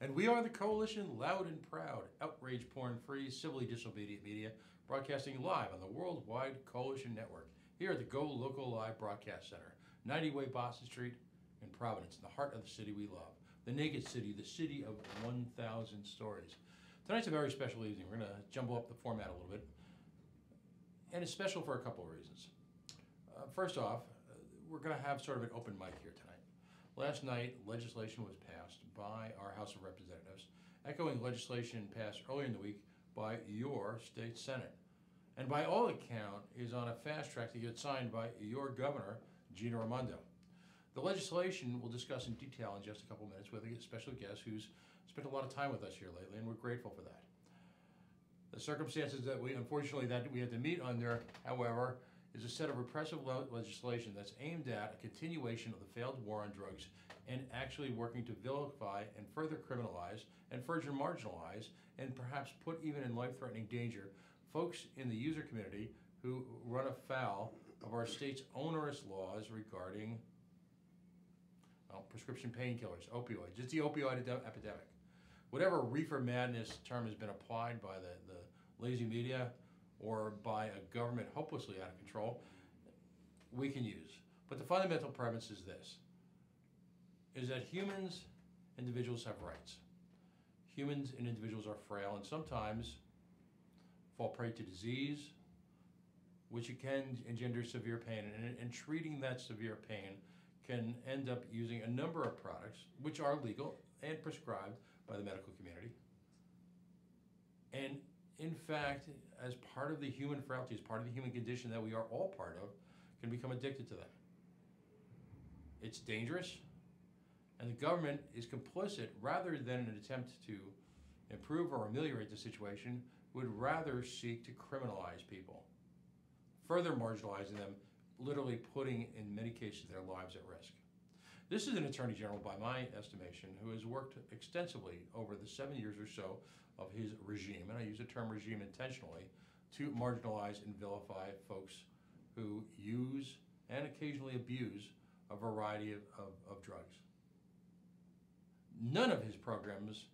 And we are the coalition, loud and proud, outrage porn free, civilly disobedient media, broadcasting live on the Worldwide Coalition Network here at the Go Local Live Broadcast Center, 90 Weybosset Street in Providence, in the heart of the city we love. The naked city, the city of 1,000 stories. Tonight's a very special evening. We're going to jumble up the format a little bit. And it's special for a couple of reasons. Uh, first off, uh, we're going to have sort of an open mic here tonight. Last night, legislation was passed by our House of Representatives, echoing legislation passed earlier in the week by your state Senate. And by all account, is on a fast track to get signed by your governor, Gina Raimondo. The legislation we'll discuss in detail in just a couple minutes with a special guest who's spent a lot of time with us here lately, and we're grateful for that. The circumstances that we, unfortunately, that we had to meet under, however, is a set of repressive legislation that's aimed at a continuation of the failed war on drugs and actually working to vilify and further criminalize and further marginalize and perhaps put even in life-threatening danger folks in the user community who run afoul of our state's onerous laws regarding well, prescription painkillers, opioids. It's the opioid epidemic. Whatever reefer madness term has been applied by the, the lazy media or by a government hopelessly out of control, we can use. But the fundamental premise is this, is that humans, individuals have rights. Humans and individuals are frail and sometimes fall prey to disease, which can engender severe pain. And, and treating that severe pain can end up using a number of products, which are legal and prescribed by the medical community. And in fact, as part of the human frailty, as part of the human condition that we are all part of, can become addicted to them. It's dangerous, and the government is complicit rather than an attempt to improve or ameliorate the situation, would rather seek to criminalize people, further marginalizing them, literally putting, in many cases, their lives at risk. This is an Attorney General, by my estimation, who has worked extensively over the seven years or so of his regime, and I use the term regime intentionally, to marginalize and vilify folks who use and occasionally abuse a variety of, of, of drugs. None of his programs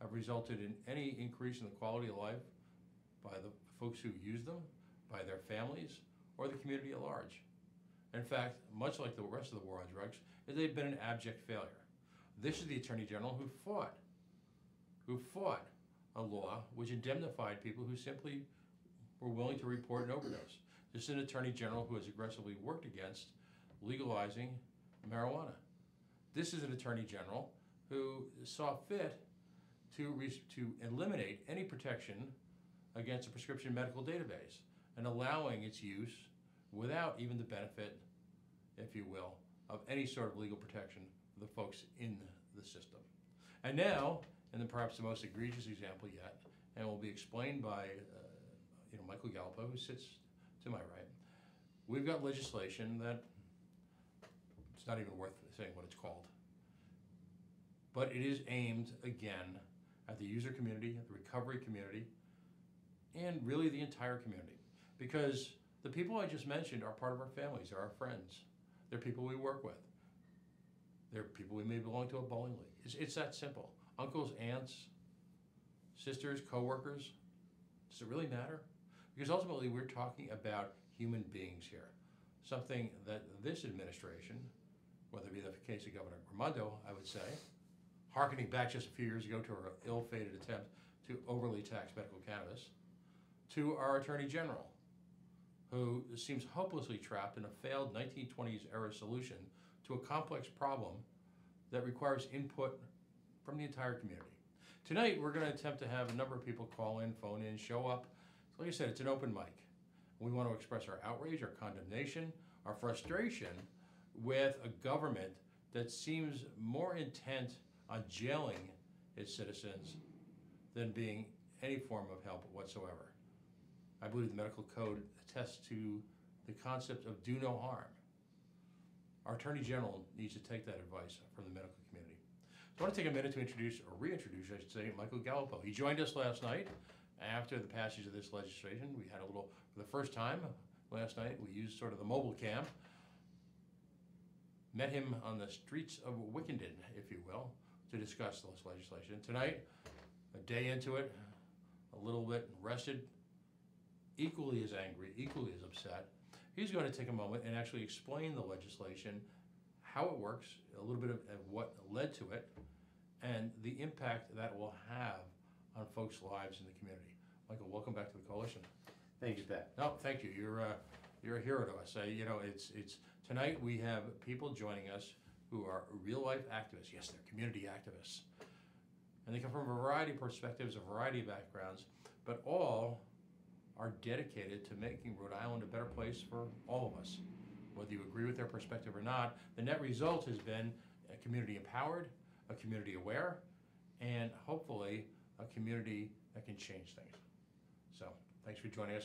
have resulted in any increase in the quality of life by the folks who use them, by their families, or the community at large. In fact, much like the rest of the war on drugs, they've been an abject failure. This is the Attorney General who fought, who fought a law which indemnified people who simply were willing to report an overdose. This is an Attorney General who has aggressively worked against legalizing marijuana. This is an Attorney General who saw fit to, to eliminate any protection against a prescription medical database and allowing its use without even the benefit, if you will, of any sort of legal protection for the folks in the system. And now, and then perhaps the most egregious example yet, and will be explained by uh, you know, Michael Galipeau, who sits to my right, we've got legislation that it's not even worth saying what it's called. But it is aimed, again, at the user community, the recovery community, and really the entire community. Because the people I just mentioned are part of our families, they're our friends, they're people we work with, they're people we may belong to a bowling league. It's, it's that simple. Uncles, aunts, sisters, coworkers. Does it really matter? Because ultimately we're talking about human beings here. Something that this administration, whether it be the case of Governor Raimondo, I would say, harkening back just a few years ago to her ill-fated attempt to overly tax medical cannabis, to our Attorney General, who seems hopelessly trapped in a failed 1920s era solution to a complex problem that requires input from the entire community. Tonight, we're going to attempt to have a number of people call in, phone in, show up. So like I said, it's an open mic. We want to express our outrage, our condemnation, our frustration with a government that seems more intent on jailing its citizens than being any form of help whatsoever. I believe the medical code attests to the concept of do no harm. Our Attorney General needs to take that advice from the medical I want to take a minute to introduce, or reintroduce, I should say, Michael Galipeau. He joined us last night after the passage of this legislation. We had a little, for the first time last night, we used sort of the mobile cam. Met him on the streets of Wickenden, if you will, to discuss this legislation. Tonight, a day into it, a little bit rested, equally as angry, equally as upset. He's going to take a moment and actually explain the legislation, how it works, a little bit of, of what led to it, and the impact that will have on folks' lives in the community. Michael, welcome back to the coalition. Thank you, Pat. No, thank you. You're uh, you're a hero to us. Uh, you know, it's it's tonight we have people joining us who are real life activists. Yes, they're community activists, and they come from a variety of perspectives, a variety of backgrounds, but all are dedicated to making Rhode Island a better place for all of us. Whether you agree with their perspective or not, the net result has been a community empowered, a community aware, and hopefully a community that can change things. So, thanks for joining us.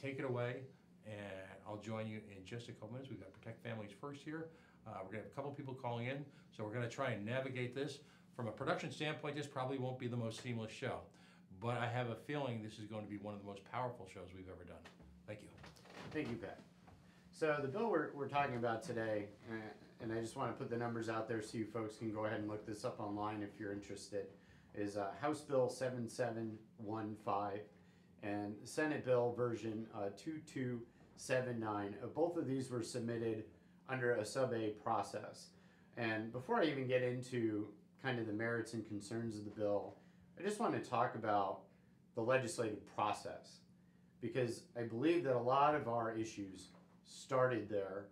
Take it away, and I'll join you in just a couple minutes. We've got Protect Families First here. Uh, we're gonna have a couple people calling in, so we're gonna try and navigate this. From a production standpoint, this probably won't be the most seamless show, but I have a feeling this is going to be one of the most powerful shows we've ever done. Thank you. Thank you, Pat. So the bill we're, we're talking about today, uh, and I just want to put the numbers out there so you folks can go ahead and look this up online if you're interested, is uh, House Bill 7715 and Senate Bill version uh, 2279. Uh, both of these were submitted under a sub A process. And before I even get into kind of the merits and concerns of the bill, I just want to talk about the legislative process because I believe that a lot of our issues started there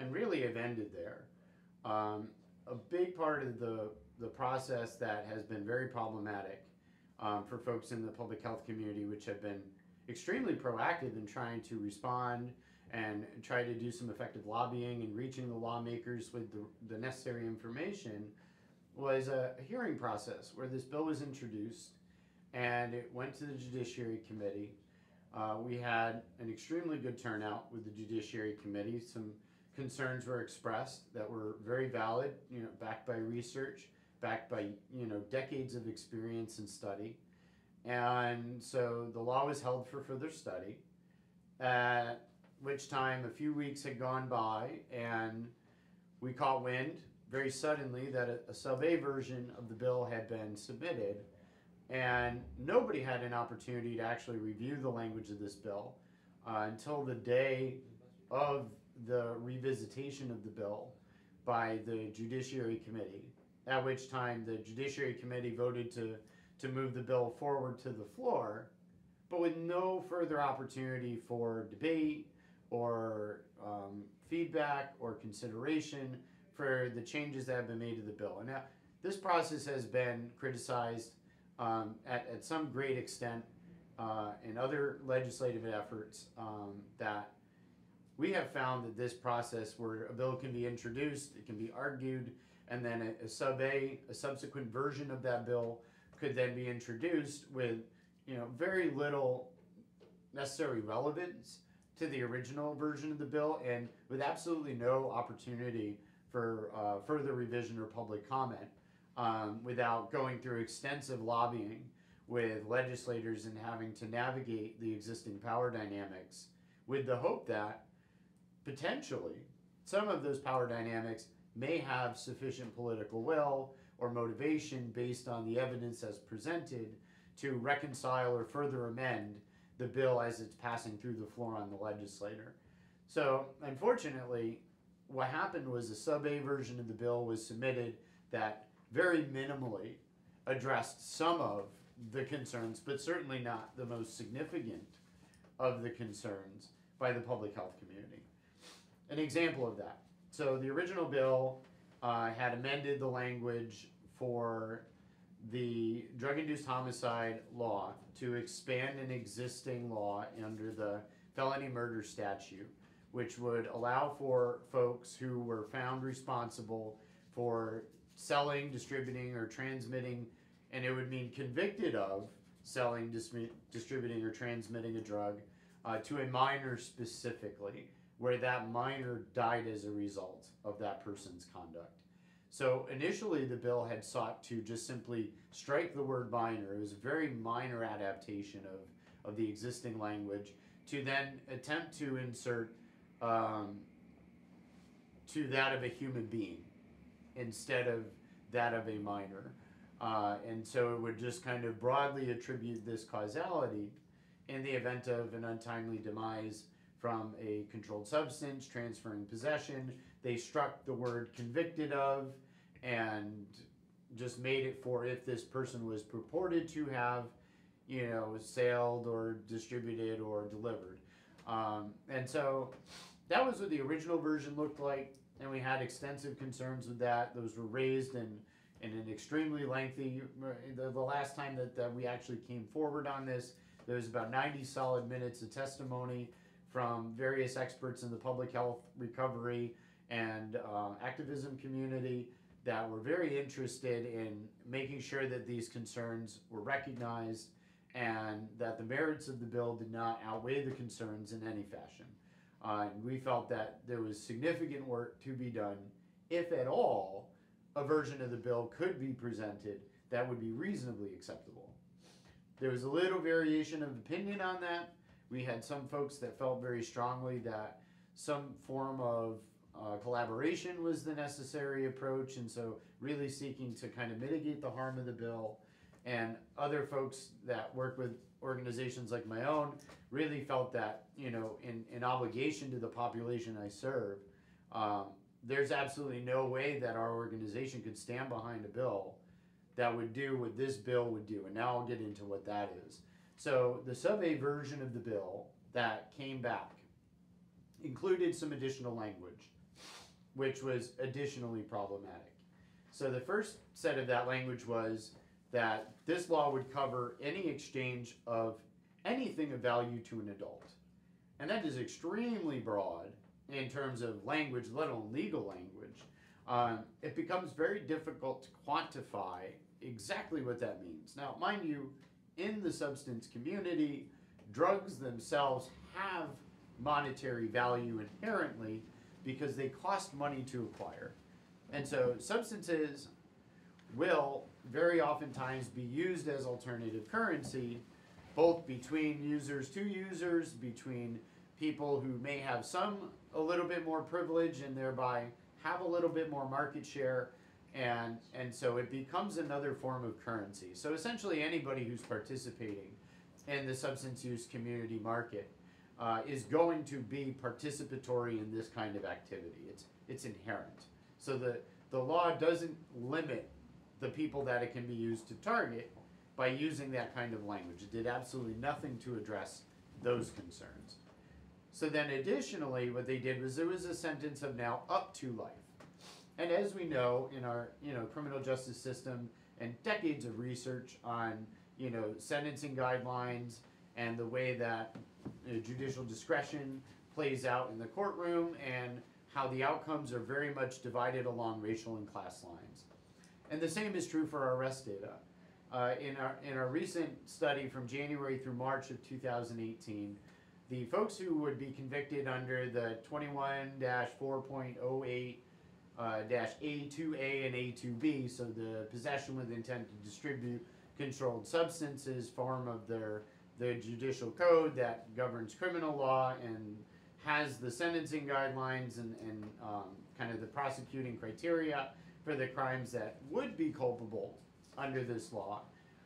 and really have ended there. Um, a big part of the, the process that has been very problematic um, for folks in the public health community, which have been extremely proactive in trying to respond and try to do some effective lobbying and reaching the lawmakers with the, the necessary information, was a, hearing process where this bill was introduced and it went to the Judiciary Committee. Uh, we had an extremely good turnout with the Judiciary Committee. Some concerns were expressed that were very valid, you know, backed by research, backed by, you know, decades of experience and study. And so the law was held for further study, at which time a few weeks had gone by and we caught wind very suddenly that a, a sub A version of the bill had been submitted and nobody had an opportunity to actually review the language of this bill uh, until the day of the revisitation of the bill by the Judiciary Committee, at which time the Judiciary Committee voted to, to move the bill forward to the floor, but with no further opportunity for debate or um, feedback or consideration for the changes that have been made to the bill. And now, this process has been criticized um, at, at some great extent uh, in other legislative efforts um, that we have found that this process where a bill can be introduced, it can be argued, and then a, a sub A, a subsequent version of that bill could then be introduced with, you know, very little necessary relevance to the original version of the bill and with absolutely no opportunity for uh, further revision or public comment um, without going through extensive lobbying with legislators and having to navigate the existing power dynamics with the hope that potentially some of those power dynamics may have sufficient political will or motivation based on the evidence as presented to reconcile or further amend the bill as it's passing through the floor on the legislator. So, unfortunately, what happened was a sub A version of the bill was submitted that very minimally addressed some of the concerns, but certainly not the most significant of the concerns by the public health community. An example of that. So the original bill uh, had amended the language for the drug induced homicide law to expand an existing law under the felony murder statute, which would allow for folks who were found responsible for selling, distributing, or transmitting, and it would mean convicted of selling, distributing, or transmitting a drug uh, to a minor specifically, where that minor died as a result of that person's conduct. So initially, the bill had sought to just simply strike the word minor. It was a very minor adaptation of, of the existing language to then attempt to insert um, to that of a human being instead of that of a minor. Uh, and so it would just kind of broadly attribute this causality in the event of an untimely demise from a controlled substance, transferring possession. They struck the word convicted of and just made it for if this person was purported to have, you know, sailed or distributed or delivered. Um, and so that was what the original version looked like, and we had extensive concerns with that. Those were raised in, in an extremely lengthy, the, the last time that, that we actually came forward on this, there was about 90 solid minutes of testimony from various experts in the public health recovery and uh, activism community that were very interested in making sure that these concerns were recognized and that the merits of the bill did not outweigh the concerns in any fashion. Uh, we felt that there was significant work to be done, if at all, a version of the bill could be presented that would be reasonably acceptable. There was a little variation of opinion on that. We had some folks that felt very strongly that some form of uh, collaboration was the necessary approach, and so really seeking to kind of mitigate the harm of the bill. And other folks that work with organizations like my own really felt that, you know, in, in obligation to the population I serve, um, there's absolutely no way that our organization could stand behind a bill that would do what this bill would do. And now I'll get into what that is. So the sub A version of the bill that came back included some additional language, which was additionally problematic. So the first set of that language was that this law would cover any exchange of anything of value to an adult. And that is extremely broad in terms of language, let alone legal language. Um, it becomes very difficult to quantify exactly what that means. Now, mind you, in the substance community, drugs themselves have monetary value inherently because they cost money to acquire. And so substances will very oftentimes be used as alternative currency, both between users to users, between people who may have some a little bit more privilege and thereby have a little bit more market share and and so it becomes another form of currency. So essentially anybody who's participating in the substance use community market uh, is going to be participatory in this kind of activity. It's it's inherent. So the the law doesn't limit the people that it can be used to target by using that kind of language. It did absolutely nothing to address those concerns. So then additionally, what they did was there was a sentence of now up to life. And as we know in our, you know, criminal justice system and decades of research on, you know, sentencing guidelines and the way that uh, judicial discretion plays out in the courtroom and how the outcomes are very much divided along racial and class lines. And the same is true for our arrest data. Uh, in, our, in our recent study from January through March of 2018, the folks who would be convicted under the 21 4.08 uh, dash A2A and A2B, so the possession with intent to distribute controlled substances form of their the judicial code that governs criminal law and has the sentencing guidelines and, and um, kind of the prosecuting criteria for the crimes that would be culpable under this law.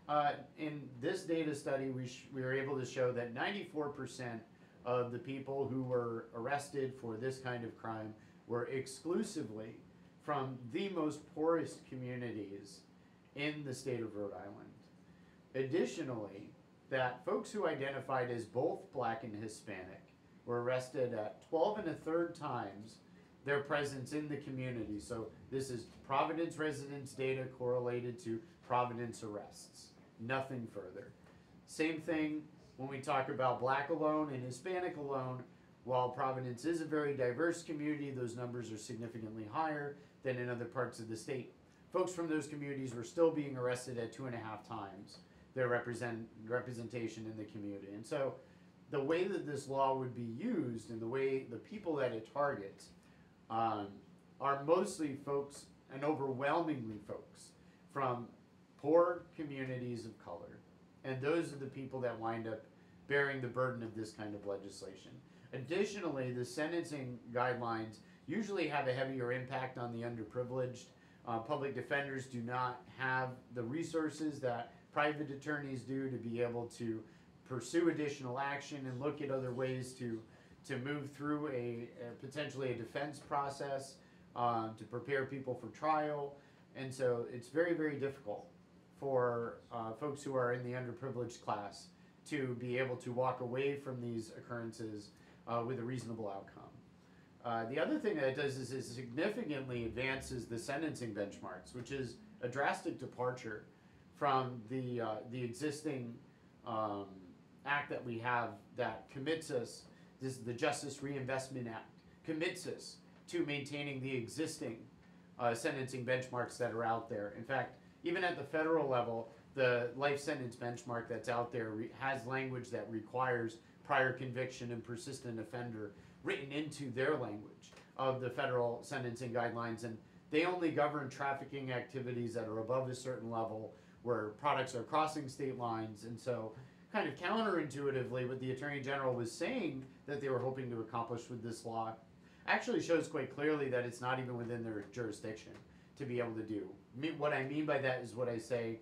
Uh, in this data study, we, we were able to show that 94% of the people who were arrested for this kind of crime were exclusively from the most poorest communities in the state of Rhode Island. Additionally, that folks who identified as both black and Hispanic were arrested at 12 and a third times their presence in the community. So this is Providence residence data correlated to Providence arrests, nothing further. Same thing when we talk about black alone and Hispanic alone. While Providence is a very diverse community, those numbers are significantly higher than in other parts of the state. Folks from those communities were still being arrested at two and a half times their represent, representation in the community. And so the way that this law would be used and the way the people that it targets um, are mostly folks and overwhelmingly folks from poor communities of color. And those are the people that wind up bearing the burden of this kind of legislation. Additionally, the sentencing guidelines usually have a heavier impact on the underprivileged. Uh, public defenders do not have the resources that private attorneys do to be able to pursue additional action and look at other ways to to move through a, a potentially a defense process um, to prepare people for trial, and so it's very very difficult for uh, folks who are in the underprivileged class to be able to walk away from these occurrences uh, with a reasonable outcome. Uh, the other thing that it does is it significantly advances the sentencing benchmarks, which is a drastic departure from the uh, the existing um, act that we have that commits us. This is the Justice Reinvestment Act commits us to maintaining the existing uh, sentencing benchmarks that are out there. In fact, even at the federal level, the life sentence benchmark that's out there re- has language that requires prior conviction and persistent offender written into their language of the federal sentencing guidelines. And they only govern trafficking activities that are above a certain level where products are crossing state lines. And so, kind of counterintuitively, what the Attorney General was saying that they were hoping to accomplish with this law actually shows quite clearly that it's not even within their jurisdiction to be able to do. What I mean by that is what I say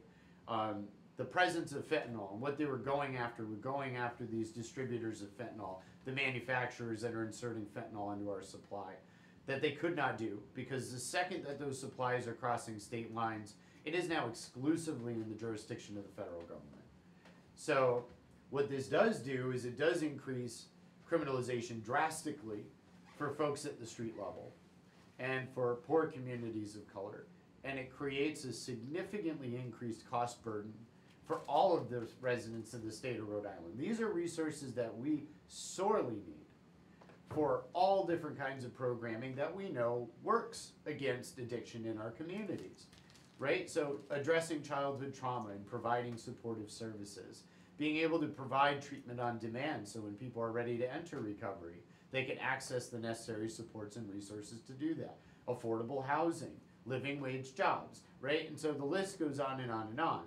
um, the presence of fentanyl and what they were going after were going after these distributors of fentanyl, the manufacturers that are inserting fentanyl into our supply, that they could not do because the second that those supplies are crossing state lines, it is now exclusively in the jurisdiction of the federal government. So, what this does do is it does increase criminalization drastically for folks at the street level and for poor communities of color. And it creates a significantly increased cost burden for all of the residents of the state of Rhode Island. These are resources that we sorely need for all different kinds of programming that we know works against addiction in our communities. Right? So, addressing childhood trauma and providing supportive services, being able to provide treatment on demand so when people are ready to enter recovery, they can access the necessary supports and resources to do that. Affordable housing, living wage jobs, right? And so the list goes on and on and on.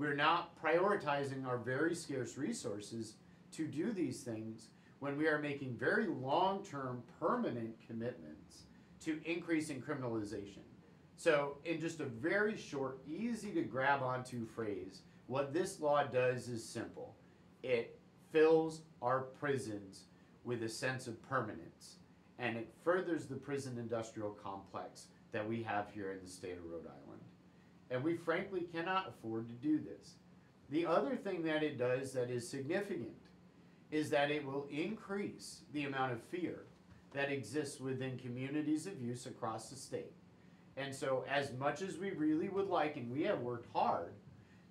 We're not prioritizing our very scarce resources to do these things when we are making very long term permanent commitments to increasing criminalization. So, in just a very short, easy to grab onto phrase, what this law does is simple it fills our prisons with a sense of permanence and it furthers the prison industrial complex that we have here in the state of Rhode Island. And we frankly cannot afford to do this. The other thing that it does that is significant is that it will increase the amount of fear that exists within communities of use across the state. And so, as much as we really would like, and we have worked hard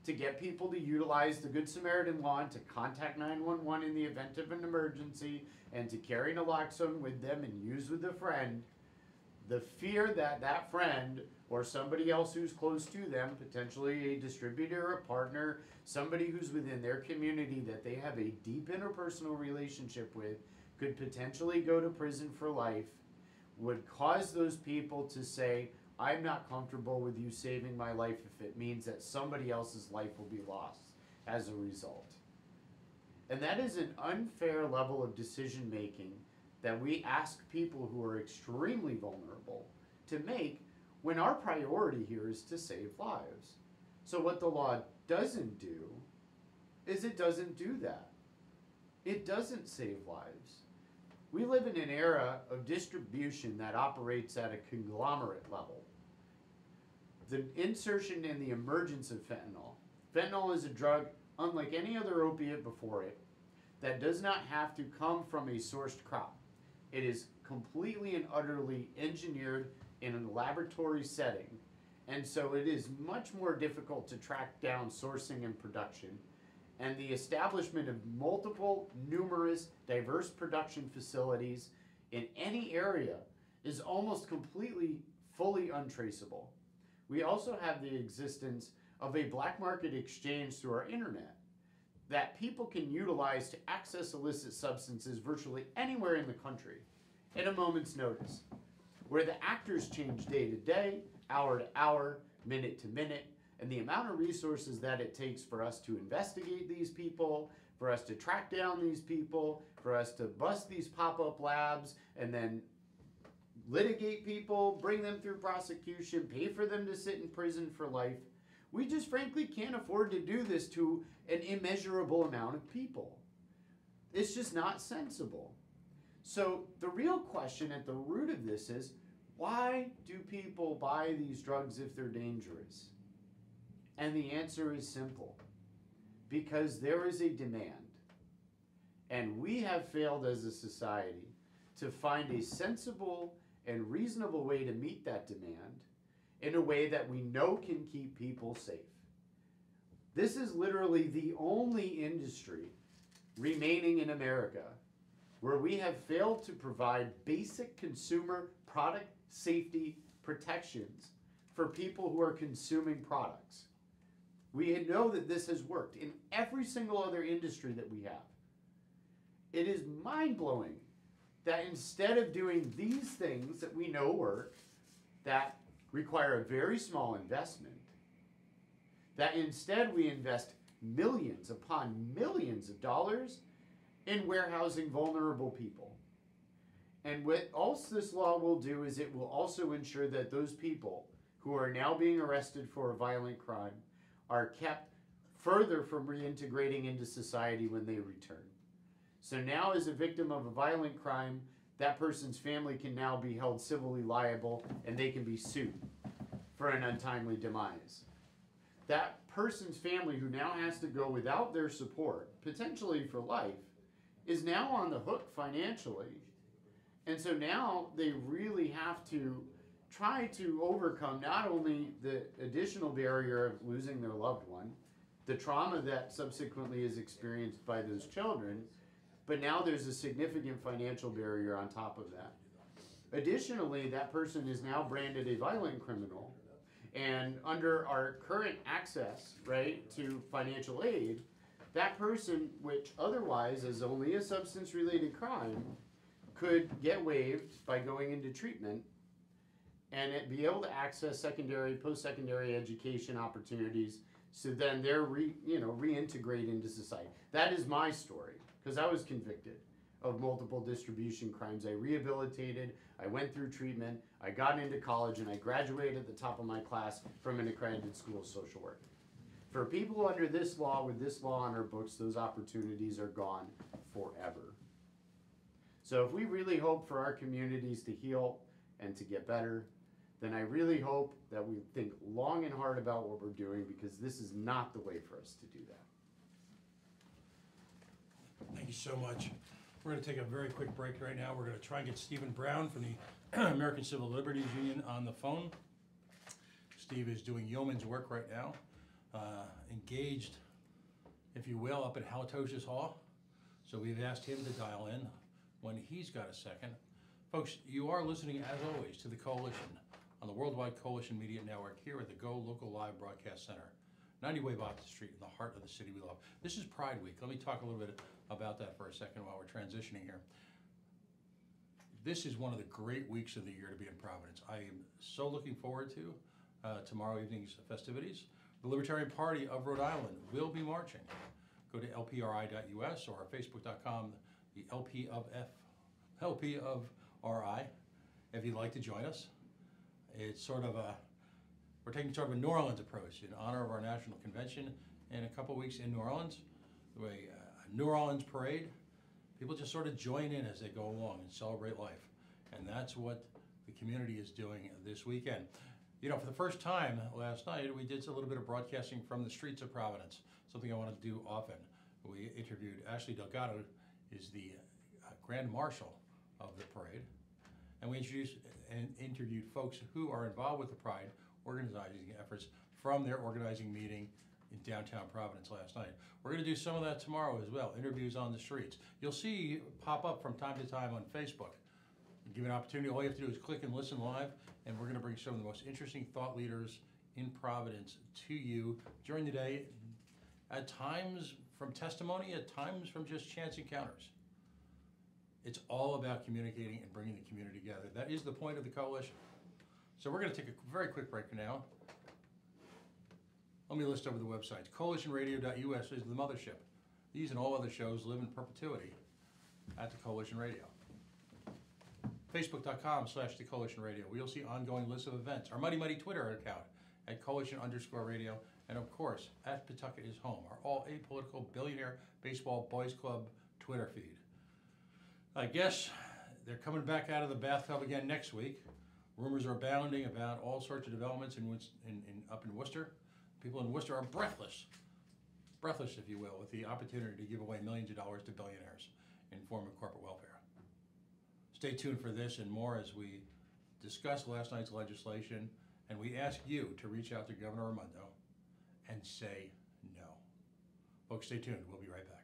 to get people to utilize the Good Samaritan law and to contact 911 in the event of an emergency and to carry naloxone with them and use with a friend, the fear that that friend or somebody else who's close to them, potentially a distributor, a partner, somebody who's within their community that they have a deep interpersonal relationship with, could potentially go to prison for life, would cause those people to say, I'm not comfortable with you saving my life if it means that somebody else's life will be lost as a result. And that is an unfair level of decision making that we ask people who are extremely vulnerable to make when our priority here is to save lives. So, what the law doesn't do is it doesn't do that. It doesn't save lives. We live in an era of distribution that operates at a conglomerate level. The insertion and the emergence of fentanyl. Fentanyl is a drug unlike any other opiate before it that does not have to come from a sourced crop. It is completely and utterly engineered in a laboratory setting, and so it is much more difficult to track down sourcing and production. And the establishment of multiple, numerous, diverse production facilities in any area is almost completely, fully untraceable. We also have the existence of a black market exchange through our internet that people can utilize to access illicit substances virtually anywhere in the country at a moment's notice, where the actors change day to day, hour to hour, minute to minute, and the amount of resources that it takes for us to investigate these people, for us to track down these people, for us to bust these pop up labs, and then litigate people, bring them through prosecution, pay for them to sit in prison for life. We just frankly can't afford to do this to an immeasurable amount of people. It's just not sensible. So, the real question at the root of this is why do people buy these drugs if they're dangerous? And the answer is simple because there is a demand. And we have failed as a society to find a sensible and reasonable way to meet that demand in a way that we know can keep people safe. This is literally the only industry remaining in America where we have failed to provide basic consumer product safety protections for people who are consuming products. We know that this has worked in every single other industry that we have. It is mind blowing that instead of doing these things that we know work, that require a very small investment, that instead we invest millions upon millions of dollars in warehousing vulnerable people. And what else this law will do is it will also ensure that those people who are now being arrested for a violent crime are kept further from reintegrating into society when they return. So now, as a victim of a violent crime, that person's family can now be held civilly liable and they can be sued for an untimely demise. That person's family, who now has to go without their support, potentially for life, is now on the hook financially. And so now they really have to try to overcome not only the additional barrier of losing their loved one, the trauma that subsequently is experienced by those children, but now there's a significant financial barrier on top of that. Additionally, that person is now branded a violent criminal, and under our current access, right, to financial aid, that person, which otherwise is only a substance related crime, could get waived by going into treatment and it be able to access secondary, post-secondary education opportunities so then they're re, you know reintegrate into society. That is my story because I was convicted of multiple distribution crimes. I rehabilitated, I went through treatment, I got into college, and I graduated at the top of my class from an accredited school of social work. For people under this law, with this law on our books, those opportunities are gone forever. So if we really hope for our communities to heal and to get better, then I really hope that we think long and hard about what we're doing because this is not the way for us to do that. Thank you so much. We're going to take a very quick break right now. We're going to try and get Steven Brown from the American Civil Liberties Union on the phone. Steve is doing yeoman's work right now, uh, engaged, if you will, up at Halitosis Hall. So we've asked him to dial in when he's got a second. Folks, you are listening, as always, to the Coalition on the Worldwide Coalition Media Network here at the Go Local Live Broadcast Center, 90 Weybosset Street, in the heart of the city we love. This is Pride Week. Let me talk a little bit about that for a second while we're transitioning here. This is one of the great weeks of the year to be in Providence. I am so looking forward to uh, tomorrow evening's festivities. The Libertarian Party of Rhode Island will be marching. Go to lpri.us or facebook.com, the LP of F, LP of RI, if you'd like to join us. It's sort of a, we're taking sort of a New Orleans approach in honor of our national convention in a couple weeks in New Orleans. A, uh, a New Orleans parade. People just sort of join in as they go along and celebrate life. And that's what the community is doing this weekend. You know, for the first time last night, we did a little bit of broadcasting from the streets of Providence, something I want to do often. We interviewed Ashley Delgado, is the uh, Grand Marshal of the parade, and we introduced and interviewed folks who are involved with the Pride organizing efforts from their organizing meeting in downtown Providence last night. We're going to do some of that tomorrow as well, interviews on the streets. You'll see pop up from time to time on Facebook. Give an opportunity, all you have to do is click and listen live, and we're going to bring some of the most interesting thought leaders in Providence to you during the day, at times from testimony, at times from just chance encounters. It's all about communicating and bringing the community together. That is the point of the coalition. So we're going to take a very quick break now. Let me list over the websites. Coalitionradio.us is the mothership. These and all other shows live in perpetuity at the Coalition Radio. Facebook.com slash The Coalition Radio, where you'll see ongoing lists of events. Our Muddy Muddy Twitter account at Coalition underscore radio. And of course, at Pawtucket is Home, our all apolitical billionaire baseball boys club Twitter feed. I guess they're coming back out of the bathtub again next week. Rumors are abounding about all sorts of developments in, in, in up in Worcester. People in Worcester are breathless, breathless, if you will, with the opportunity to give away millions of dollars to billionaires in form of corporate welfare. Stay tuned for this and more as we discuss last night's legislation and we ask you to reach out to Governor Raimondo and say no. Folks, stay tuned. We'll be right back.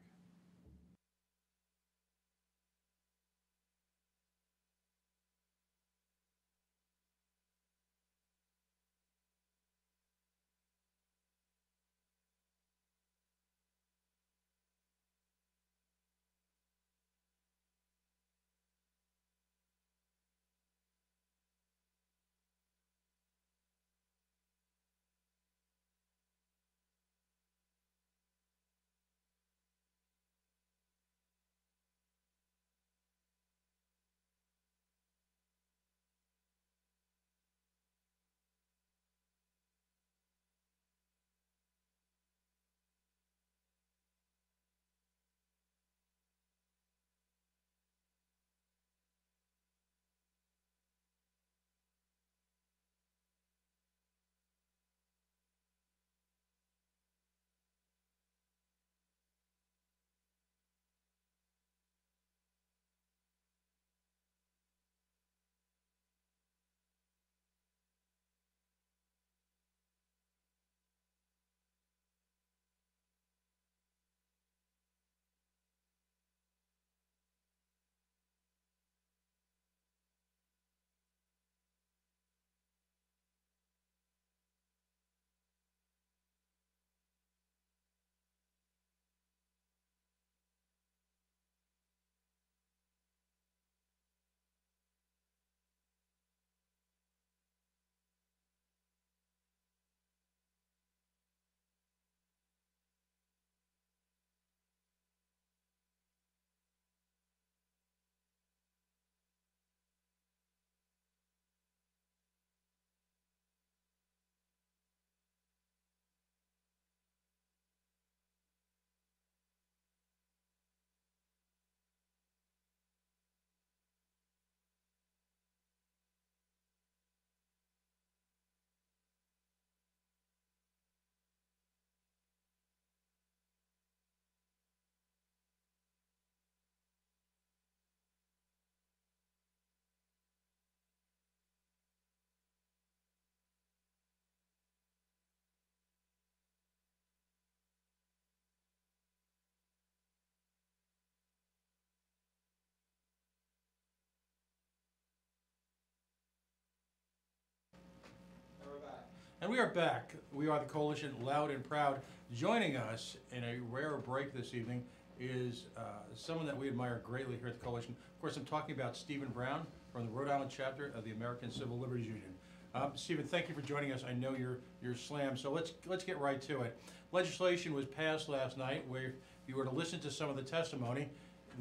And we are back. We are the coalition, loud and proud. Joining us in a rare break this evening is uh, someone that we admire greatly here at the coalition. Of course, I'm talking about Steven Brown from the Rhode Island chapter of the American Civil Liberties Union. Um, Steven, thank you for joining us. I know you're you're slammed, so let's let's get right to it. Legislation was passed last night where if you were to listen to some of the testimony,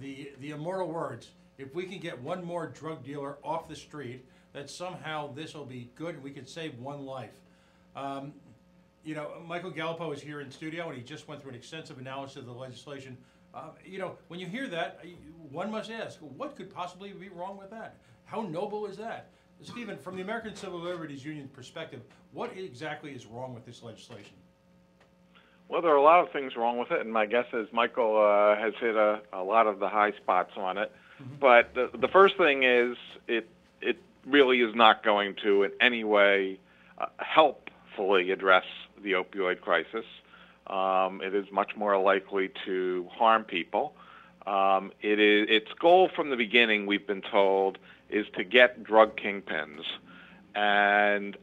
the the immortal words, if we can get one more drug dealer off the street, that somehow this will be good and we could save one life. Um, you know, Michael Galipeau is here in studio, and he just went through an extensive analysis of the legislation. Uh, you know, when you hear that, one must ask, what could possibly be wrong with that? How noble is that? Steven, from the American Civil Liberties Union perspective, what exactly is wrong with this legislation? Well, there are a lot of things wrong with it, and my guess is Michael uh, has hit a, a, lot of the high spots on it. Mm-hmm. But the, the first thing is it it really is not going to in any way uh, help fully address the opioid crisis. Um, it is much more likely to harm people. Um, it is its goal from the beginning. We've been told is to get drug kingpins, and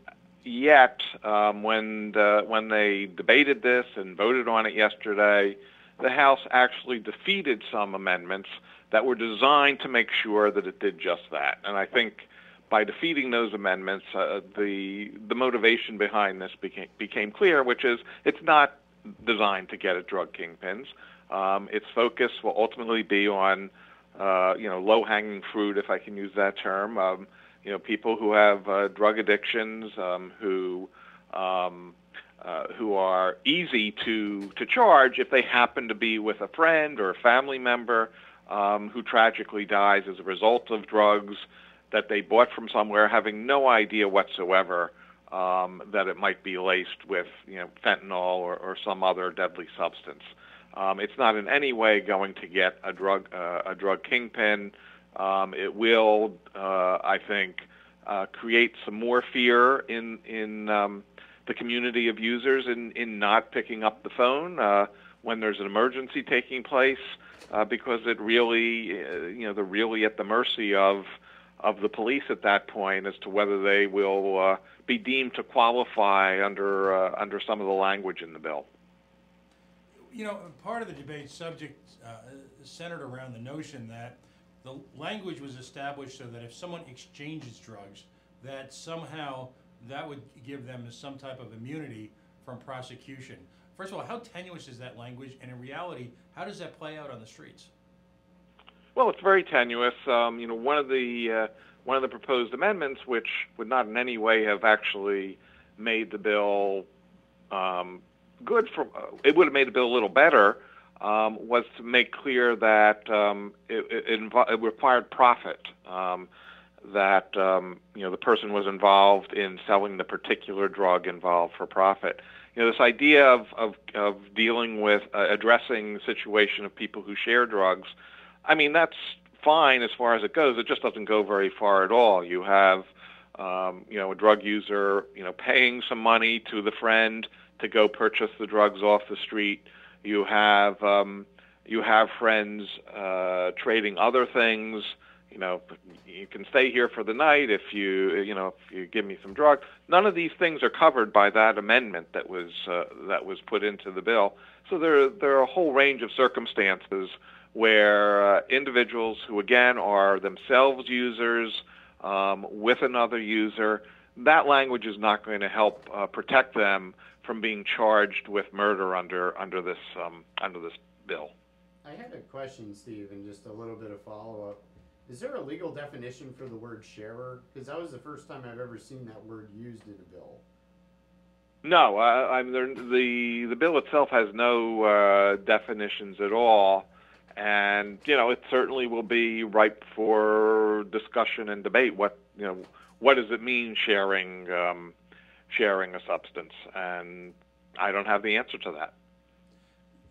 yet um, when the, when they debated this and voted on it yesterday, the House actually defeated some amendments that were designed to make sure that it did just that. And I think by defeating those amendments, uh, the the motivation behind this became became clear, which is it's not designed to get at drug kingpins. Um, its focus will ultimately be on uh, you know, low-hanging fruit, if I can use that term. Um, you know, people who have uh, drug addictions, um, who um, uh, who are easy to to charge if they happen to be with a friend or a family member um, who tragically dies as a result of drugs that they bought from somewhere, having no idea whatsoever um, that it might be laced with you know fentanyl or, or some other deadly substance. Um, it's not in any way going to get a drug uh, a drug kingpin. Um, it will, uh, I think, uh, create some more fear in in um, the community of users in in not picking up the phone uh, when there's an emergency taking place, uh, because it really, uh, you know, they're really at the mercy of of the police at that point as to whether they will uh, be deemed to qualify under uh, under some of the language in the bill. You know, part of the debate subject uh, centered around the notion that the language was established so that if someone exchanges drugs, that somehow that would give them some type of immunity from prosecution. First of all, how tenuous is that language, and in reality, how does that play out on the streets? Well, it's very tenuous. Um, you know, one of the uh, one of the proposed amendments, which would not in any way have actually made the bill um, good for, uh, it would have made the bill a little better, um, was to make clear that um, it, it, invo- it required profit. Um, that um, you know the person was involved in selling the particular drug involved for profit. You know this idea of of, of dealing with uh, addressing the situation of people who share drugs. I mean that's fine as far as it goes. It just doesn't go very far at all. You have um, you know a drug user you know paying some money to the friend to go purchase the drugs off the street. You have um, you have friends uh, trading other things you know, you can stay here for the night if you, you know, if you give me some drugs. None of these things are covered by that amendment that was uh, that was put into the bill. So there there are a whole range of circumstances where uh, individuals who again are themselves users um, with another user, that language is not going to help uh, protect them from being charged with murder under under this um, under this bill. I had a question, Steve, and just a little bit of follow up. Is there a legal definition for the word sharer? Because that was the first time I've ever seen that word used in a bill. No, uh, I mean, the the bill itself has no uh, definitions at all, and you know it certainly will be ripe for discussion and debate. What you know, what does it mean sharing um, sharing a substance? And I don't have the answer to that.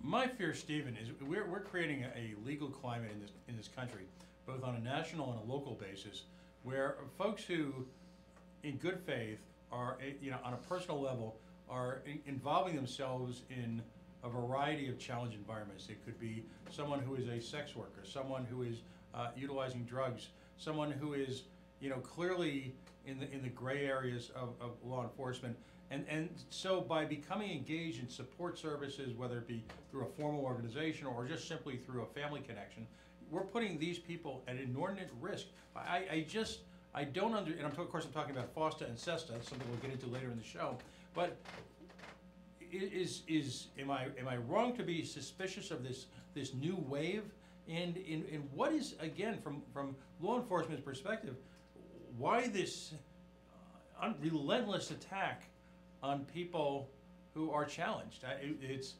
My fear, Steven, is we're, we're creating a, legal climate in this in this country both on a national and a local basis, where folks who, in good faith, are you know on a personal level are involving themselves in a variety of challenge environments. It could be someone who is a sex worker, someone who is uh, utilizing drugs, someone who is you know clearly in the in the gray areas of, of law enforcement. And, and so by becoming engaged in support services, whether it be through a formal organization or just simply through a family connection, we're putting these people at inordinate risk. I, I just, I don't under, and I'm, of course I'm talking about FOSTA and SESTA, something we'll get into later in the show, but is, is, am I, am I wrong to be suspicious of this, this new wave? And, in and what is, again, from, from law enforcement's perspective, why this uh, relentless attack on people who are challenged? it, it's,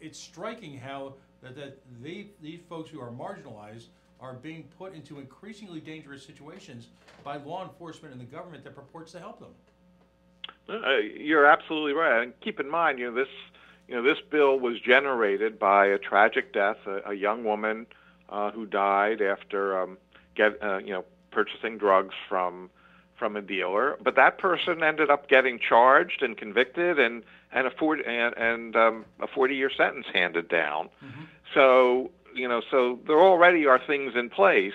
it's striking how that, that they, these folks who are marginalized are being put into increasingly dangerous situations by law enforcement and the government that purports to help them. Uh, you're absolutely right. And keep in mind, you know, this, you know, this bill was generated by a tragic death, a, a young woman uh, who died after um, get, uh, you know, purchasing drugs from from a dealer. But that person ended up getting charged and convicted and and a 40 and, and um, a 40 year sentence handed down. Mm-hmm. So you know, so there already are things in place.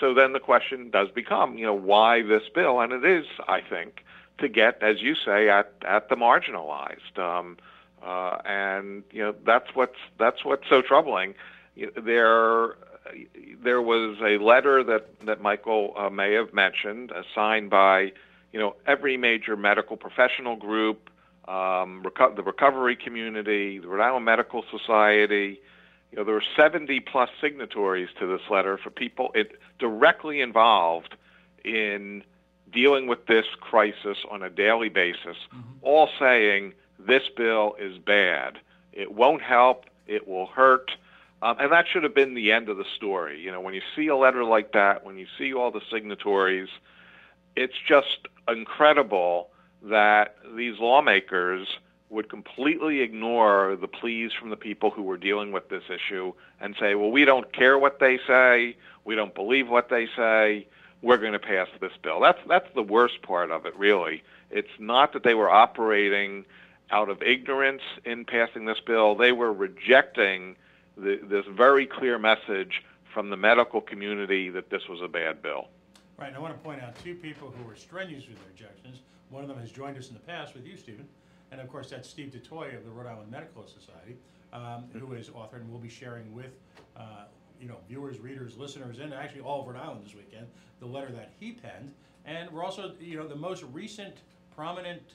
So then the question does become, you know, why this bill? And it is, I think, to get, as you say, at at the marginalized. Um, uh, and you know, that's what's that's what's so troubling. There there was a letter that that Michael uh, may have mentioned, uh, signed by you know every major medical professional group, um, reco- the recovery community, the Rhode Island Medical Society, you know, there were 70 plus signatories to this letter for people it directly involved in dealing with this crisis on a daily basis, all saying this bill is bad. It won't help. It will hurt. Um, and that should have been the end of the story. You know, when you see a letter like that, when you see all the signatories, it's just incredible that these lawmakers would completely ignore the pleas from the people who were dealing with this issue and say, well, we don't care what they say, we don't believe what they say, we're going to pass this bill. That's that's the worst part of it, really. It's not that they were operating out of ignorance in passing this bill; they were rejecting the, this very clear message from the medical community that this was a bad bill. Right, and I want to point out two people who were strenuous with their objections. One of them has joined us in the past with you, Steven, and of course that's Steve DeToy of the Rhode Island Medical Society, um, who is author and will be sharing with uh, you know viewers, readers, listeners, and actually all of Rhode Island this weekend the letter that he penned. And we're also you know the most recent prominent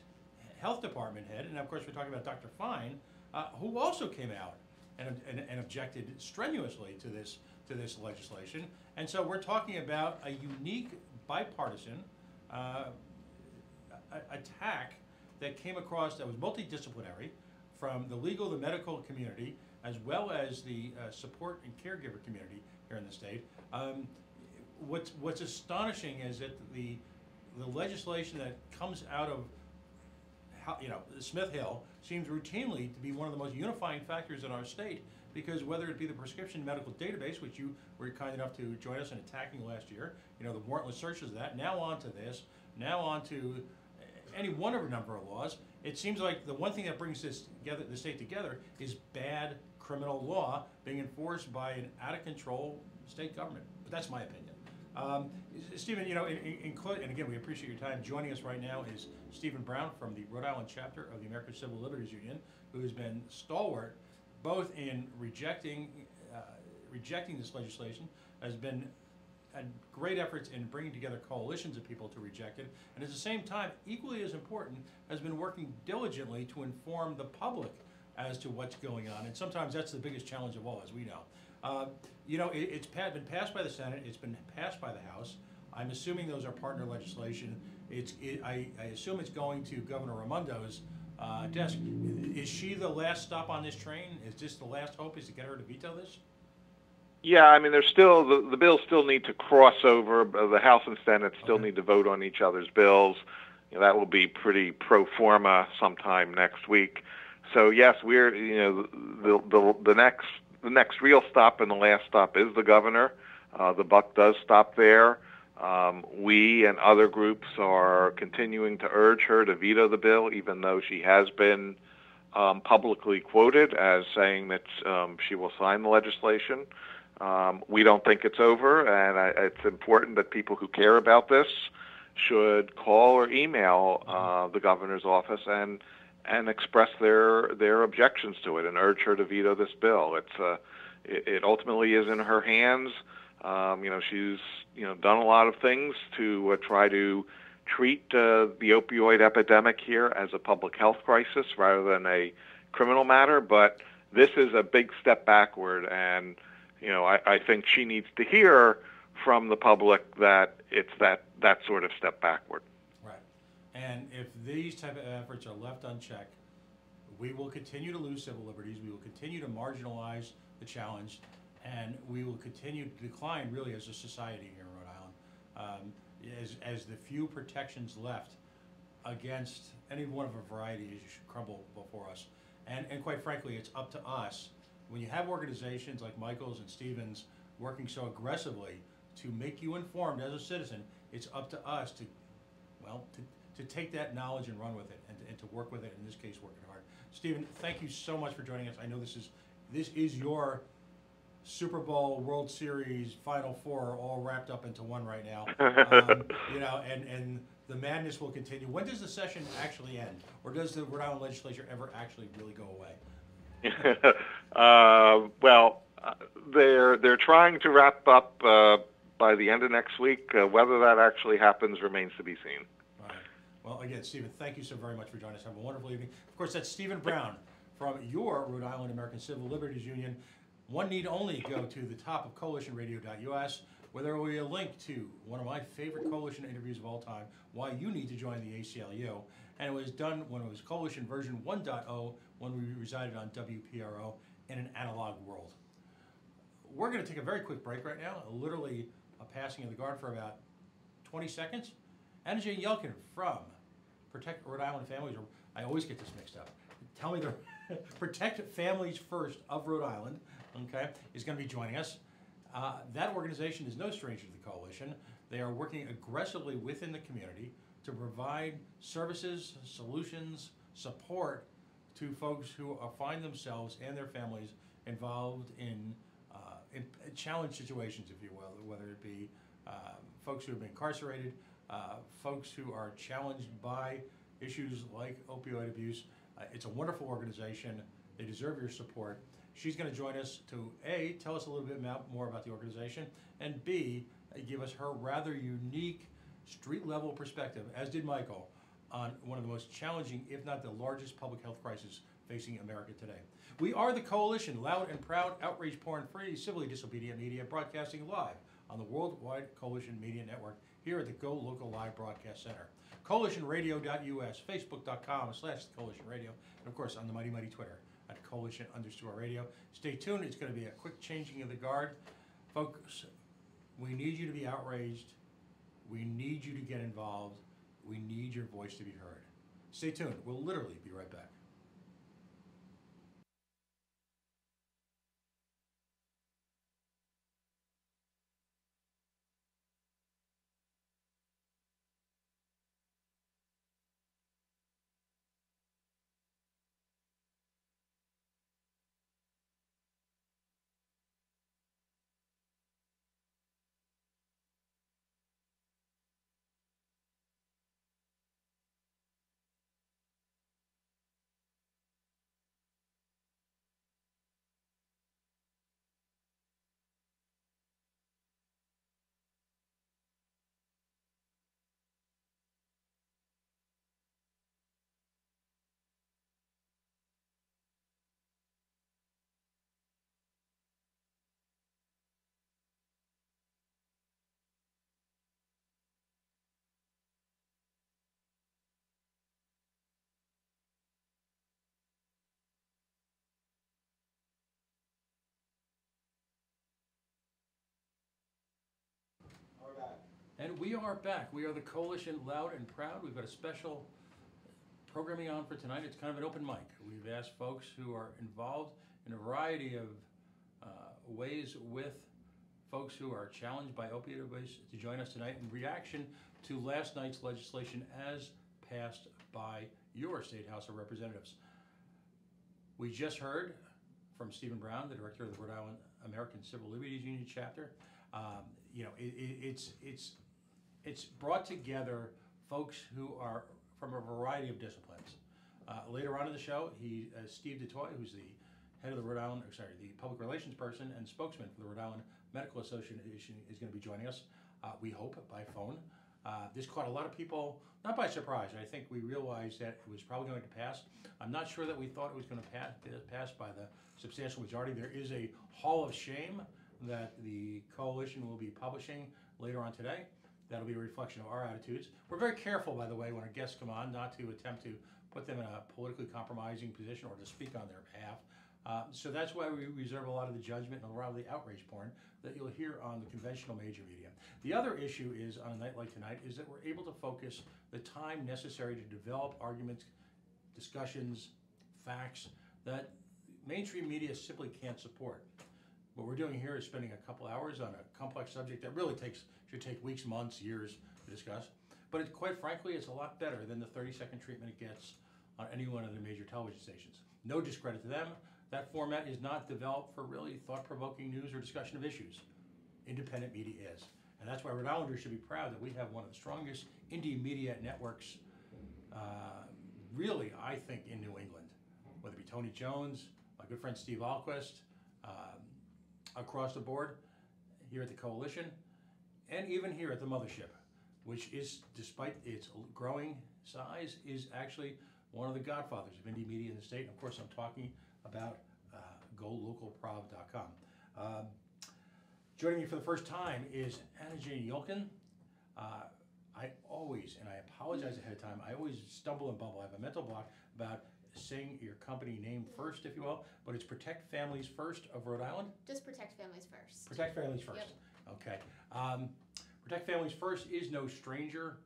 health department head, and of course we're talking about Dr. Fine, uh, who also came out and, and, and objected strenuously to this to this legislation. And so we're talking about a unique bipartisan uh, attack that came across that was multidisciplinary from the legal, the medical community, as well as the uh, support and caregiver community here in the state. Um, what's what's astonishing is that the the legislation that comes out of you know, Smith Hill seems routinely to be one of the most unifying factors in our state because whether it be the prescription medical database, which you were kind enough to join us in attacking last year, you know, the warrantless searches of that, now on to this, now on to any one of a number of laws. It seems like the one thing that brings this together, the state together, is bad criminal law being enforced by an out of control state government. But that's my opinion. Um, Steven, you know, in, in, and again, we appreciate your time. Joining us right now is Steven Brown from the Rhode Island chapter of the American Civil Liberties Union, who has been stalwart both in rejecting uh, rejecting this legislation, has been had great efforts in bringing together coalitions of people to reject it, and at the same time, equally as important, has been working diligently to inform the public as to what's going on. And sometimes that's the biggest challenge of all, as we know. Uh, you know, it, it's been passed by the Senate, it's been passed by the House. I'm assuming those are partner legislation. It's, it, I, I assume it's going to Governor Raimondo's uh, desk. Is she the last stop on this train? Is this the last hope, is to get her to veto this? Yeah, I mean, there's still the, the bills still need to cross over. uh, The House and Senate still Okay. need to vote on each other's bills. You know, that will be pretty pro forma sometime next week. So yes, we're you know the the the next the next real stop and the last stop is the governor. Uh, the buck does stop there. Um, we and other groups are continuing to urge her to veto the bill, even though she has been um, publicly quoted as saying that um, she will sign the legislation. Um, we don't think it's over, and I, it's important that people who care about this should call or email uh, the governor's office and and express their their objections to it and urge her to veto this bill. It's uh, it, it ultimately is in her hands. Um, you know, she's you know done a lot of things to uh, try to treat uh, the opioid epidemic here as a public health crisis rather than a criminal matter. But this is a big step backward, and you know, I, I think she needs to hear from the public that it's that that sort of step backward. And if these type of efforts are left unchecked, we will continue to lose civil liberties, we will continue to marginalize the challenge, and we will continue to decline really as a society here in Rhode Island. Um, as, as the few protections left against any one of a variety issues crumble before us. And, and quite frankly, it's up to us, when you have organizations like Michael's and Stevens working so aggressively to make you informed as a citizen, it's up to us to well, to, to take that knowledge and run with it and, and to work with it, in this case, working hard. Steven, thank you so much for joining us. I know this is, this is your Super Bowl, World Series, Final Four all wrapped up into one right now. Um, You know, and, and the madness will continue. When does the session actually end? Or does the Rhode Island legislature ever actually really go away? uh, well, uh, they're they're trying to wrap up uh, by the end of next week. Uh, whether that actually happens remains to be seen. Well, again, Steven, thank you so very much for joining us. Have a wonderful evening. Of course, that's Steven Brown from your Rhode Island American Civil Liberties Union. One need only go to the top of coalitionradio.us where there will be a link to one of my favorite coalition interviews of all time, why you need to join the ACLU. And it was done when it was coalition version 1.0 when we resided on WPRO in an analog world. We're going to take a very quick break right now, literally a passing of the guard for about 20 seconds. Anna Jane Yolken from Protect Rhode Island Families, or I always get this mixed up. Tell me the Protect Families First of Rhode Island, okay, is going to be joining us. Uh, that organization is no stranger to the coalition. They are working aggressively within the community to provide services, solutions, support to folks who are, find themselves and their families involved in, uh, in challenge situations, if you will, whether it be uh, folks who have been incarcerated, uh, folks who are challenged by issues like opioid abuse. Uh, it's a wonderful organization. They deserve your support. She's going to join us to A, tell us a little bit more about the organization, and B, uh, give us her rather unique street level perspective, as did Michael, on one of the most challenging, if not the largest public health crisis facing America today. We are the Coalition, loud and proud, outrage porn free, civilly disobedient media, broadcasting live on the Worldwide Coalition Media Network here at the Go Local Live Broadcast Center. CoalitionRadio.us, Facebook.com slash Coalition Radio, and of course on the Mighty Mighty Twitter at Coalition underscore radio. Stay tuned, it's going to be a quick changing of the guard. Folks, we need you to be outraged. We need you to get involved. We need your voice to be heard. Stay tuned. We'll literally be right back. We are back. We are the Coalition Loud and Proud. We've got a special programming on for tonight. It's kind of an open mic. We've asked folks who are involved in a variety of uh, ways with folks who are challenged by opioid abuse to join us tonight in reaction to last night's legislation as passed by your State House of Representatives. We just heard from Steven Brown, the director of the Rhode Island American Civil Liberties Union chapter. Um, you know, it, it, it's it's it's brought together folks who are from a variety of disciplines. Uh, later on in the show, he uh, Steve DeToy, who's the head of the Rhode Island, or sorry, the public relations person and spokesman for the Rhode Island Medical Association, is going to be joining us. Uh, we hope by phone. Uh, this caught a lot of people not by surprise. I think we realized that it was probably going to pass. I'm not sure that we thought it was going to pass, pass by the substantial majority. There is a Hall of Shame that the coalition will be publishing later on today. That'll be a reflection of our attitudes. We're very careful, by the way, when our guests come on, not to attempt to put them in a politically compromising position or to speak on their behalf. Uh, so that's why we reserve a lot of the judgment and a lot of the outrage porn that you'll hear on the conventional major media. The other issue is on a night like tonight is that we're able to focus the time necessary to develop arguments, discussions, facts that mainstream media simply can't support. What we're doing here is spending a couple hours on a complex subject that really takes should take weeks, months, years to discuss. But it, quite frankly, it's a lot better than the 30-second treatment it gets on any one of the major television stations. No discredit to them. That format is not developed for really thought-provoking news or discussion of issues. Independent media is. And that's why Rhode Islanders should be proud that we have one of the strongest indie media networks, uh, really, I think, in New England. Whether it be Tony Jones, my good friend Steve Ahlquist, across the board here at the Coalition, and even here at the Mothership, which is, despite its growing size, is actually one of the godfathers of indie media in the state. And of course, I'm talking about uh, golocalprov.com. Um, joining me for the first time is Anna Jane Yolken. Uh, I always, and I apologize ahead of time, I always stumble and bubble. I have a mental block about saying your company name first, if you will, but it's Protect Families First of Rhode Island. Just protect families first. Protect Families First. Yep. Okay. Um, Protect Families First is no stranger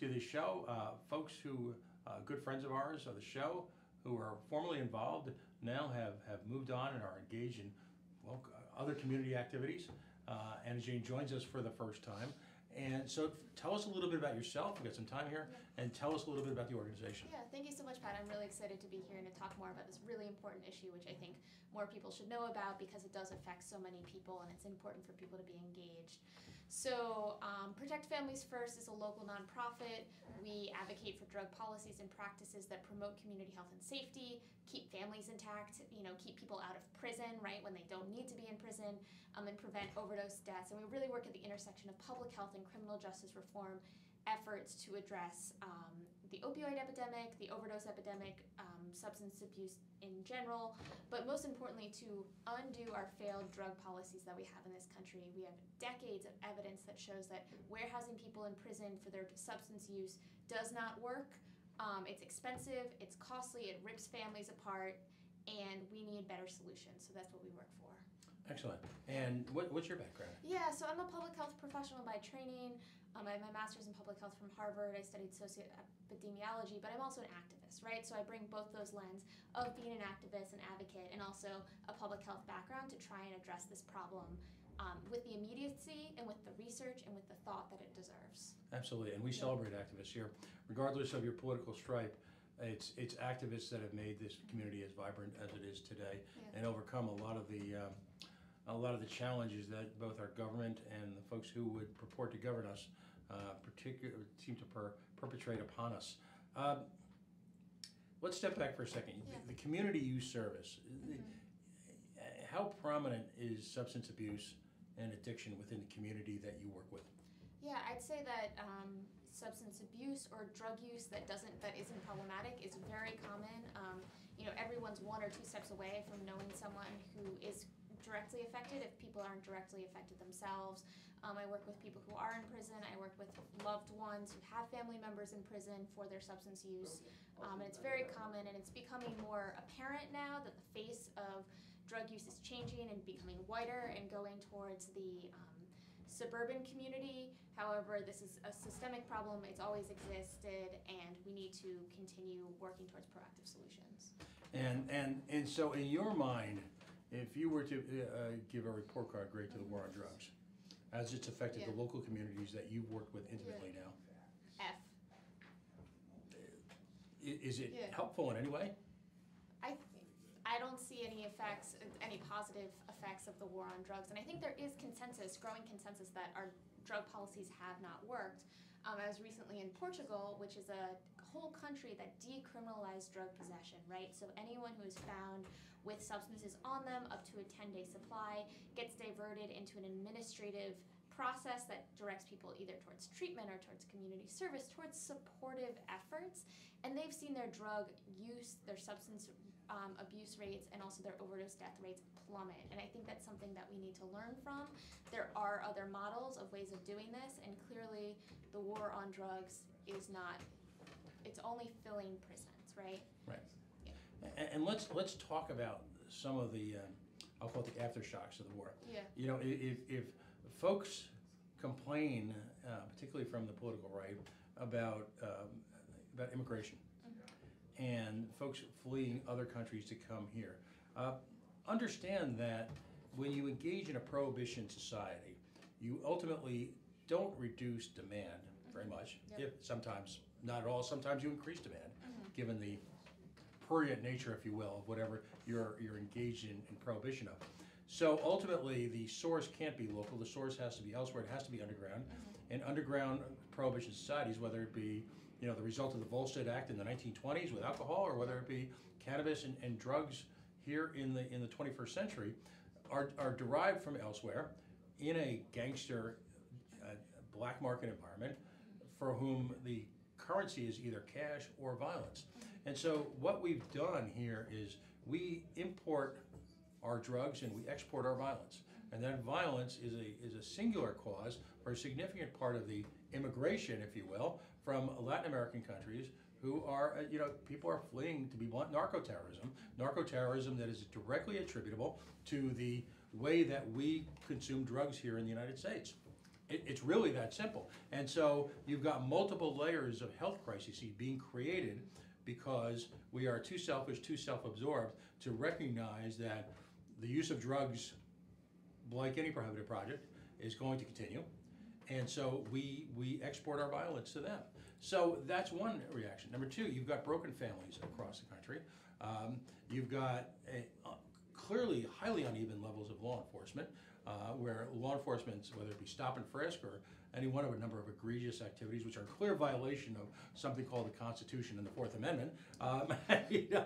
to the show. Uh, folks who, uh, good friends of ours of the show, who are formerly involved, now have, have moved on and are engaged in well, other community activities. Uh, Anna Jane joins us for the first time. And so tell us a little bit about yourself. We've got some time here. And tell us a little bit about the organization. Yeah, thank you so much, Pat. I'm really excited to be here and to talk more about this really important issue, which I think more people should know about because it does affect so many people and it's important for people to be engaged. So, um, Protect Families First is a local nonprofit. We advocate for drug policies and practices that promote community health and safety, keep families intact, you know, keep people out of prison, right, when they don't need to be in prison, um, and prevent overdose deaths. And we really work at the intersection of public health and criminal justice reform efforts to address um, the opioid epidemic, the overdose epidemic, um, substance abuse in general, but most importantly, to undo our failed drug policies that we have in this country. We have decades of evidence that shows that warehousing people in prison for their substance use does not work. Um, it's expensive, it's costly, it rips families apart, and we need better solutions. So that's what we work for. Excellent. And what, what's your background? Yeah, so I'm a public health professional by training. Um, I have my master's in public health from Harvard. I studied socioepidemiology, but I'm also an activist, right? So I bring both those lens of being an activist, an advocate, and also a public health background to try and address this problem um, with the immediacy and with the research and with the thought that it deserves. Absolutely, and we Yeah. celebrate activists here, regardless of your political stripe. It's it's activists that have made this community as vibrant as it is today, Yeah. and overcome a lot of the um, a lot of the challenges that both our government and the folks who would purport to govern us, uh, particular seem to per, perpetrate upon us. Um, let's step back for a second. Yeah. The, the community you service, the- how prominent is substance abuse and addiction within the community that you work with? Yeah, I'd say that um, substance abuse or drug use that doesn't that isn't problematic is very common. Um, you know, everyone's one or two steps away from knowing someone who is directly affected if people aren't directly affected themselves. Um, I work with people who are in prison. I work with loved ones who have family members in prison for their substance use. Um, and it's very common and it's becoming more apparent now that the face of drug use is changing and becoming whiter and going towards the um, suburban community. However, this is a systemic problem. It's always existed, and we need to continue working towards proactive solutions. And, and, and so in your mind, if you were to uh, give a report card grade to the war on drugs, as it's affected the Yeah. local communities that you've worked with intimately now, F. i- is it Yeah. helpful in any way? I I don't see any effects, any positive effects of the war on drugs, and I think there is consensus, growing consensus, that our drug policies have not worked. Um, I was recently in Portugal, which is a whole country that decriminalized drug possession, right? So anyone who is found with substances on them, up to a 10 day supply, gets diverted into an administrative process that directs people either towards treatment or towards community service, towards supportive efforts. And they've seen their drug use, their substance um, abuse rates, and also their overdose death rates plummet. And I think that's something that we need to learn from. There are other models of ways of doing this, and clearly the war on drugs is not, it's only filling prisons, right? And, and let's, let's talk about some of the, um, I'll call it the aftershocks of the war. Yeah. You know, if, if folks complain, uh, particularly from the political right, about, um, about immigration and folks fleeing other countries to come here, uh, understand that when you engage in a prohibition society, you ultimately don't reduce demand very much. Yep. If sometimes, not at all, sometimes you increase demand, Mhm. given the prurient nature, if you will, of whatever you're, you're engaged in, in prohibition of. So ultimately, the source can't be local, the source has to be elsewhere, it has to be underground. And underground prohibition societies, whether it be, you know, the result of the Volstead Act in the nineteen twenties with alcohol, or whether it be cannabis and, and drugs here in the, in the twenty-first century, are, are derived from elsewhere in a gangster, uh, black market environment for whom the currency is either cash or violence. And so what we've done here is we import our drugs and we export our violence. And that violence is a, is a singular cause for a significant part of the immigration, if you will, from Latin American countries who are, uh, you know, people are fleeing, to be blunt, narco-terrorism. Narco-terrorism that is directly attributable to the way that we consume drugs here in the United States. It, it's really that simple. And so you've got multiple layers of health crises being created because we are too selfish, too self-absorbed to recognize that the use of drugs, like any prohibited project, is going to continue. And so we, we export our violence to them. So that's one reaction. Number two, you've got broken families across the country. Um, you've got a, uh, clearly highly uneven levels of law enforcement, uh, where law enforcement, whether it be stop and frisk or any one of a number of egregious activities, which are a clear violation of something called the Constitution and the Fourth Amendment, um, you know,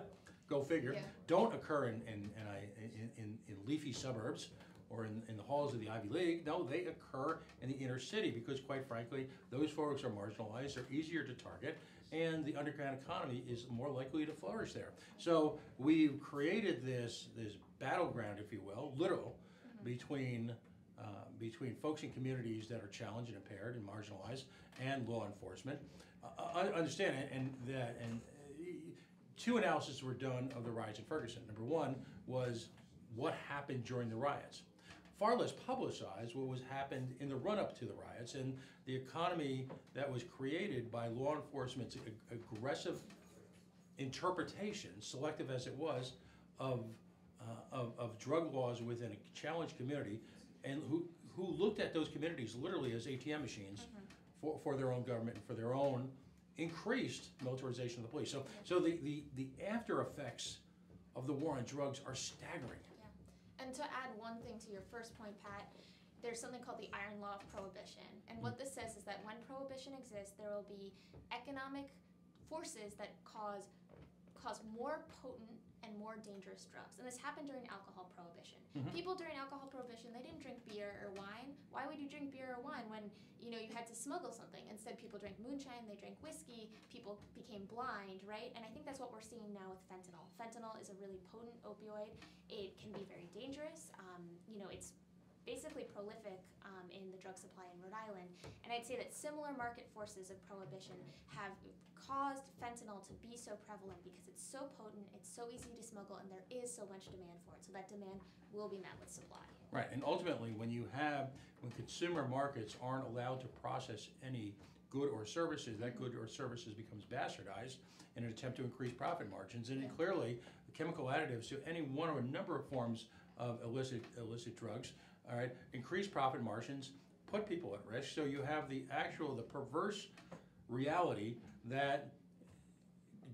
go figure, Yeah. don't occur in, in, in, in, in, in leafy suburbs or in, in the halls of the Ivy League. No, they occur in the inner city because, quite frankly, those folks are marginalized, they're easier to target, and the underground economy is more likely to flourish there. So we've created this, this battleground, if you will, literal, between, uh, between folks in communities that are challenged and impaired and marginalized and law enforcement. Uh, I understand, and- and that, and uh, two analyses were done of the riots in Ferguson. Number one was what happened during the riots. Far less publicized what was happened in the run-up to the riots and the economy that was created by law enforcement's ag- aggressive interpretation, selective as it was, of, uh, Uh, of, of drug laws within a challenged community, and who, who looked at those communities literally as ATM machines mm-hmm. for, for their own government and for their own increased militarization of the police. So, so the, the, the after effects of the war on drugs are staggering. And to add one thing to your first point, Pat, there's something called the iron law of prohibition. And what mm. this says is that when prohibition exists, there will be economic forces that cause cause more potent and more dangerous drugs. And this happened during alcohol prohibition. Mhm. People during alcohol prohibition, they didn't drink beer or wine. Why would you drink beer or wine when, you know, you had to smuggle something? Instead, people drank moonshine, they drank whiskey, people became blind, right? And I think that's what we're seeing now with fentanyl. Fentanyl is a really potent opioid. It can be very dangerous. Um, you know, it's basically prolific um, in the drug supply in Rhode Island. And I'd say that similar market forces of prohibition have caused fentanyl to be so prevalent because it's so potent, it's so easy to smuggle, and there is so much demand for it. So that demand will be met with supply. Right, and ultimately, when you have, when consumer markets aren't allowed to process any good or services, that good or services becomes bastardized in an attempt to increase profit margins. And Yeah. clearly, the chemical additives to any one or a number of forms of illicit, illicit drugs, all right, increase profit margins, put people at risk. So you have the actual, the perverse reality that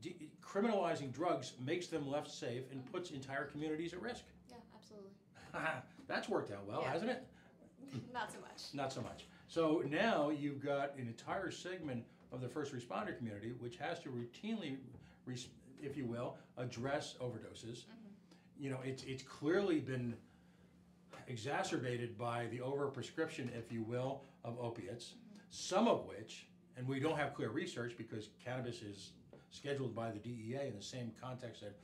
de- criminalizing drugs makes them less safe and puts entire communities at risk. Yeah, absolutely. That's worked out well, Yeah. hasn't it? Not so much. Not so much. So now you've got an entire segment of the first responder community which has to routinely, res- if you will, address overdoses. Mm-hmm. You know, it's it's clearly been exacerbated by the overprescription, if you will, of opiates. Some of which, and we don't have clear research because cannabis is scheduled by the DEA in the same context that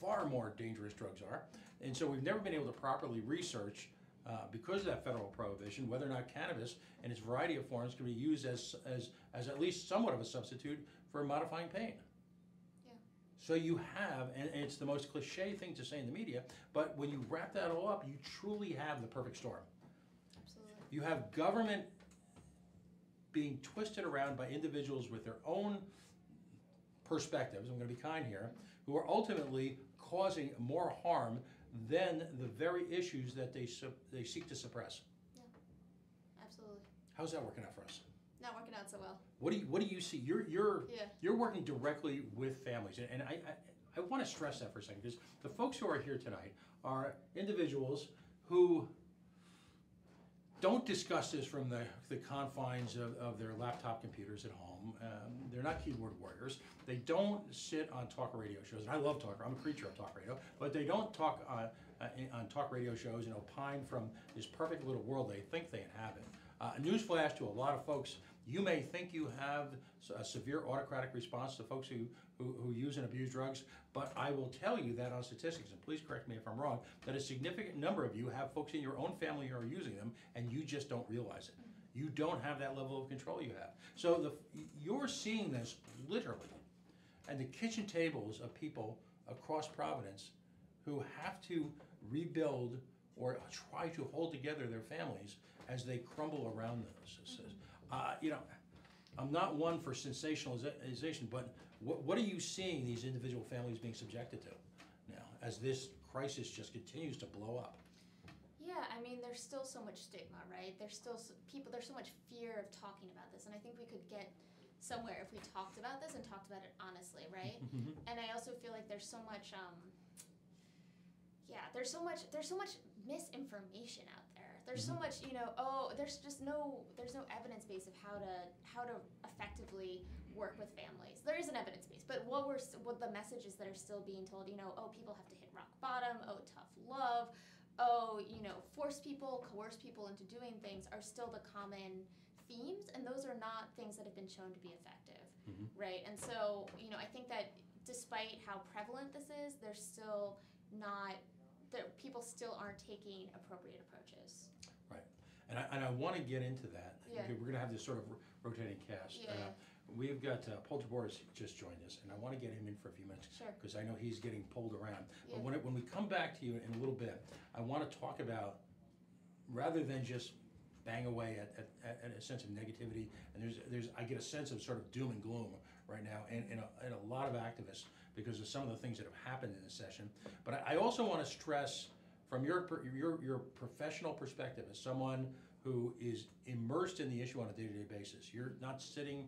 far more dangerous drugs are. And so we've never been able to properly research, uh, because of that federal prohibition, whether or not cannabis and its variety of forms can be used as, as, as at least somewhat of a substitute for modifying pain. So you have, and it's the most cliche thing to say in the media, but when you wrap that all up, you truly have the perfect storm. Absolutely. You have government being twisted around by individuals with their own perspectives, I'm gonna be kind here, who are ultimately causing more harm than the very issues that they, they seek to suppress. Yeah, absolutely. How's that working out for us? Not working out so well. What do you, what do you see? You're, you're, Yeah. you're working directly with families, and, and I, I, I want to stress that for a second because the folks who are here tonight are individuals who don't discuss this from the, the confines of, of their laptop computers at home. Um, they're not keyboard warriors. They don't sit on talk radio shows, and I love talk. I'm a creature of talk radio, but they don't talk on, uh, on talk radio shows and opine from this perfect little world they think they inhabit. Uh, newsflash to a lot of folks You may think you have a severe autocratic response to folks who, who, who use and abuse drugs, but I will tell you that on statistics, and please correct me if I'm wrong, that a significant number of you have folks in your own family who are using them, and you just don't realize it. You don't have that level of control you have. So the, you're seeing this literally, and the kitchen tables of people across Providence who have to rebuild or try to hold together their families as they crumble around those. Uh, you know, I'm not one for sensationalization, but what, what are you seeing these individual families being subjected to now as this crisis just continues to blow up? Yeah, I mean, there's still so much stigma, right? There's still s people, there's so much fear of talking about this, and I think we could get somewhere if we talked about this and talked about it honestly, right? and I also feel like there's so much, um, yeah, there's so much, there's so much misinformation out there. There's so much, you know, oh, there's just no, there's no evidence base of how to, how to effectively work with families. There is an evidence base, but what we're, what the messages that are still being told, you know, oh, people have to hit rock bottom, oh, tough love, oh, you know, force people, coerce people into doing things are still the common themes, and those are not things that have been shown to be effective, Mhm. right? And so, you know, I think that despite how prevalent this is, there's still not, that people still aren't taking appropriate approaches. And I, and I want to get into that. Yeah. We're going to have this sort of rotating cast. Yeah. Uh, We've got, uh, Paul Jabour just joined us, and I want to get him in for a few minutes Sure. because I know he's getting pulled around. Yeah. But when, it- when we come back to you in a little bit, I want to talk about, rather than just bang away at, at, at- a sense of negativity, and there's, there's, I get a sense of sort of doom and gloom right now in, in a, in a lot of activists because of some of the things that have happened in this session. But I, I also want to stress, from your, your, your professional perspective, as someone who is immersed in the issue on a day-to-day basis, you're not sitting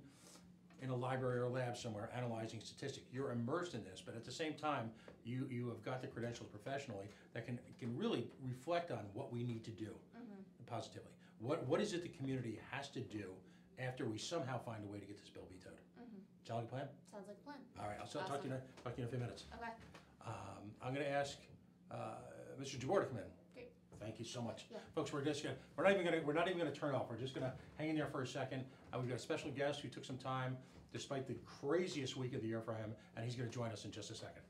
in a library or lab somewhere analyzing statistics. You're immersed in this, but at the same time, you, you have got the credentials professionally that can, can really reflect on what we need to do positively. What, what is it the community has to do after we somehow find a way to get this bill vetoed? Sound like a plan? Sounds like a plan. All right, I'll still talk to you, in a- talk to you in a few minutes. Okay. Um, I'm gonna ask, uh, Mr. Jabour to come in. Thank you so much. Yeah. Folks, we're just gonna, we're not even gonna, we're not even gonna turn off, we're just gonna hang in there for a second. Uh, we've got a special guest who took some time, despite the craziest week of the year for him, and he's gonna join us in just a second.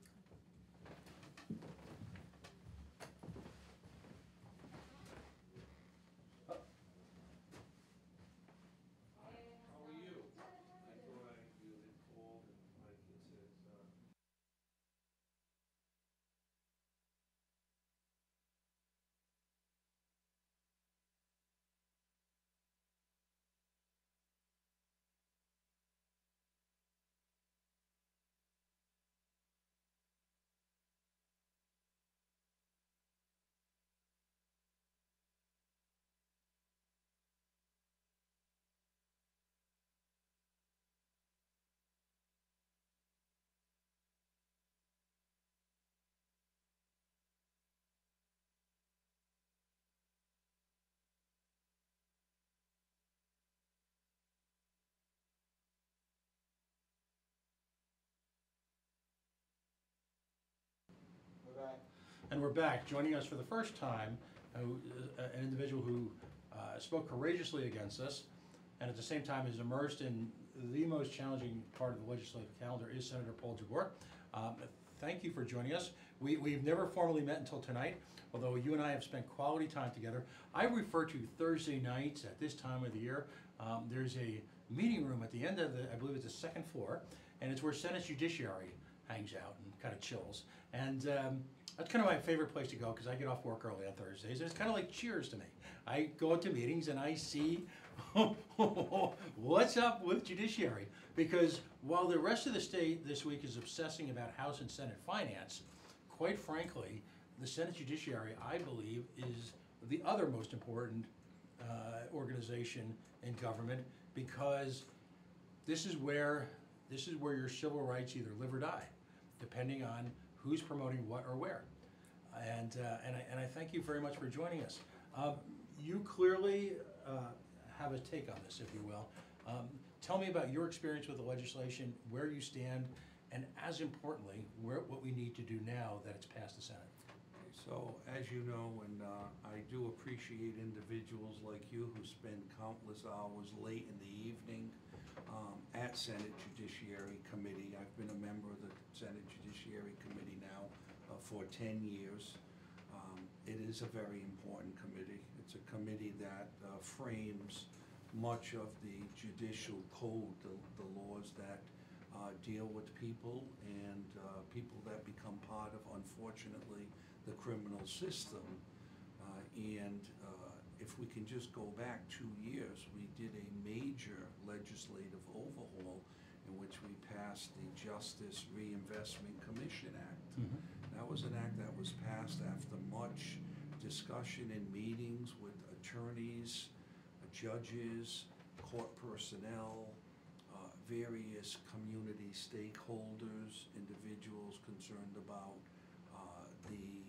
And we're back. Joining us for the first time, who, uh, an individual who uh, spoke courageously against us, and at the same time is immersed in the most challenging part of the legislative calendar, is Senator Paul Jabour. Um, Thank you for joining us. We, we've never formally met until tonight, although you and I have spent quality time together. I refer to Thursday nights at this time of the year. Um, There's a meeting room at the end of the, I believe it's the second floor, and it's where Senate Judiciary hangs out and kind of chills. And um, that's kind of my favorite place to go because I get off work early on Thursdays, and it's kind of like cheers to me. I go to meetings and I see what's up with judiciary because while the rest of the state this week is obsessing about House and Senate finance, quite frankly, the Senate Judiciary, I believe, is the other most important uh, organization in government because this is where this is where your civil rights either live or die, depending on who's promoting what or where. And uh, and I and I thank you very much for joining us. Um, you clearly uh, have a take on this, if you will. Um, tell me about your experience with the legislation, where you stand, and as importantly, where what we need to do now that it's passed the Senate. So, as you know, and uh, I do appreciate individuals like you who spend countless hours late in the evening um, at Senate Judiciary Committee. I've been a member of the Senate Judiciary Committee now uh, for 10 years. Um, It is a very important committee. It's a committee that uh, frames much of the judicial code, the the laws that uh, deal with people and uh, people that become part of, unfortunately, the criminal system. Uh, And uh, if we can just go back two years, we did a major legislative overhaul in which we passed the Justice Reinvestment Commission Act. That was an act that was passed after much discussion and meetings with attorneys, judges, court personnel, uh, various community stakeholders, individuals concerned about uh, the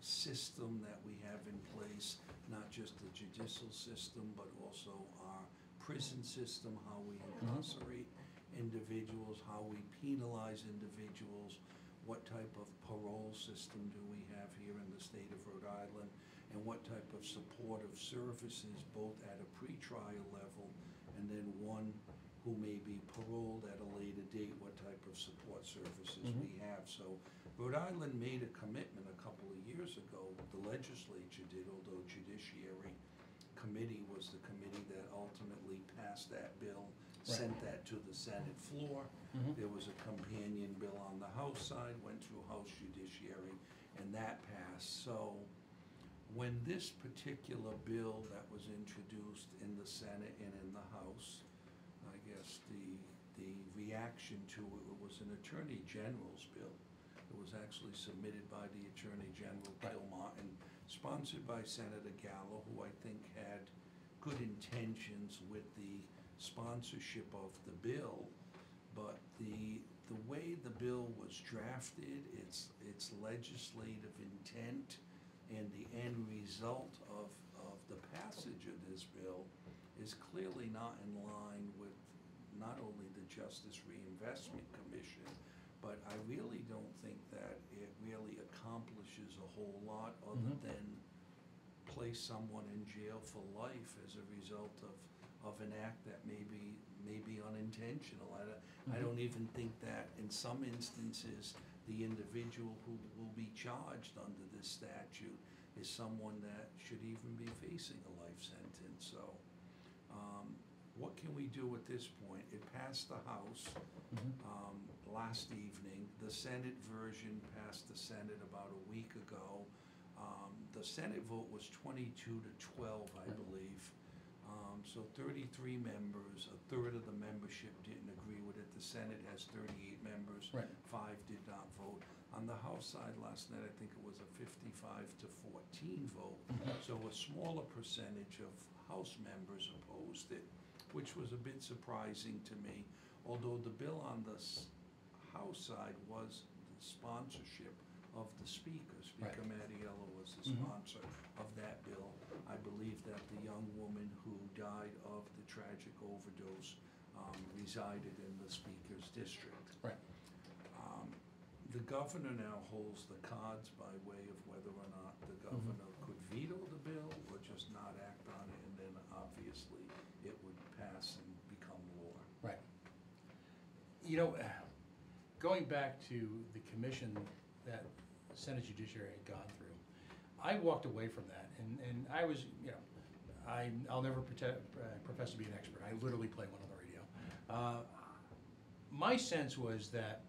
system that we have in place, not just the judicial system, but also our prison system, how we uh-huh. incarcerate individuals, how we penalize individuals, what type of parole system do we have here in the state of Rhode Island, and what type of supportive services, both at a pretrial level and then one who may be paroled at a later date, what type of support services mm-hmm. we have. So Rhode Island made a commitment a couple of years ago, the legislature did, although judiciary committee was the committee that ultimately passed that bill, sent that to the Senate floor. Mm-hmm. There was a companion bill on the House side, went through House Judiciary, and that passed. So when this particular bill that was introduced in the Senate and in the House, I guess the, the reaction to it was an Attorney General's bill. It was actually submitted by the Attorney General, Kilmartin, sponsored by Senator Gallo, who I think had good intentions with the sponsorship of the bill. But the, the way the bill was drafted, its, its legislative intent, and the end result of, of the passage of this bill is clearly not in line with not only the Justice Reinvestment Commission, but I really don't think that it really accomplishes a whole lot other Mhm. than place someone in jail for life as a result of, of an act that may be, may be unintentional. I, don't- I Mhm. don't even think that in some instances, the individual who will be charged under this statute is someone that should even be facing a life sentence, so. Um, what can we do at this point? It passed the House, um, last evening. The Senate version passed the Senate about a week ago. Um, the Senate vote was twenty-two to twelve, I believe. Um, so thirty-three members, a third of the membership didn't agree with it. The Senate has thirty-eight members. Right. Five did not vote. On the House side last night, I think it was a fifty-five to fourteen vote. So a smaller percentage of House members opposed it, which was a bit surprising to me. Although the bill on the s- House side was the sponsorship of the Speaker. Speaker Mattiello was the Mhm. sponsor of that bill. I believe that the young woman who died of the tragic overdose um, resided in the Speaker's district. Right. Um, The governor now holds the cards by way of whether or not the governor could veto the bill or just not act on it, and then obviously it would pass and become law. Right. You know, going back to the commission that Senate Judiciary had gone through, I walked away from that, and, and I was, you know, I, I'll never pretend, uh, profess to be an expert, I literally play one on the radio. Uh, My sense was that,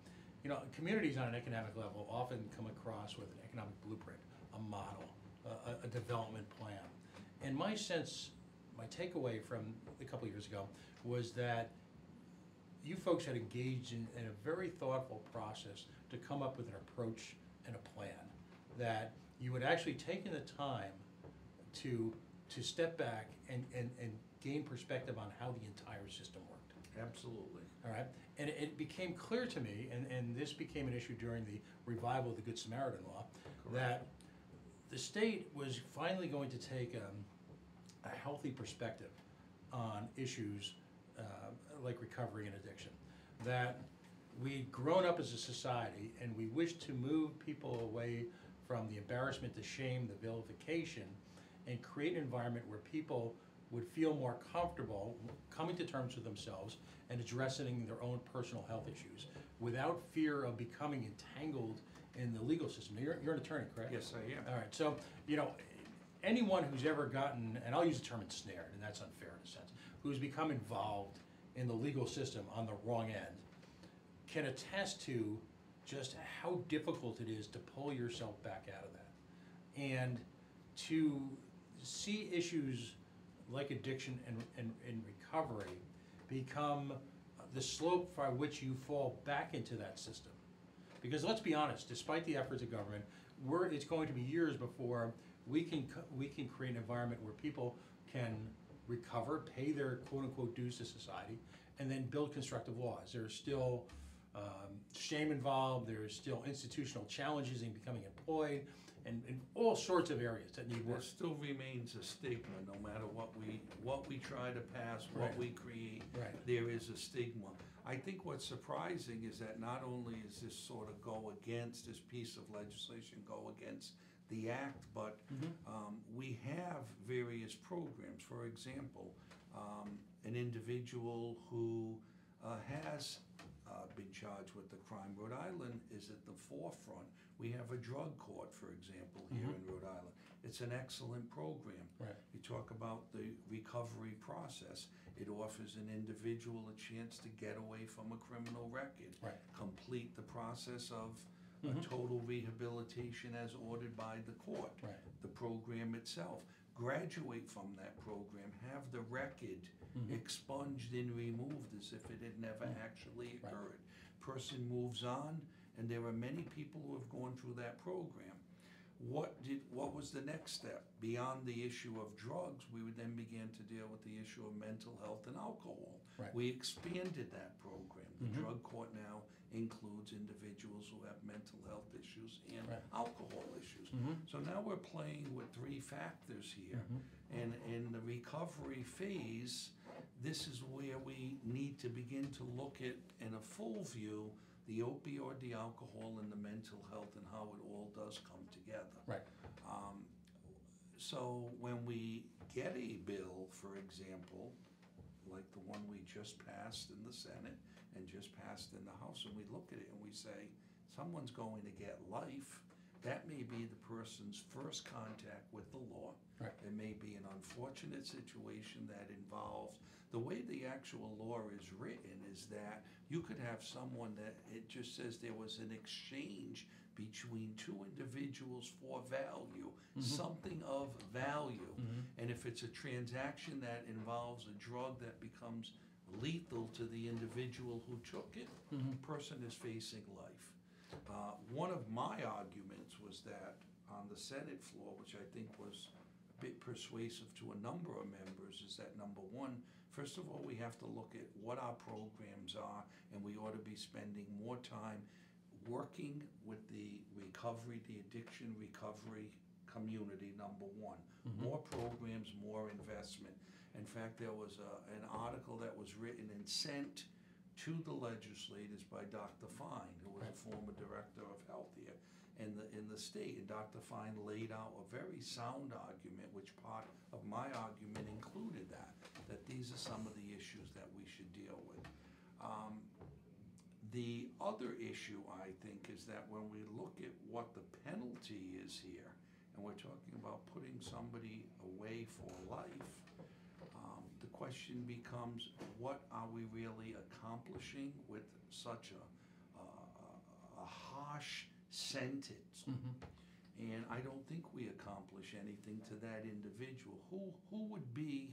you know, communities on an economic level often come across with an economic blueprint, a model, a, a- development plan. And my sense, my takeaway from a couple years ago was that you folks had engaged in, in a very thoughtful process to come up with an approach and a plan. That you had actually taken the time to, to step back and, and, and gain perspective on how the entire system worked. Absolutely. All right, and it became clear to me, and, and this became an issue during the revival of the Good Samaritan law, that the state was finally going to take um, a healthy perspective on issues uh, like recovery and addiction. That we'd grown up as a society and we wished to move people away from the embarrassment, the shame, the vilification, and create an environment where people would feel more comfortable coming to terms with themselves and addressing their own personal health issues without fear of becoming entangled in the legal system. Now, You're, you're an attorney, correct? Yes, I am. All right, so, you know, anyone who's ever gotten, and I'll use the term ensnared, and that's unfair in a sense, who's become involved in the legal system on the wrong end, can attest to just how difficult it is to pull yourself back out of that. And to see issues like addiction and, and, and recovery become the slope by which you fall back into that system. Because let's be honest, despite the efforts of government, we're, it's going to be years before we can, we can create an environment where people can recover, pay their quote-unquote dues to society, and then build constructive laws. There's still um, shame involved, there's still institutional challenges in becoming employed, and, and all sorts of areas that need There work. still remains a stigma, no matter what we, what we try to pass, what Right. we create. Right. There is a stigma. I think what's surprising is that not only is this sort of go against, this piece of legislation go against the act, but um, we have various programs. For example, um, an individual who uh, has uh, been charged with the crime. Rhode Island is at the forefront. We have a drug court, for example, here in Rhode Island. It's an excellent program. Right. You talk about the recovery process. It offers an individual a chance to get away from a criminal record. Right. Complete the process of a mm-hmm. total rehabilitation as ordered by the court. Right. The program itself. Graduate from that program, have the record mm-hmm. expunged and removed as if it had never mm-hmm. actually Right. occurred. Person moves on, and there are many people who have gone through that program. What did, what was the next step? Beyond the issue of drugs, we would then begin to deal with the issue of mental health and alcohol. Right. We expanded that program. The drug court now includes individuals who have mental health issues and Right. alcohol issues. Mhm. So now we're playing with three factors here. And in the recovery phase, this is where we need to begin to look at, in a full view, the opioid, the alcohol, and the mental health and how it all does come together. Right. Um, so when we get a bill, for example, like the one we just passed in the Senate and just passed in the House, and we look at it and we say, someone's going to get life, that may be the person's first contact with the law. Right. It may be an unfortunate situation that involves, the way the actual law is written is that you could have someone that, it just says there was an exchange between two individuals for value, mm-hmm. something of value. Mm-hmm. And if it's a transaction that involves a drug that becomes lethal to the individual who took it, the person is facing life. Uh, One of my arguments was that on the Senate floor, which I think was a bit persuasive to a number of members, is that number one, first of all, we have to look at what our programs are, and we ought to be spending more time working with the recovery, the addiction recovery community, number one. More programs, more investment. In fact, there was a, an article that was written and sent to the legislators by Dr. Fine, who was a former director of health here in the, in the state. And Dr. Fine laid out a very sound argument, which part of my argument included that, that these are some of the issues that we should deal with. Um, the other issue, I think, is that when we look at what the penalty is here, and we're talking about putting somebody away for life, question becomes, what are we really accomplishing with such a, a, a- harsh sentence? Mm-hmm. And I don't think we accomplish anything to that individual. Who, who would be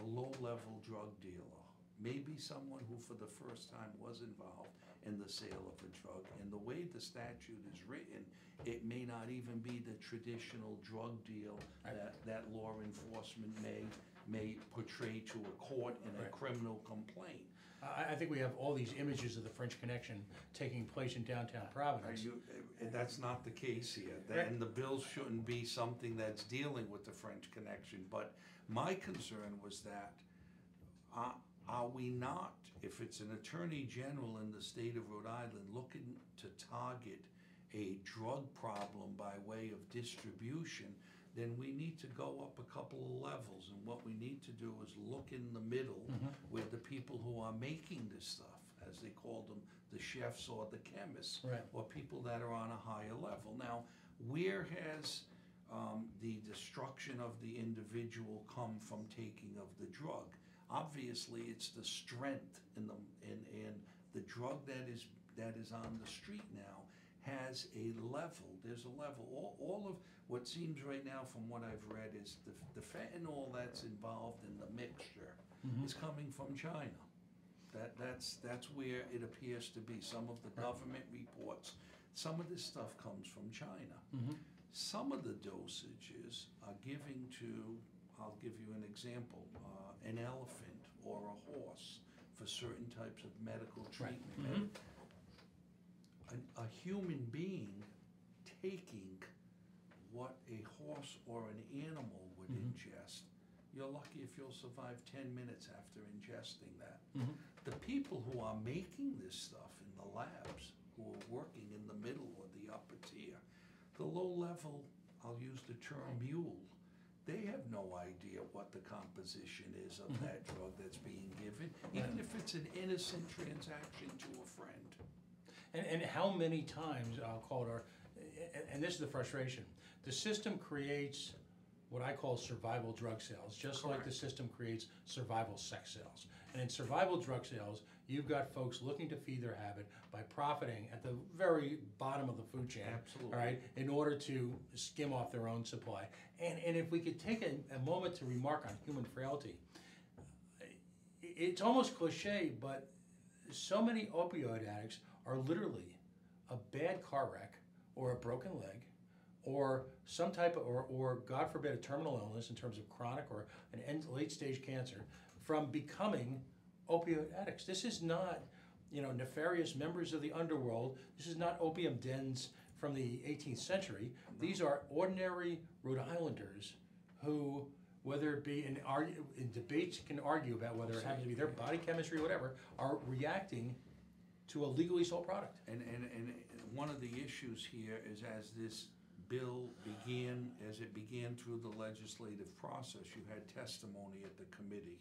a low-level drug dealer? Maybe someone who for the first time was involved in the sale of a drug. And the way the statute is written, it may not even be the traditional drug deal that, that law enforcement may, may portray to a court in a Right. criminal complaint. I, I think we have all these images of the French Connection taking place in downtown Are Providence. you, uh, that's not the case here, That- and the bill shouldn't be something that's dealing with the French Connection, but my concern was that, uh, are we not, if it's an Attorney General in the state of Rhode Island looking to target a drug problem by way of distribution, then we need to go up a couple of levels. And what we need to do is look in the middle where the people who are making this stuff, as they call them, the chefs or the chemists, Right. or people that are on a higher level. Now, where has um, the destruction of the individual come from taking of the drug? Obviously, it's the strength in the in, in the drug that is that is on the street now has a level. There's a level. All, all of what seems right now, from what I've read, is the, the fentanyl that's involved in the mixture mm-hmm. is coming from China. That, that's, that's where it appears to be. Some of the government reports, some of this stuff comes from China. Mm-hmm. Some of the dosages are giving to, I'll give you an example, uh, an elephant or a horse for certain types of medical treatment. And A, a human being taking what a horse or an animal would mm-hmm. ingest, you're lucky if you'll survive ten minutes after ingesting that. Mm-hmm. The people who are making this stuff in the labs, who are working in the middle or the upper tier, the low level, I'll use the term mule, they have no idea what the composition is of mm-hmm. that drug that's being given, even if it's an innocent transaction to a friend. And, and how many times, uh, I'll call it our, and, and this is the frustration, the system creates what I call survival drug sales, just like the system creates survival sex sales. And in survival drug sales, you've got folks looking to feed their habit by profiting at the very bottom of the food chain. Absolutely. All right, in order to skim off their own supply. And, and if we could take a, a moment to remark on human frailty, it's almost cliche, but so many opioid addicts are literally a bad car wreck or a broken leg or some type of, or, or God forbid, a terminal illness in terms of chronic or an end, late stage cancer from becoming opioid addicts. This is not, you know, nefarious members of the underworld. This is not opium dens from the 18th century. These are ordinary Rhode Islanders who, whether it be in, in debates, can argue about whether it happens to be their body chemistry or whatever, are reacting to a legally sold product. And, and, and one of the issues here is as this bill began, as it began through the legislative process, you had testimony at the committee.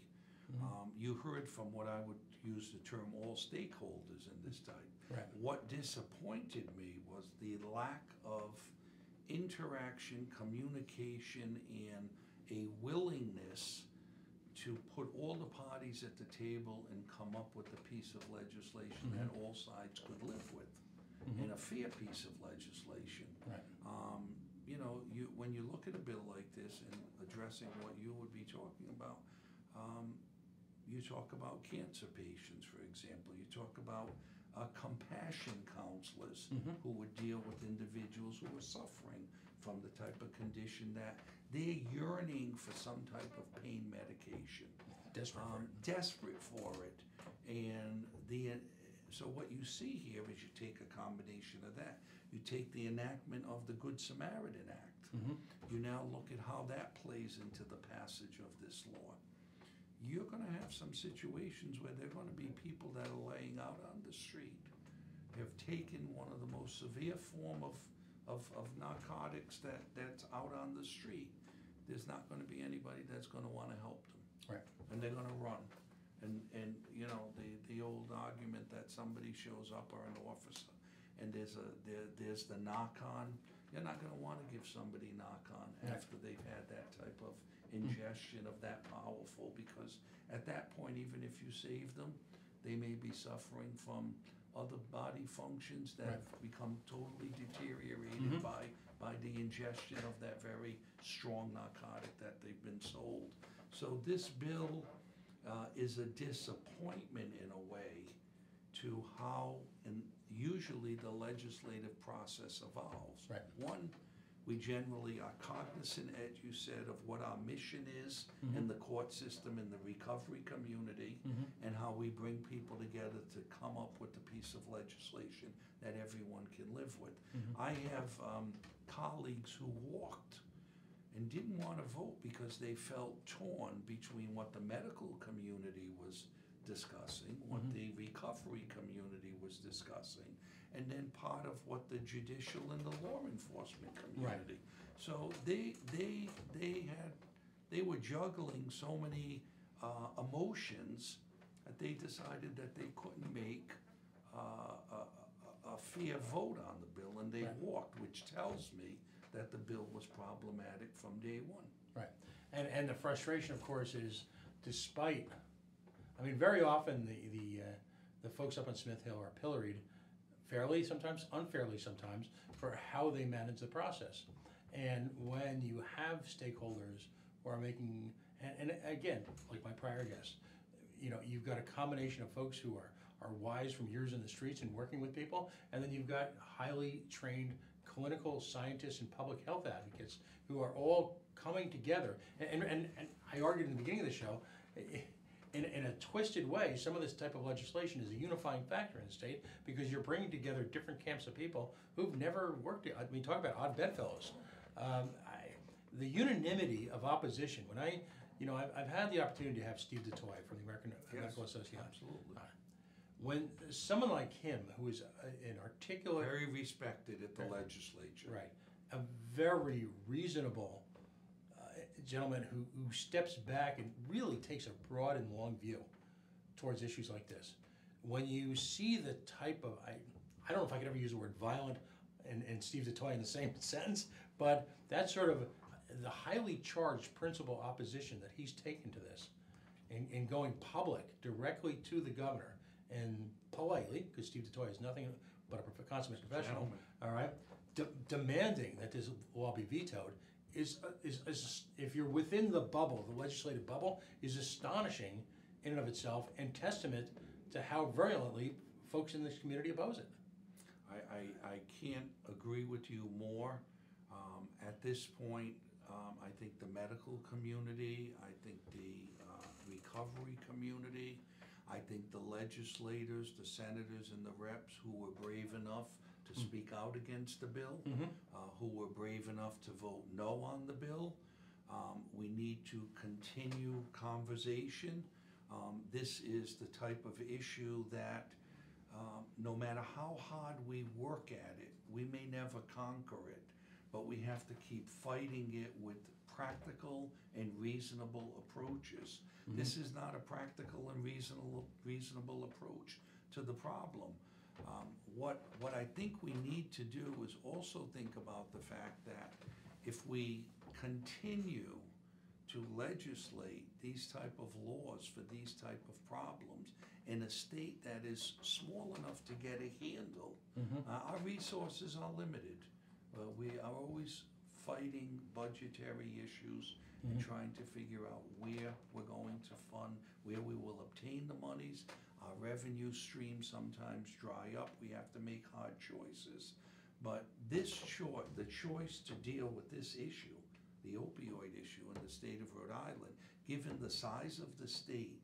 Um, you heard from what I would use the term all stakeholders in this type. Right. What disappointed me was the lack of interaction, communication, and a willingness to put all the parties at the table and come up with a piece of legislation that all sides could live with, and a fair piece of legislation. Right. Um, you know, you, when you look at a bill like this and addressing what you would be talking about, um, you talk about cancer patients, for example. You talk about uh, compassion counselors who would deal with individuals who are suffering from the type of condition that they're yearning for some type of pain medication Desperate for um, desperate for it. And the, so what you see here is you take a combination of that. You take the enactment of the Good Samaritan Act. Mm-hmm. You now look at how that plays into the passage of this law. You're gonna have some situations where there are gonna be people that are laying out on the street, have taken one of the most severe form of, of, of narcotics that, that's out on the street. There's not gonna be anybody that's gonna wanna help them Right. and they're gonna run. And, and, you know, the, the old argument that somebody shows up or an officer, and there's a, there, there's the Narcan, you're not gonna wanna give somebody Narcan after they've had that type of ingestion of that powerful, because at that point, even if you save them, they may be suffering from other body functions that have become totally deteriorated mm-hmm. by, by the ingestion of that very strong narcotic that they've been sold. So this bill uh, is a disappointment in a way to how, and usually the legislative process evolves. Right. One, we generally are cognizant, as you said, of what our mission is in the court system, in the recovery community, and how we bring people together to come up with a piece of legislation that everyone can live with. I have um, colleagues who walked and didn't want to vote because they felt torn between what the medical community was discussing, what Mhm. the recovery community was discussing, and then part of what the judicial and the law enforcement community. Right. So they, they, they had, they were juggling so many, uh, emotions that they decided that they couldn't make, uh, a, a, a fair vote on the bill, and they Right. walked, which tells me that the bill was problematic from day one. Right, and, and the frustration, of course, is despite, I mean, very often the, the, uh, the folks up on Smith Hill are pilloried fairly, sometimes unfairly sometimes, for how they manage the process. And when you have stakeholders who are making, and, and again, like my prior guest, you know, you've got a combination of folks who are, are wise from years in the streets and working with people, and then you've got highly trained clinical scientists and public health advocates who are all coming together. And, and, and I argued in the beginning of the show, in, in a twisted way, some of this type of legislation is a unifying factor in the state because you're bringing together different camps of people who've never worked. I mean, talk about odd bedfellows. Um, I, the unanimity of opposition. When I, you know, I've, I've had the opportunity to have Steve DeToy from the American Medical Association. Absolutely. When someone like him, who is an articulate, Very respected at the legislature. Right. A very reasonable uh, gentleman who, who steps back and really takes a broad and long view towards issues like this. When you see the type of, I, I don't know if I could ever use the word violent and, and Steve DeToy in the same sentence, but that sort of the highly charged principal opposition that he's taken to this and, and going public directly to the governor and politely, because Steve DeToy is nothing but a prof- consummate professional, Gentleman. all right, de- demanding that this law be vetoed is, is, is, if you're within the bubble, the legislative bubble, is astonishing in and of itself and testament to how virulently folks in this community oppose it. I, I, I can't agree with you more. Um, at this point, um, I think the medical community, I think the, uh, recovery community, I think the legislators, the senators and the reps who were brave enough to speak out against the bill, uh, who were brave enough to vote no on the bill. Um, we need to continue conversation. Um, this is the type of issue that, um, no matter how hard we work at it, we may never conquer it, but we have to keep fighting it with practical and reasonable approaches. This is not a practical and reasonable, reasonable approach to the problem. Um, what, what I think we need to do is also think about the fact that if we continue to legislate these type of laws for these type of problems in a state that is small enough to get a handle, uh, our resources are limited. Uh, we are always fighting budgetary issues and mm-hmm. trying to figure out where we're going to fund, where we will obtain the monies. Our revenue streams sometimes dry up. We have to make hard choices. But this short, the choice to deal with this issue, the opioid issue in the state of Rhode Island, given the size of the state,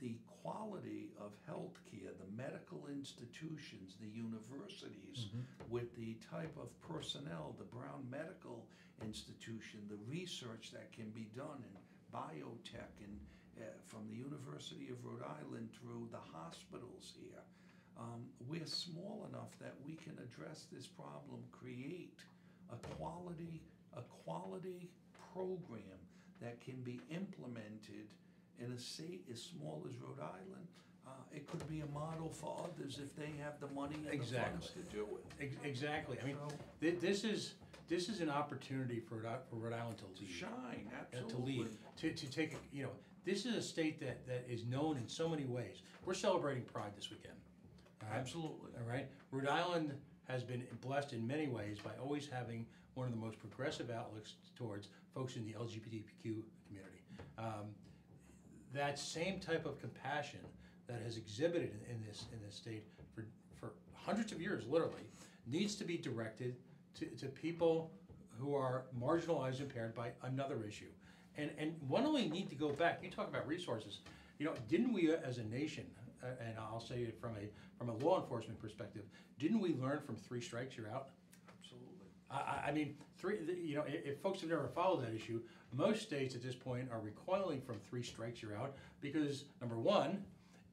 the quality of healthcare, the medical institutions, the universities, with the type of personnel, the Brown Medical Institution, the research that can be done in biotech and uh, from the University of Rhode Island through the hospitals here. Um, we're small enough that we can address this problem, create a quality, a quality program that can be implemented in a state as small as Rhode Island. Uh, it could be a model for others if they have the money and the funds Exactly. to do it. Ex- Exactly. I mean, So- thi- this is, this is an opportunity for Rhode I- for Rhode Island to To lead. shine, uh, absolutely. to lead, to, to take, you know, this is a state that, that is known in so many ways. We're celebrating Pride this weekend. all right? Absolutely. All right, Rhode Island has been blessed in many ways by always having one of the most progressive outlooks towards folks in the LGBTQ community. Um, that same type of compassion that has exhibited in, in this in this state for for hundreds of years, literally, needs to be directed to, to people who are marginalized, and impaired by another issue. And and one only need to go back. You talk about resources. You know, didn't we as a nation, uh, and I'll say it from a from a law enforcement perspective, didn't we learn from three strikes you're out? I, I, mean, three, you know, if, folks have never followed that issue, most states at this point are recoiling from three strikes, you're out, because number one,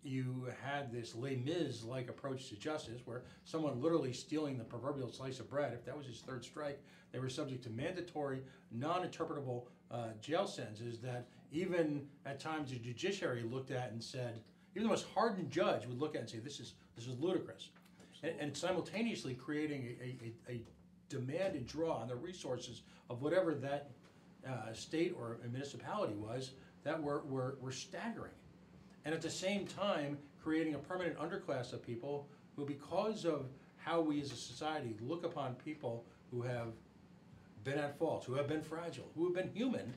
you had this Les Mis-like approach to justice, where someone literally stealing the proverbial slice of bread, if that was his third strike, they were subject to mandatory, non-interpretable uh, jail sentences that even at times the judiciary looked at and said, even the most hardened judge would look at and say, this is, this is ludicrous. And, and simultaneously creating a, a, a demand and draw on the resources of whatever that uh, state or municipality was that were, were, were staggering. And at the same time, creating a permanent underclass of people who, because of how we as a society look upon people who have been at fault, who have been fragile, who have been human,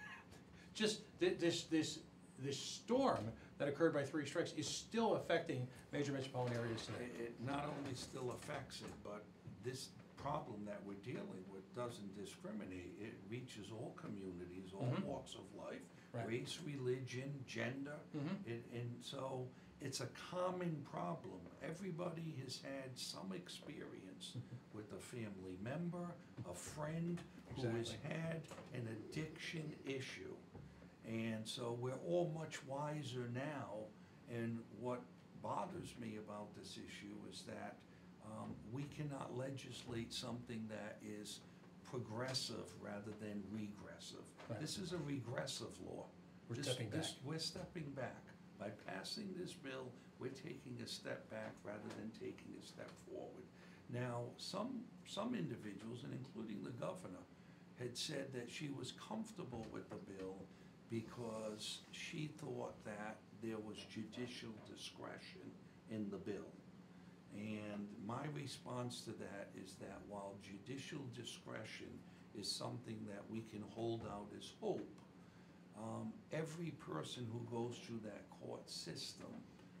just thi- this, this, this storm that occurred by three strikes is still affecting major metropolitan areas today. It, it not only still affects it, but this problem that we're dealing with doesn't discriminate. It reaches all communities, all Mhm. walks of life, Right. race, religion, gender. Mhm. It, and so it's a common problem. Everybody has had some experience with a family member, a friend who has Exactly. had an addiction issue. And so we're all much wiser now. And what bothers me about this issue is that um, we cannot legislate something that is progressive rather than regressive. Right. This is a regressive law. We're This- stepping this- back. We're stepping back. By passing this bill, we're taking a step back rather than taking a step forward. Now, some, some individuals, and including the governor, had said that she was comfortable with the bill because she thought that there was judicial discretion in the bill. And my response to that is that while judicial discretion is something that we can hold out as hope, um, every person who goes through that court system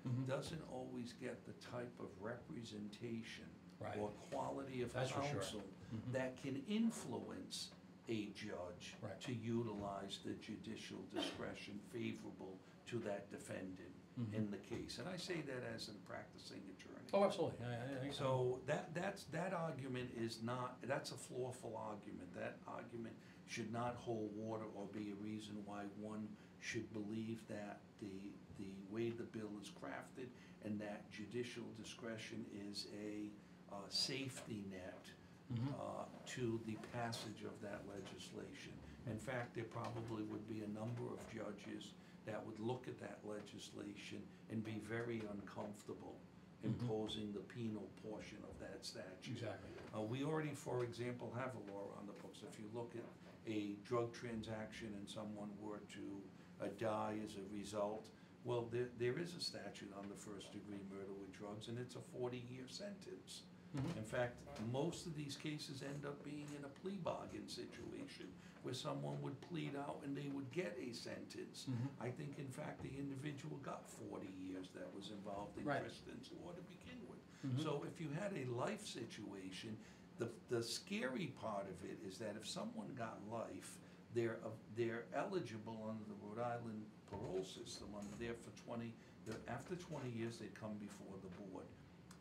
Mhm. doesn't always get the type of representation Right. or quality of That's for sure. counsel Mhm. that can influence a judge Right. to utilize the judicial discretion favorable to that defendant Mhm. in the case. And I say that as a practicing attorney. Oh, absolutely. I, I, I, So that, that's, that argument is not, that's a flawful argument. That argument should not hold water or be a reason why one should believe that the, the way the bill is crafted and that judicial discretion is a, uh, safety net Mhm. uh, to the passage of that legislation. In fact, there probably would be a number of judges that would look at that legislation and be very uncomfortable imposing the penal portion of that statute. Exactly. Uh, we already, for example, have a law on the books. If you look at a drug transaction and someone were to uh, die as a result, well, there, there is a statute on the first degree murder with drugs, and it's a forty-year sentence. Mhm. In fact, most of these cases end up being in a plea bargain situation where someone would plead out and they would get a sentence. Mhm. I think, in fact, the individual got forty years that was involved in Right. Kristen's law to begin with. Mhm. So if you had a life situation, the, the scary part of it is that if someone got life, they're, uh, they're eligible under the Rhode Island parole system, under there for twenty, the- after twenty years, they come before the board.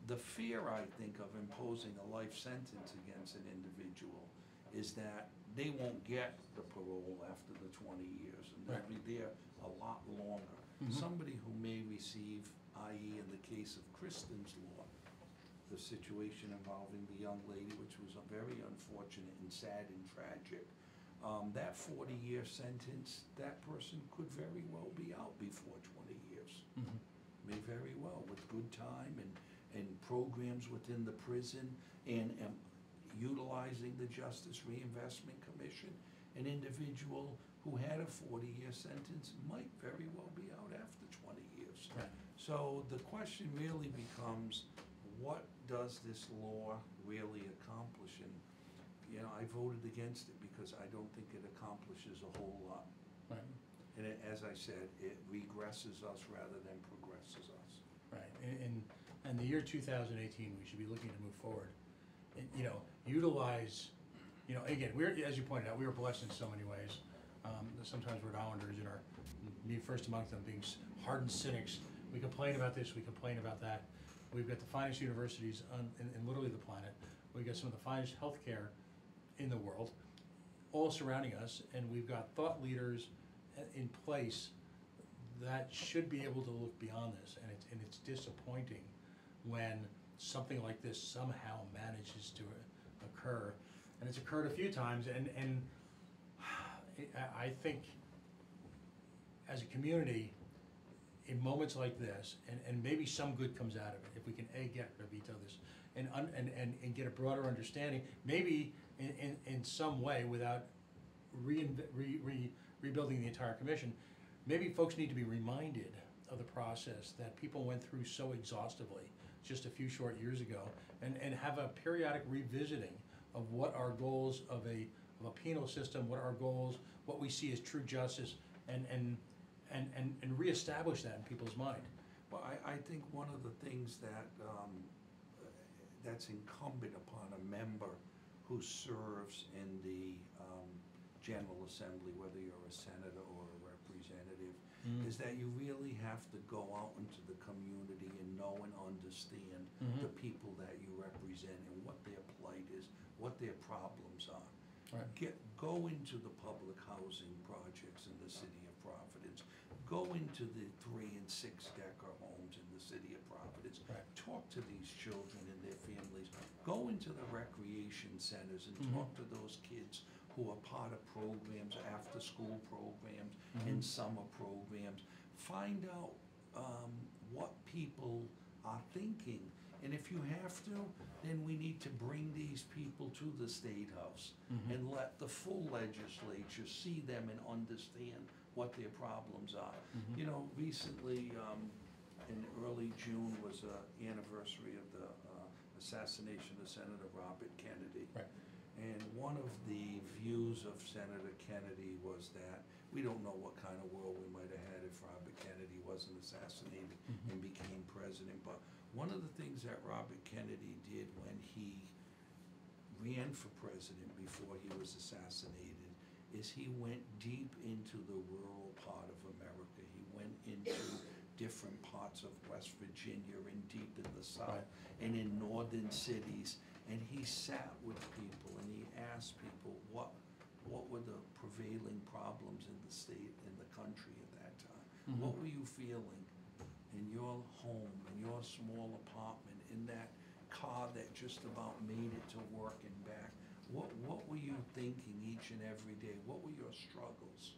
The fear, I think, of imposing a life sentence against an individual is that they won't get the parole after the twenty years, and they'll be there a lot longer. Mhm. Somebody who may receive, i.e. in the case of Kristen's law, the situation involving the young lady, which was a very unfortunate and sad and tragic. Um, that forty-year sentence, that person could very well be out before twenty years. Mhm. May very well, with good time and, and programs within the prison and, um, utilizing the Justice Reinvestment Commission. An individual who had a forty-year sentence might very well be out after twenty years. Right. So the question really becomes, what does this law really accomplish? And, you know, I voted against it because I don't think it accomplishes a whole lot. Right. And it, as I said, it regresses us rather than progresses us. Right, in, in, in the year two thousand eighteen, we should be looking to move forward. And, you know, utilize, you know, again, we're, as you pointed out, we were blessed in so many ways. Um, sometimes Rhode Islanders, in our, me first among them, being hardened cynics, we complain about this, we complain about that. We've got the finest universities on, in, in literally the planet. We've got some of the finest healthcare, in the world, all surrounding us, and we've got thought leaders in place that should be able to look beyond this, and it's, and it's disappointing when something like this somehow manages to occur. And it's occurred a few times, and, and I, think as a community, in moments like this, and, and maybe some good comes out of it, if we can A, get rid of each other's, and, un, and, and, and get a broader understanding, maybe in, in, in some way, without re, re, rebuilding the entire commission, maybe folks need to be reminded of the process that people went through so exhaustively just a few short years ago, and, and have a periodic revisiting of what our goals of a, of a penal system, what our goals, what we see as true justice, and, and, and, and, and reestablish that in people's mind. Well, I, I think one of the things that, um, that's incumbent upon a member who serves in the, um, General Assembly, whether you're a senator or is that you really have to go out into the community and know and understand Mhm. the people that you represent and what their plight is, what their problems are. Right. Get, go into the public housing projects in the city of Providence. Go into the three and six decker homes in the city of Providence. Right. Talk to these children and their families. Go into the recreation centers and talk to those kids who are part of programs, after-school programs, and summer programs. Find out um, what people are thinking. And if you have to, then we need to bring these people to the State House Mhm. and let the full legislature see them and understand what their problems are. Mhm. You know, recently, um, in early June was a anniversary of the uh, assassination of Senator Robert Kennedy. Right. And one of the views of Senator Kennedy was that we don't know what kind of world we might have had if Robert Kennedy wasn't assassinated Mhm. and became president. But one of the things that Robert Kennedy did when he ran for president before he was assassinated is he went deep into the rural part of America. He went into different parts of West Virginia and deep in the south Right. and in northern cities. And he sat with people and he asked people what what were the prevailing problems in the state in the country at that time. Mhm. What were you feeling in your home, in your small apartment, in that car that just about made it to work and back? What, what were you thinking each and every day? What were your struggles?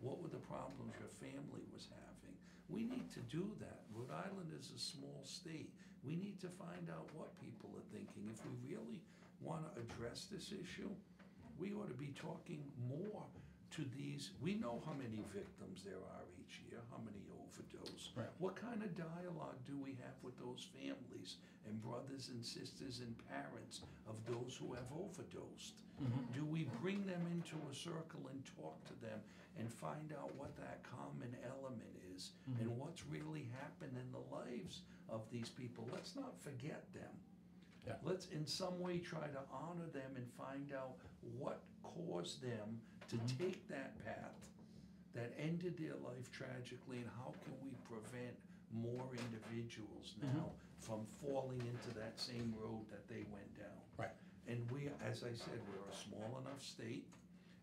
What were the problems your family was having? We need to do that. Rhode Island is a small state. We need to find out what people are thinking. If we really want to address this issue, we ought to be talking more to these. We know how many victims there are each year, how many overdose. Right. What kind of dialogue do we have with those families and brothers and sisters and parents of those who have overdosed? Mhm. Do we bring them into a circle and talk to them and find out what that common element is and what's really happened in the lives of these people? Let's not forget them. Yeah. Let's in some way try to honor them and find out what caused them to Mhm. take that path that ended their life tragically and how can we prevent more individuals now from falling into that same road that they went down? Right. And we, as I said, we're a small enough state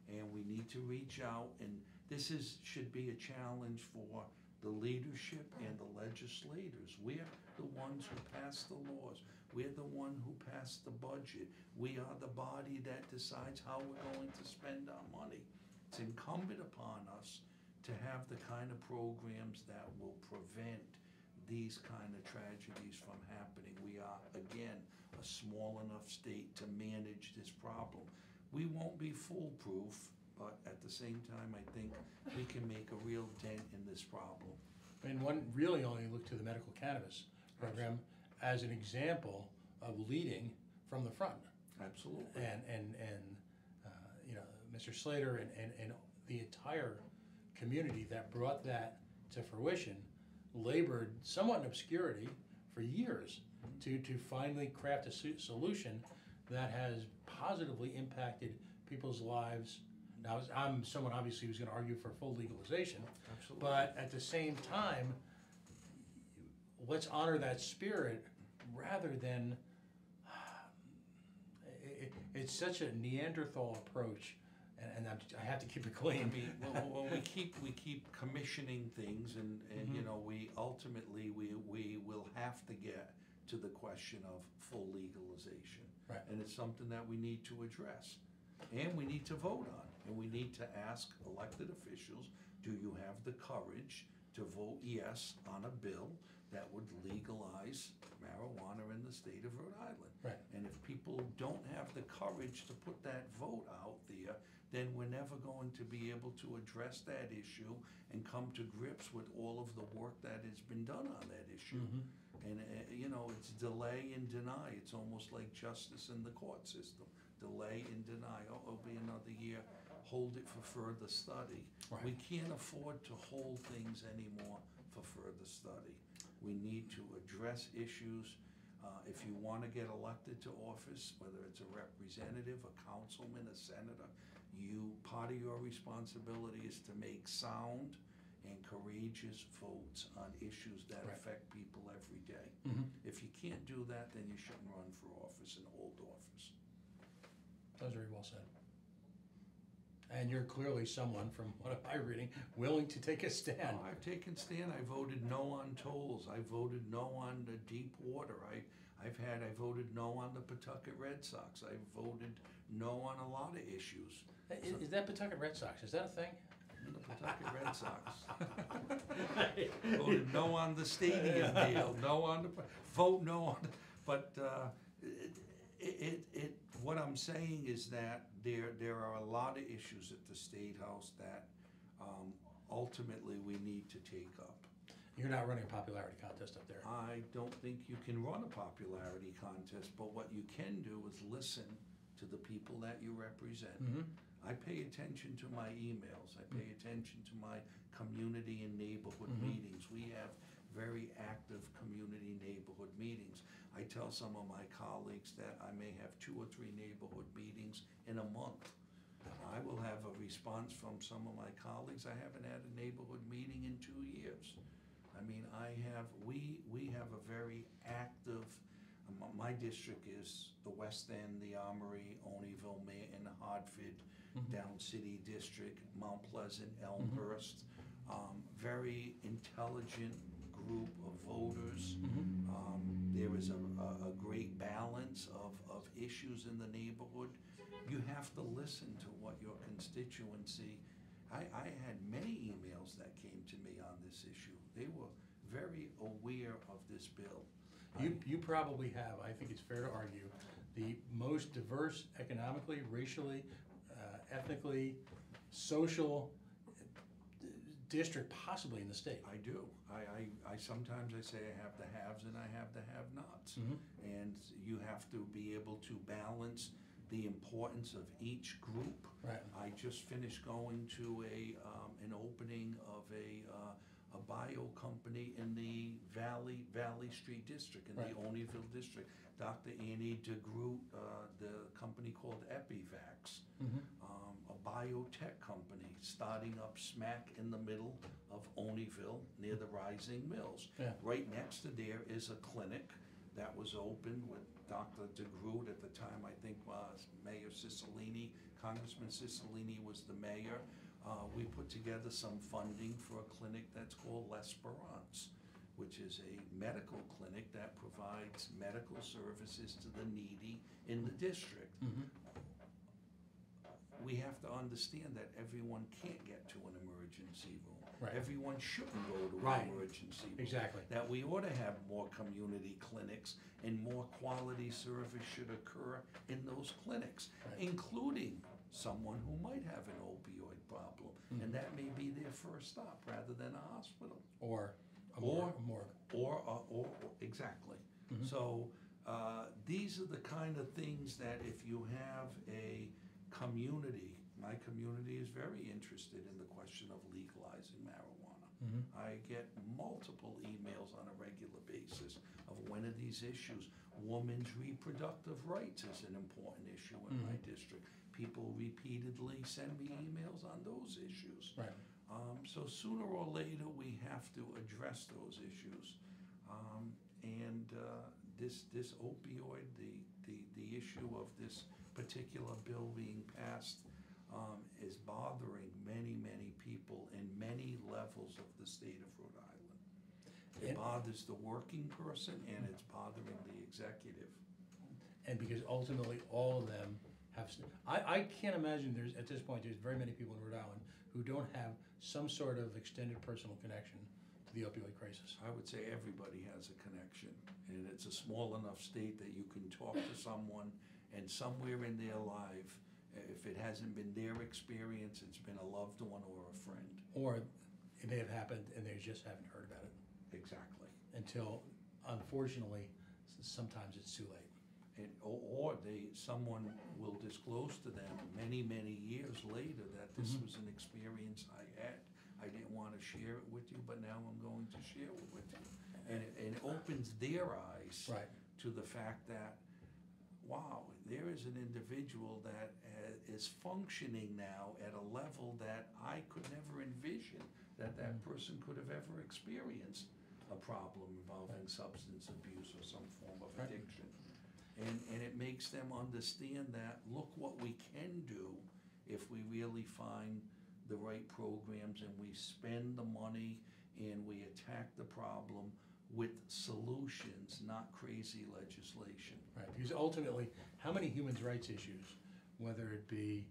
and we need to reach out and this is, should be a challenge for the leadership and the legislators. We're the ones who pass the laws. We're the one who pass the budget. We are the body that decides how we're going to spend our money. It's incumbent upon us to have the kind of programs that will prevent these kind of tragedies from happening. We are, again, a small enough state to manage this problem. We won't be foolproof, but at the same time, I think we can make a real dent in this problem. And one really only look to the medical cannabis program as an example of leading from the front. Absolutely. And, and, and, uh, you know, Mr. Slater and, and, and the entire community that brought that to fruition labored somewhat in obscurity for years to, to finally craft a solution that has positively impacted people's lives. Now, I'm someone obviously who's gonna argue for full legalization, Absolutely. but at the same time, let's honor that spirit rather than, it, it, it's such a Neanderthal approach, and, and I'm, I have to keep it I clean. mean, well, well, we keep, we keep commissioning things and, and, you Mhm. know, we ultimately, we, we will have to get to the question of full legalization. Right. And it's something that we need to address. And we need to vote on, and we need to ask elected officials, do you have the courage to vote yes on a bill that would legalize marijuana in the state of Rhode Island? Right. And if people don't have the courage to put that vote out there, then we're never going to be able to address that issue and come to grips with all of the work that has been done on that issue. Mhm. And, uh, you know, it's delay and deny. It's almost like justice in the court system. Delay and deny. Oh, it'll be another year. Hold it for further study. Right. We can't afford to hold things anymore for further study. We need to address issues. Uh, if you want to get elected to office, whether it's a representative, a councilman, a senator, you, part of your responsibility is to make sound and courageous votes on issues that Right. affect people every day. Mhm. If you can't do that, then you shouldn't run for office and hold office. That was very well said. And you're clearly someone, from what I'm I reading, willing to take a stand. I've taken stand, I voted no on tolls, I voted no on the deep water, I, I've had, I voted no on the Pawtucket Red Sox, I voted no on a lot of issues. Is, is that Pawtucket Red Sox? Is that a thing? The Pawtucket Red Sox. Voted no on the stadium deal, no on the, vote no on, the- but, uh, it, it, it, what I'm saying is that there, there are a lot of issues at the State House that, um, ultimately we need to take up. You're not running a popularity contest up there. I don't think you can run a popularity contest, but what you can do is listen to the people that you represent. Mhm. I pay attention to my emails, I pay attention to my community and neighborhood Mhm. meetings. We have very active community neighborhood meetings. I tell some of my colleagues that I may have two or three neighborhood meetings in a month. I will have a response from some of my colleagues, I haven't had a neighborhood meeting in two years. I mean, I have, we, we have a very active, um, my district is the West End, the Armory, Olneyville, Manton, Hartford, Mhm. Down City District, Mount Pleasant, Elmhurst. Um, very intelligent group of voters. Mhm. Um, there is a, a, a great balance of, of issues in the neighborhood. You have to listen to what your constituency, I, I had many emails that came to me on this issue. They were very aware of this bill. You, you probably have, I think it's fair to argue, the most diverse economically, racially, uh, ethnically, social district possibly in the state. I do. I, I, I sometimes I say I have the haves and I have the have-nots. Mhm. And you have to be able to balance the importance of each group. Right. I just finished going to a, um, an opening of a, uh, a bio company in the Valley, Valley Street District, in the Right. Olneyville District. Dr. Annie DeGroot, uh, the company called Epivax Mhm. um, a biotech company starting up smack in the middle of Olneyville near the Rising Mills. Yeah. Right next to there is a clinic that was opened with Dr. DeGroot at the time, I think was Mayor Cicilline, Congressman Cicilline was the mayor. Uh, we put together some funding for a clinic that's called L'Esperance, which is a medical clinic that provides medical services to the needy in the district Mhm. we have to understand that everyone can't get to an emergency room. Right. Everyone shouldn't go to Right. an emergency room. Exactly. That we ought to have more community clinics and more quality service should occur in those clinics, Right. including someone who might have an opioid problem. Mhm. And that may be their first stop rather than a hospital. Or a Or- morgue. Or, uh, or, or- exactly. Mhm. So, uh, these are the kind of things that if you have a community, my community is very interested in the question of legalizing marijuana. Mhm. I get multiple emails on a regular basis of when are these issues. Women's reproductive rights is an important issue in my district. People repeatedly send me emails on those issues. Right. Um, so sooner or later, we have to address those issues. Um, and, uh, this, this opioid, the, the, the issue of this particular bill being passed um, is bothering many, many people in many levels of the state of Rhode Island. It And- bothers the working person and it's bothering the executive. And because ultimately, all of them have, I, I can't imagine there's, at this point, there's very many people in Rhode Island who don't have some sort of extended personal connection to the opioid crisis. I would say everybody has a connection, and it's a small enough state that you can talk to someone, and somewhere in their life, eh, if it hasn't been their experience, it's been a loved one or a friend. Or it may have happened and they just haven't heard about it Exactly. until, unfortunately, sometimes it's too late. And, or, or they, someone will disclose to them many, many years later that this Mhm. was an experience I had. I didn't wanna share it with you, but now I'm going to share it with you. And it, and it opens their eyes. Right. to the fact that, wow, there is an individual that uh, is functioning now at a level that I could never envision that that person could have ever experienced a problem involving substance abuse or some form of Right. addiction. And, and it makes them understand that, look what we can do if we really find the right programs and we spend the money and we attack the problem with solutions, not crazy legislation. Right, because ultimately, how many human rights issues, whether it be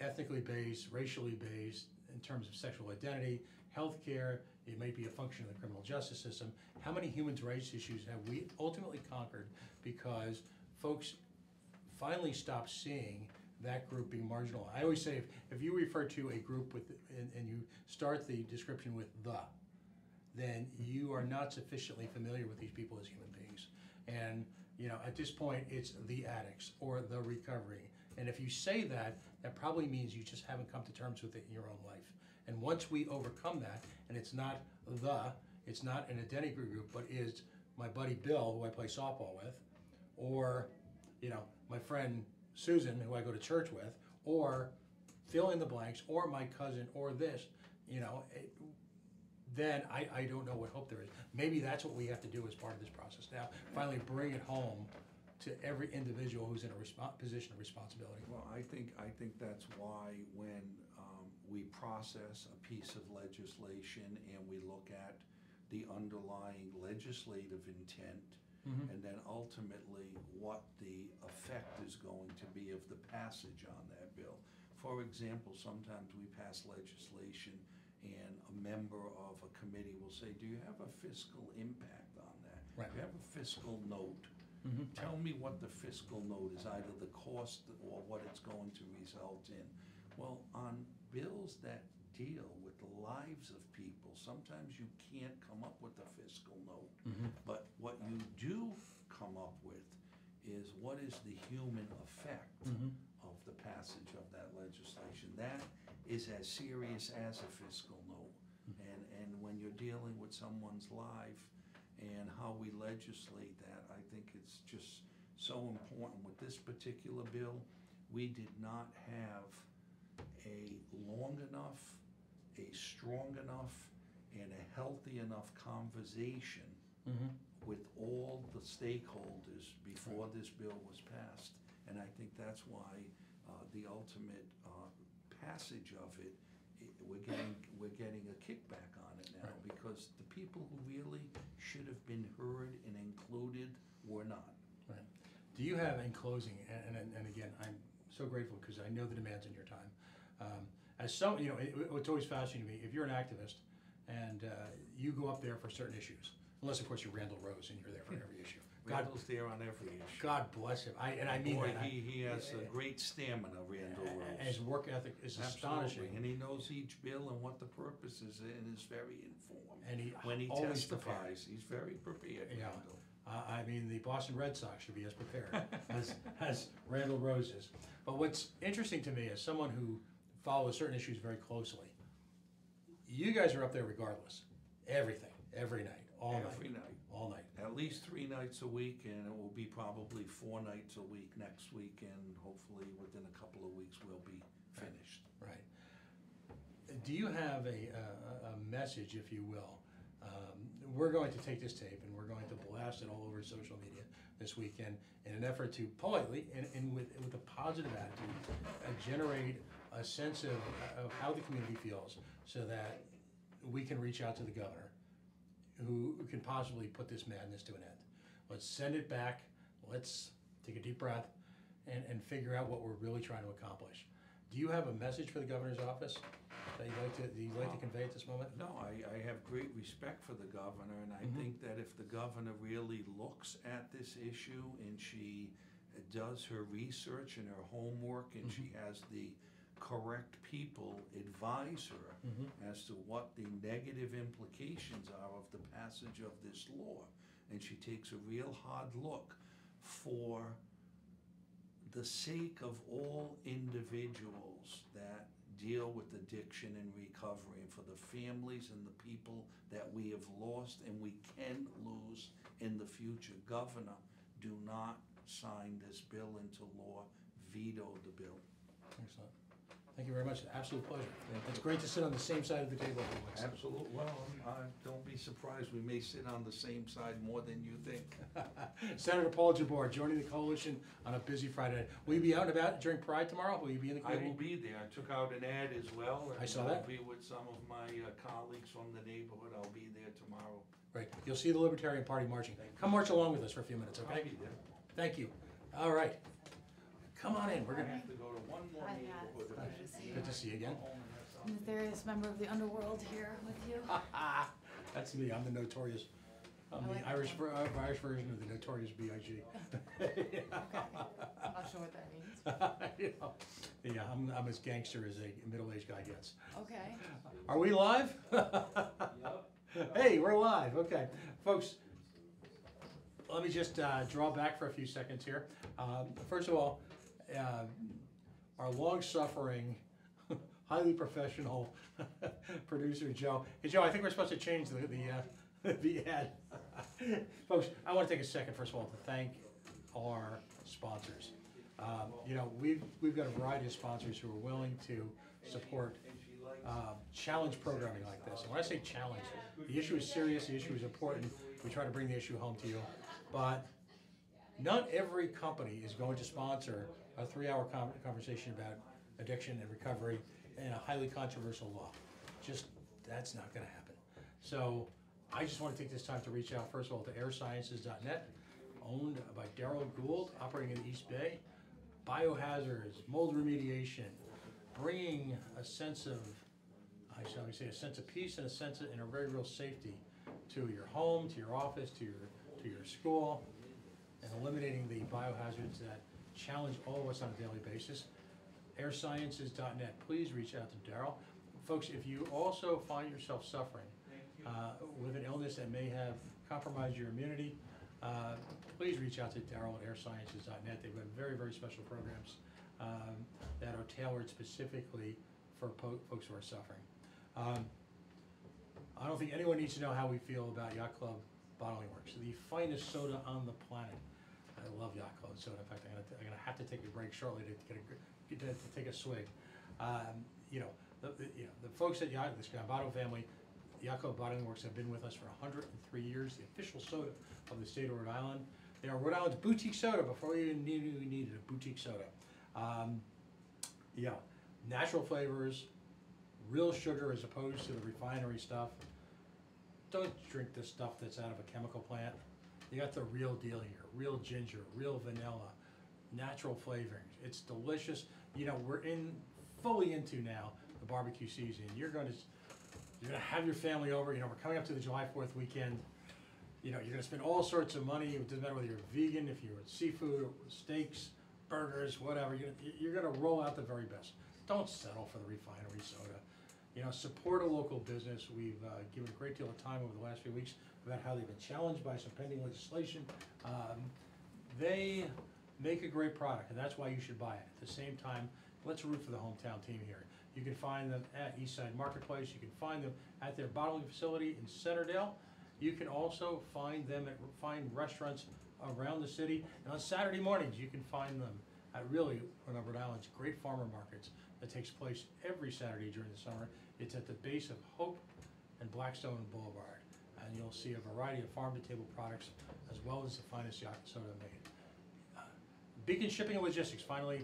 ethnically based, racially based, in terms of sexual identity, healthcare, it might be a function of the criminal justice system, how many human rights issues have we ultimately conquered because folks finally stopped seeing that group being marginal? I always say, if, if you refer to a group with, and, and you start the description with the, then you are not sufficiently familiar with these people as human beings. And, you know, at this point, it's the addicts or the recovery. And if you say that, that probably means you just haven't come to terms with it in your own life. And once we overcome that, and it's not the, it's not an identity group, but is my buddy Bill, who I play softball with, or, you know, my friend Susan, who I go to church with, or fill in the blanks, or my cousin, or this, you know, it, then I, I don't know what hope there is. Maybe that's what we have to do as part of this process now. Finally, bring it home to every individual who's in a respo- position of responsibility. Well, I think, I think that's why when we process a piece of legislation and we look at the underlying legislative intent, Mhm. and then ultimately what the effect is going to be of the passage on that bill. For example, sometimes we pass legislation and a member of a committee will say, do you have a fiscal impact on that? Right. Do you have a fiscal note? Mhm. Tell me what the fiscal note is, either the cost or what it's going to result in. Well, on bills that deal with the lives of people, sometimes you can't come up with a fiscal note. Mhm. But what you do come up with is what is the human effect Mhm. of the passage of that legislation? That is as serious as a fiscal note. And, and when you're dealing with someone's life and how we legislate that, I think it's just so important. With this particular bill, we did not have a long enough, a strong enough, and a healthy enough conversation Mhm. with all the stakeholders before this bill was passed. And I think that's why uh, the ultimate uh, passage of it, i- we're getting, we're getting a kickback on it now Right. because the people who really should have been heard and included were not. Right. Do you have, in closing, and, and, and again, I'm so grateful because I know the demands on your time. Um, as some, you know, it, it's always fascinating to me, if you're an activist and uh, you go up there for certain issues, unless of course you're Randall Rose and you're there for every issue. God, Randall's there on every issue. God bless him. I, and I mean Boy, that. He, he has a great stamina, Randall and His work ethic is Absolutely, astonishing. and he knows each bill and what the purpose is and is very informed. And he When he always prepared. testifies, he's very prepared, Yeah. Randall. Uh, I mean, the Boston Red Sox should be as prepared as, as Randall Rose is. But what's interesting to me as someone who follows certain issues very closely, you guys are up there regardless. Everything, every night, all Every night, night. all night. At least three nights a week, and it will be probably four nights a week next week, and hopefully within a couple of weeks, we'll be finished. Right. Do you have a, a, a message, if you will, Um, we're going to take this tape and we're going to blast it all over social media this weekend in an effort to politely and, and with, with a positive attitude, uh, generate a sense of, of how the community feels so that we can reach out to the governor who who can possibly put this madness to an end. Let's send it back. Let's take a deep breath and, and figure out what we're really trying to accomplish. Do you have a message for the governor's office that you'd like to, that you'd like to convey at this moment? No, I, I have great respect for the governor, and I Mhm. think that if the governor really looks at this issue and she does her research and her homework and she has the correct people advise her Mhm. as to what the negative implications are of the passage of this law, and she takes a real hard look for the sake of all individuals that deal with addiction and recovery, and for the families and the people that we have lost and we can lose in the future. Governor, do not sign this bill into law, veto the bill. Excellent. Thank you very much. Absolute pleasure. It's great to sit on the same side of the table. Absolutely. Well, uh, don't be surprised, we may sit on the same side more than you think. Senator Paul Jabour joining the coalition on a busy Friday night. Will you be out and about during Pride tomorrow? Will you be in the I will community? be there. I took out an ad as well. I saw that. I'll be with some of my uh, colleagues from the neighborhood. I'll be there tomorrow. Right. You'll see the Libertarian Party marching. Come march along with us for a few minutes, I'll okay? be there. Thank you. All right. Come on in. We're I gonna, have to go to one more Hi, neighborhood. Matt. Good to see you. good to see you again. I'm the Nefarious member of the underworld here with you. That's me. I'm the notorious, I'm I the like that Irish, one. ver- uh, Irish version of the notorious B.I.G. I'm not sure what that means. You know, Yeah, I'm, I'm as gangster as a middle-aged guy gets. Okay. Are we live? Yep. Hey, we're live. Okay, folks. Let me just uh, draw back for a few seconds here. Um, first of all, uh, our long-suffering, highly professional producer Joe. Hey, Joe, I think we're supposed to change the the, uh, the ad. folks, I want to take a second, first of all, to thank our sponsors. Um, you know, we've we've got a variety of sponsors who are willing to support um, challenge programming like this. And when I say challenge, the issue is serious, the issue is important. We try to bring the issue home to you. But not every company is going to sponsor a three-hour con- conversation about addiction and recovery and a highly controversial law. Just, that's not gonna happen. So I just wanna take this time to reach out, first of all, to airsciences.net, owned by Daryl Gould, operating in the East Bay. Biohazards, mold remediation, bringing a sense of, I shall say, a sense of peace and a sense of, and a very real safety to your home, to your office, to your, to your school, and eliminating the biohazards that challenge all of us on a daily basis. airsciences.net, please reach out to Daryl. Folks, if you also find yourself suffering uh, with an illness that may have compromised your immunity, uh, please reach out to Daryl at airsciences.net. They've got very, very special programs um, that are tailored specifically for po- folks who are suffering. Um, I don't think anyone needs to know how we feel about Yacht Club Bottling Works, the finest soda on the planet. I love Club soda. In fact, I'm gonna, I'm gonna have to take a break shortly to get a, to, to take a swig. Um, you know, the, the, you know, the folks at Yacht, this Gambado family, Club Bottling Works have been with us for hundred and three years, the official soda of the state of Rhode Island. They are Rhode Island's boutique soda before we even knew we needed a boutique soda. Um, yeah, natural flavors, real sugar as opposed to the refinery stuff. Don't drink the stuff that's out of a chemical plant. You got the real deal here, real ginger, real vanilla, natural flavorings. It's delicious. You know, we're in, fully into now the barbecue season. You're gonna, you're gonna have your family over, you know, we're coming up to the July fourth weekend. You know, you're gonna spend all sorts of money, it doesn't matter whether you're vegan, if you're seafood, steaks, burgers, whatever, you're, you're gonna roll out the very best. Don't settle for the refinery soda. You know, support a local business. We've uh, given a great deal of time over the last few weeks about how they've been challenged by some pending legislation. Um, They make a great product, and that's why you should buy it. At the same time, let's root for the hometown team here. You can find them at Eastside Marketplace. You can find them at their bottling facility in Centredale. You can also find them at fine restaurants around the city. And on Saturday mornings, you can find them at really one of Rhode Island's great farmer markets that takes place every Saturday during the summer. It's at the base of Hope and Blackstone Boulevard. And you'll see a variety of farm-to-table products as well as the finest yacht soda made. Uh, Beacon Shipping and Logistics, finally,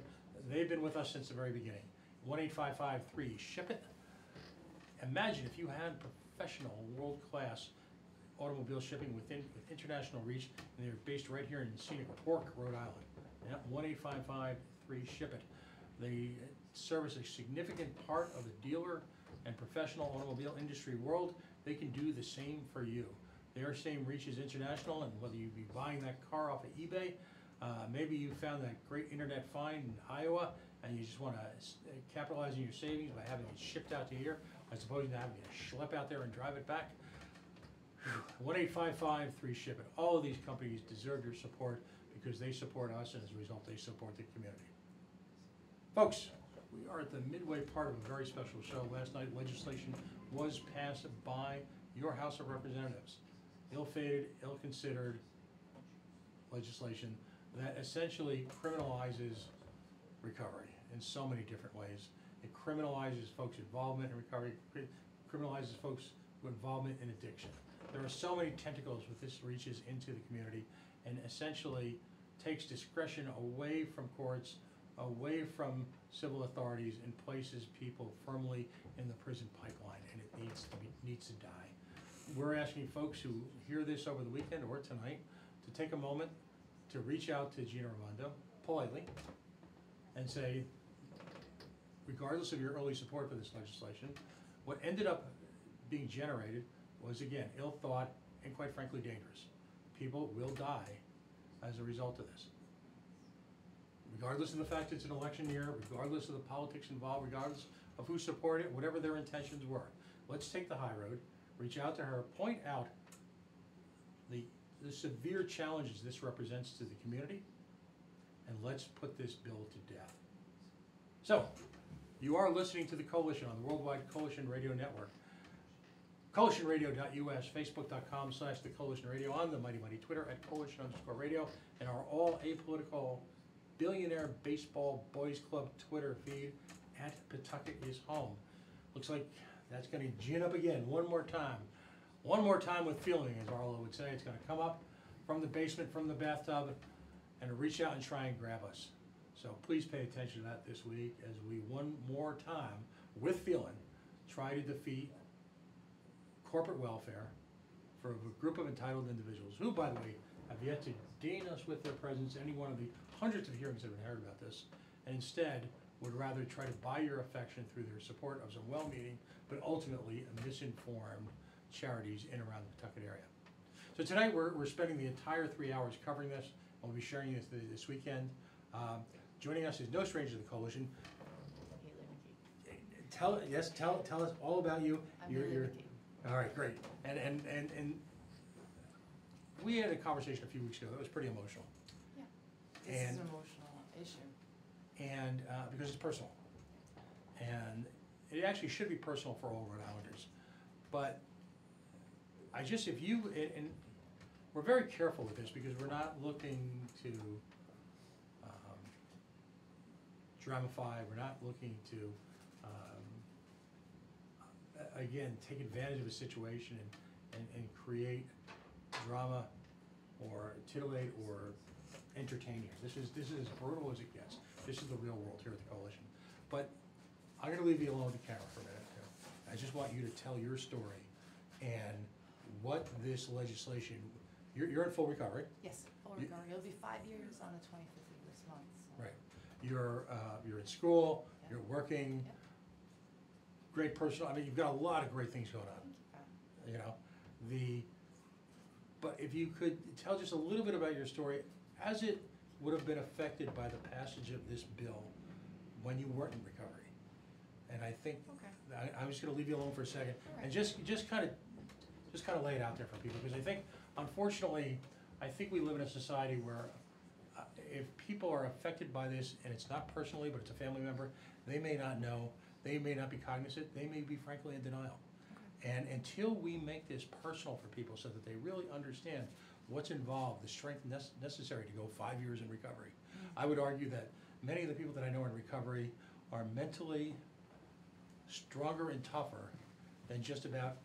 they've been with us since the very beginning. One eight five five three, ship it. Imagine if you had professional, world-class automobile shipping within, with international reach, and they're based right here in scenic Cork, Rhode Island. Yeah, one eight five five three, ship it. They service a significant part of the dealer and professional automobile industry world. They can do the same for you. Their same reach is international, and whether you be buying that car off of eBay, uh, maybe you found that great internet find in Iowa, and you just wanna s- uh, capitalize on your savings by having it shipped out to here, as opposed to having to schlep out there and drive it back. One eight five five three ship it. All of these companies deserve your support because they support us and as a result, they support the community. Folks, we are at the midway part of a very special show. Last night legislation was passed by your House of Representatives. Ill-fated, ill-considered legislation that essentially criminalizes recovery in so many different ways. It criminalizes folks' involvement in recovery, criminalizes folks' involvement in addiction. There are so many tentacles with this reaches into the community and essentially takes discretion away from courts, away from civil authorities and places people firmly in the prison pipeline and it needs to be, needs to die. We're asking folks who hear this over the weekend or tonight to take a moment to reach out to Gina Raimondo politely and say, regardless of your early support for this legislation, what ended up being generated was again, ill thought and quite frankly dangerous. People will die as a result of this. Regardless of the fact it's an election year, regardless of the politics involved, regardless of who supported it, whatever their intentions were. Let's take the high road, reach out to her, point out the, the severe challenges this represents to the community, and let's put this bill to death. So, you are listening to the Coalition on the Worldwide Coalition Radio Network. CoalitionRadio.us, Facebook.com slash The Coalition Radio, on the Mighty Mighty Twitter at Coalition underscore radio, and our all apolitical billionaire baseball boys club Twitter feed at Pawtucket is home. Looks like that's gonna gin up again, one more time. One more time with feeling, as Arlo would say, it's gonna come up from the basement, from the bathtub, and reach out and try and grab us. So please pay attention to that this week as we one more time, with feeling, try to defeat corporate welfare for a group of entitled individuals who, by the way, have yet to deign us with their presence any one of the hundreds of hearings that have been heard about this, and instead would rather try to buy your affection through their support of some well-meaning, but ultimately misinformed charities in and around the Pawtucket area. So tonight, we're, we're spending the entire three hours covering this, and we'll be sharing this th- this weekend. Um, Joining us is no stranger to the coalition. Tell, yes, tell, tell us all about you. I'm You're- Haley you're- McKee. all right, great. And, and, and, and we had a conversation a few weeks ago that was pretty emotional. This is And- an emotional issue. And, uh, because it's personal. And it actually should be personal for all Rhode Islanders. But I just, if you, and, and we're very careful with this because we're not looking to, um, dramify, we're not looking to, um, a- again, take advantage of a situation and, and, and create drama or titillate or entertain you. This is, this is as brutal as it gets. This is the real world here at the coalition. But I'm gonna leave you alone with the camera for a minute. too. I just want you to tell your story and what this legislation, you're, you're in full recovery, Yes, full You- recovery. It'll be five years on the twenty-fifth of this month, so. right? You're, uh, you're in school, Yeah. you're working, great personal, I mean, you've got a lot of great things going on. Thank you. you know, the, but if you could tell just a little bit about your story, as it would have been affected by the passage of this bill when you weren't in recovery. And I think. I, I'm just gonna leave you alone for a second, and just, just kind of, just kind of lay it out there for people, because I think, unfortunately, I think we live in a society where uh, if people are affected by this, and it's not personally, but it's a family member, they may not know, they may not be cognizant, they may be frankly in denial. And until we make this personal for people so that they really understand what's involved, the strength nec- necessary to go five years in recovery, I would argue that many of the people that I know in recovery are mentally stronger and tougher than just about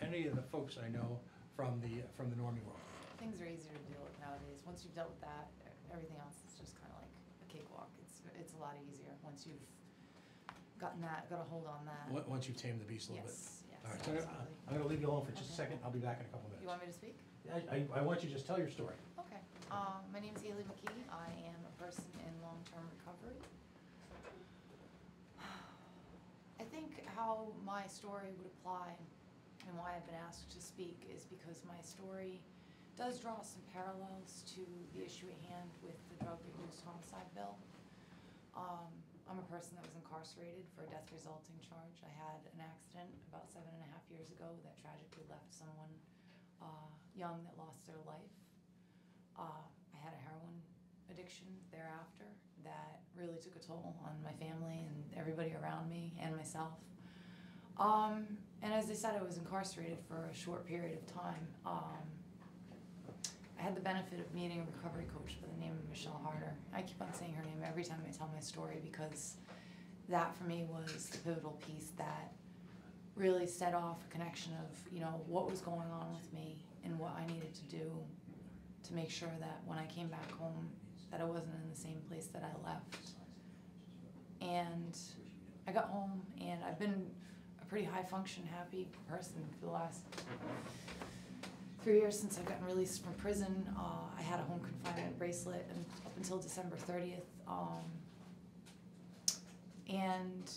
any of the folks I know from the, from the normie world? Things are easier to deal with nowadays. Once you've dealt with that, everything else is just kind of like a cakewalk. It's it's a lot easier once you've gotten that, got a hold on that. Once- you've tamed the beast a little bit? Yes, yes, All right, so I'm. I'm gonna leave you alone for just a second, I'll be back in a couple minutes. You want me to speak? I, I, want you to just tell your story. Okay. Um, my name is Haley McKee. I am a person in long-term recovery. I think how my story would apply and why I've been asked to speak is because my story does draw some parallels to the issue at hand with the drug-induced homicide bill. Um, I'm a person that was incarcerated for a death resulting charge. I had an accident about seven and a half years ago that tragically left someone uh, young that lost their life. Uh, I had a heroin addiction thereafter that really took a toll on my family and everybody around me and myself. Um, and as I said, I was incarcerated for a short period of time. Um, I had the benefit of meeting a recovery coach by the name of Michelle Harder. I keep on saying her name every time I tell my story because that for me was the pivotal piece that really set off a connection of, you know, what was going on with me and what I needed to do to make sure that when I came back home that I wasn't in the same place that I left. And I got home and I've been a pretty high function, happy person for the last three years since I've gotten released from prison. Uh, I had a home confinement bracelet and up until December thirtieth. Um, and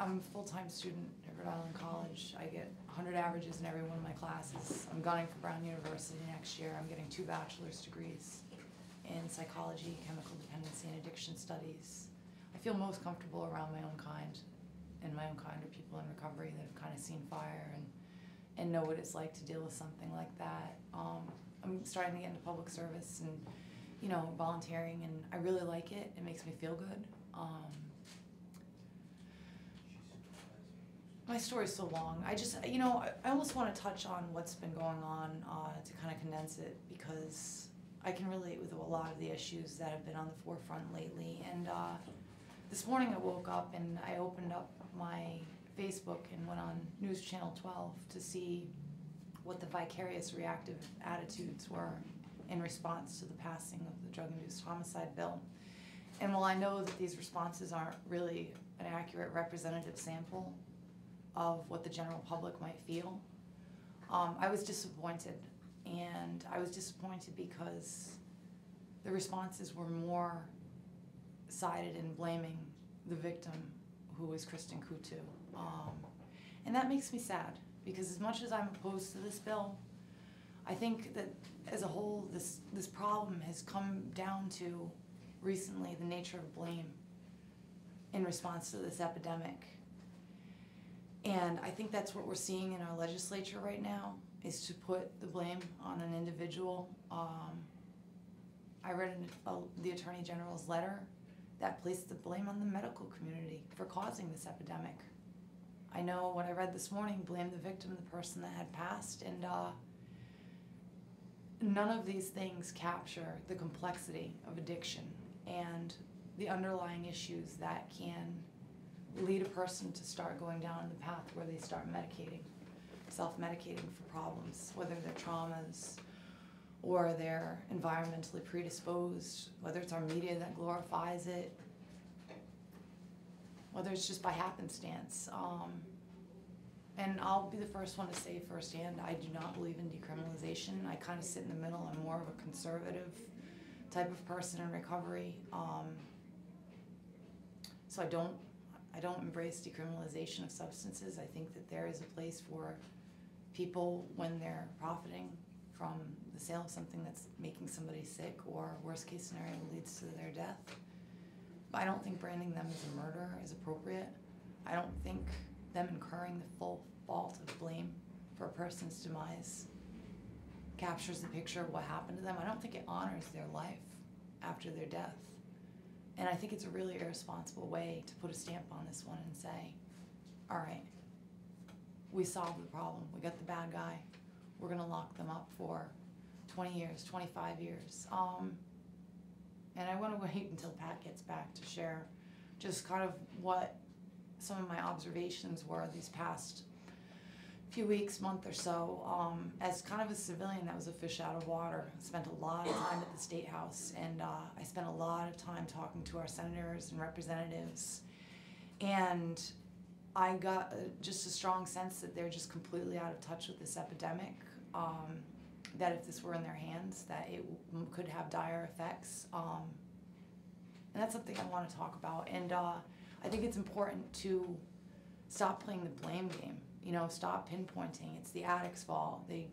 I'm a full-time student at Rhode Island College. I get 100 averages in every one of my classes. I'm gunning for Brown University next year. I'm getting two bachelor's degrees in psychology, chemical dependency, and addiction studies. I feel most comfortable around my own kind, and my own kind are people in recovery that have kind of seen fire and and know what it's like to deal with something like that. Um, I'm starting to get into public service and you know volunteering, and I really like it. It makes me feel good. Um, my story's so long. I just, you know, I, I almost want to touch on what's been going on uh, to kind of condense it because I can relate with a lot of the issues that have been on the forefront lately. And uh, this morning I woke up and I opened up my Facebook and went on News Channel 12 to see what the vicarious reactive attitudes were in response to the passing of the drug induced homicide bill. And while I know that these responses aren't really an accurate representative sample of what the general public might feel, um, I was disappointed. And I was disappointed because the responses were more sided in blaming the victim, who was Kristen Coutu. Um, and that makes me sad because as much as I'm opposed to this bill, I think that as a whole, this, this problem has come down to recently the nature of blame in response to this epidemic. And I think that's what we're seeing in our legislature right now is to put the blame on an individual. Um, I read in, uh, the Attorney General's letter that placed the blame on the medical community for causing this epidemic. I know what I read this morning blamed the victim, the person that had passed, and uh, none of these things capture the complexity of addiction and the underlying issues that can lead a person to start going down the path where they start medicating, self-medicating for problems, whether they're traumas or they're environmentally predisposed, whether it's our media that glorifies it, whether it's just by happenstance. Um, and I'll be the first one to say firsthand, I do not believe in decriminalization. I kind of sit in the middle. I'm more of a conservative type of person in recovery. Um, so I don't, I don't embrace decriminalization of substances. I think that there is a place for people when they're profiting from the sale of something that's making somebody sick or worst case scenario leads to their death. But I don't think branding them as a murderer is appropriate. I don't think them incurring the full fault of blame for a person's demise captures the picture of what happened to them. I don't think it honors their life after their death. And I think it's a really irresponsible way to put a stamp on this one and say, all right, we solved the problem. We got the bad guy. We're gonna lock them up for 20 years, 25 years. Um, and I want to wait until Pat gets back to share just kind of what some of my observations were these past few weeks, month or so, um, as kind of a civilian that was a fish out of water. Spent a lot of time at the state house, and uh, I spent a lot of time talking to our senators and representatives, and I got uh, just a strong sense that they're just completely out of touch with this epidemic. Um, that if this were in their hands, that it could have dire effects. Um, and that's something I want to talk about. And uh, I think it's important to stop playing the blame game. You know, stop pinpointing. It's the addicts' fault. They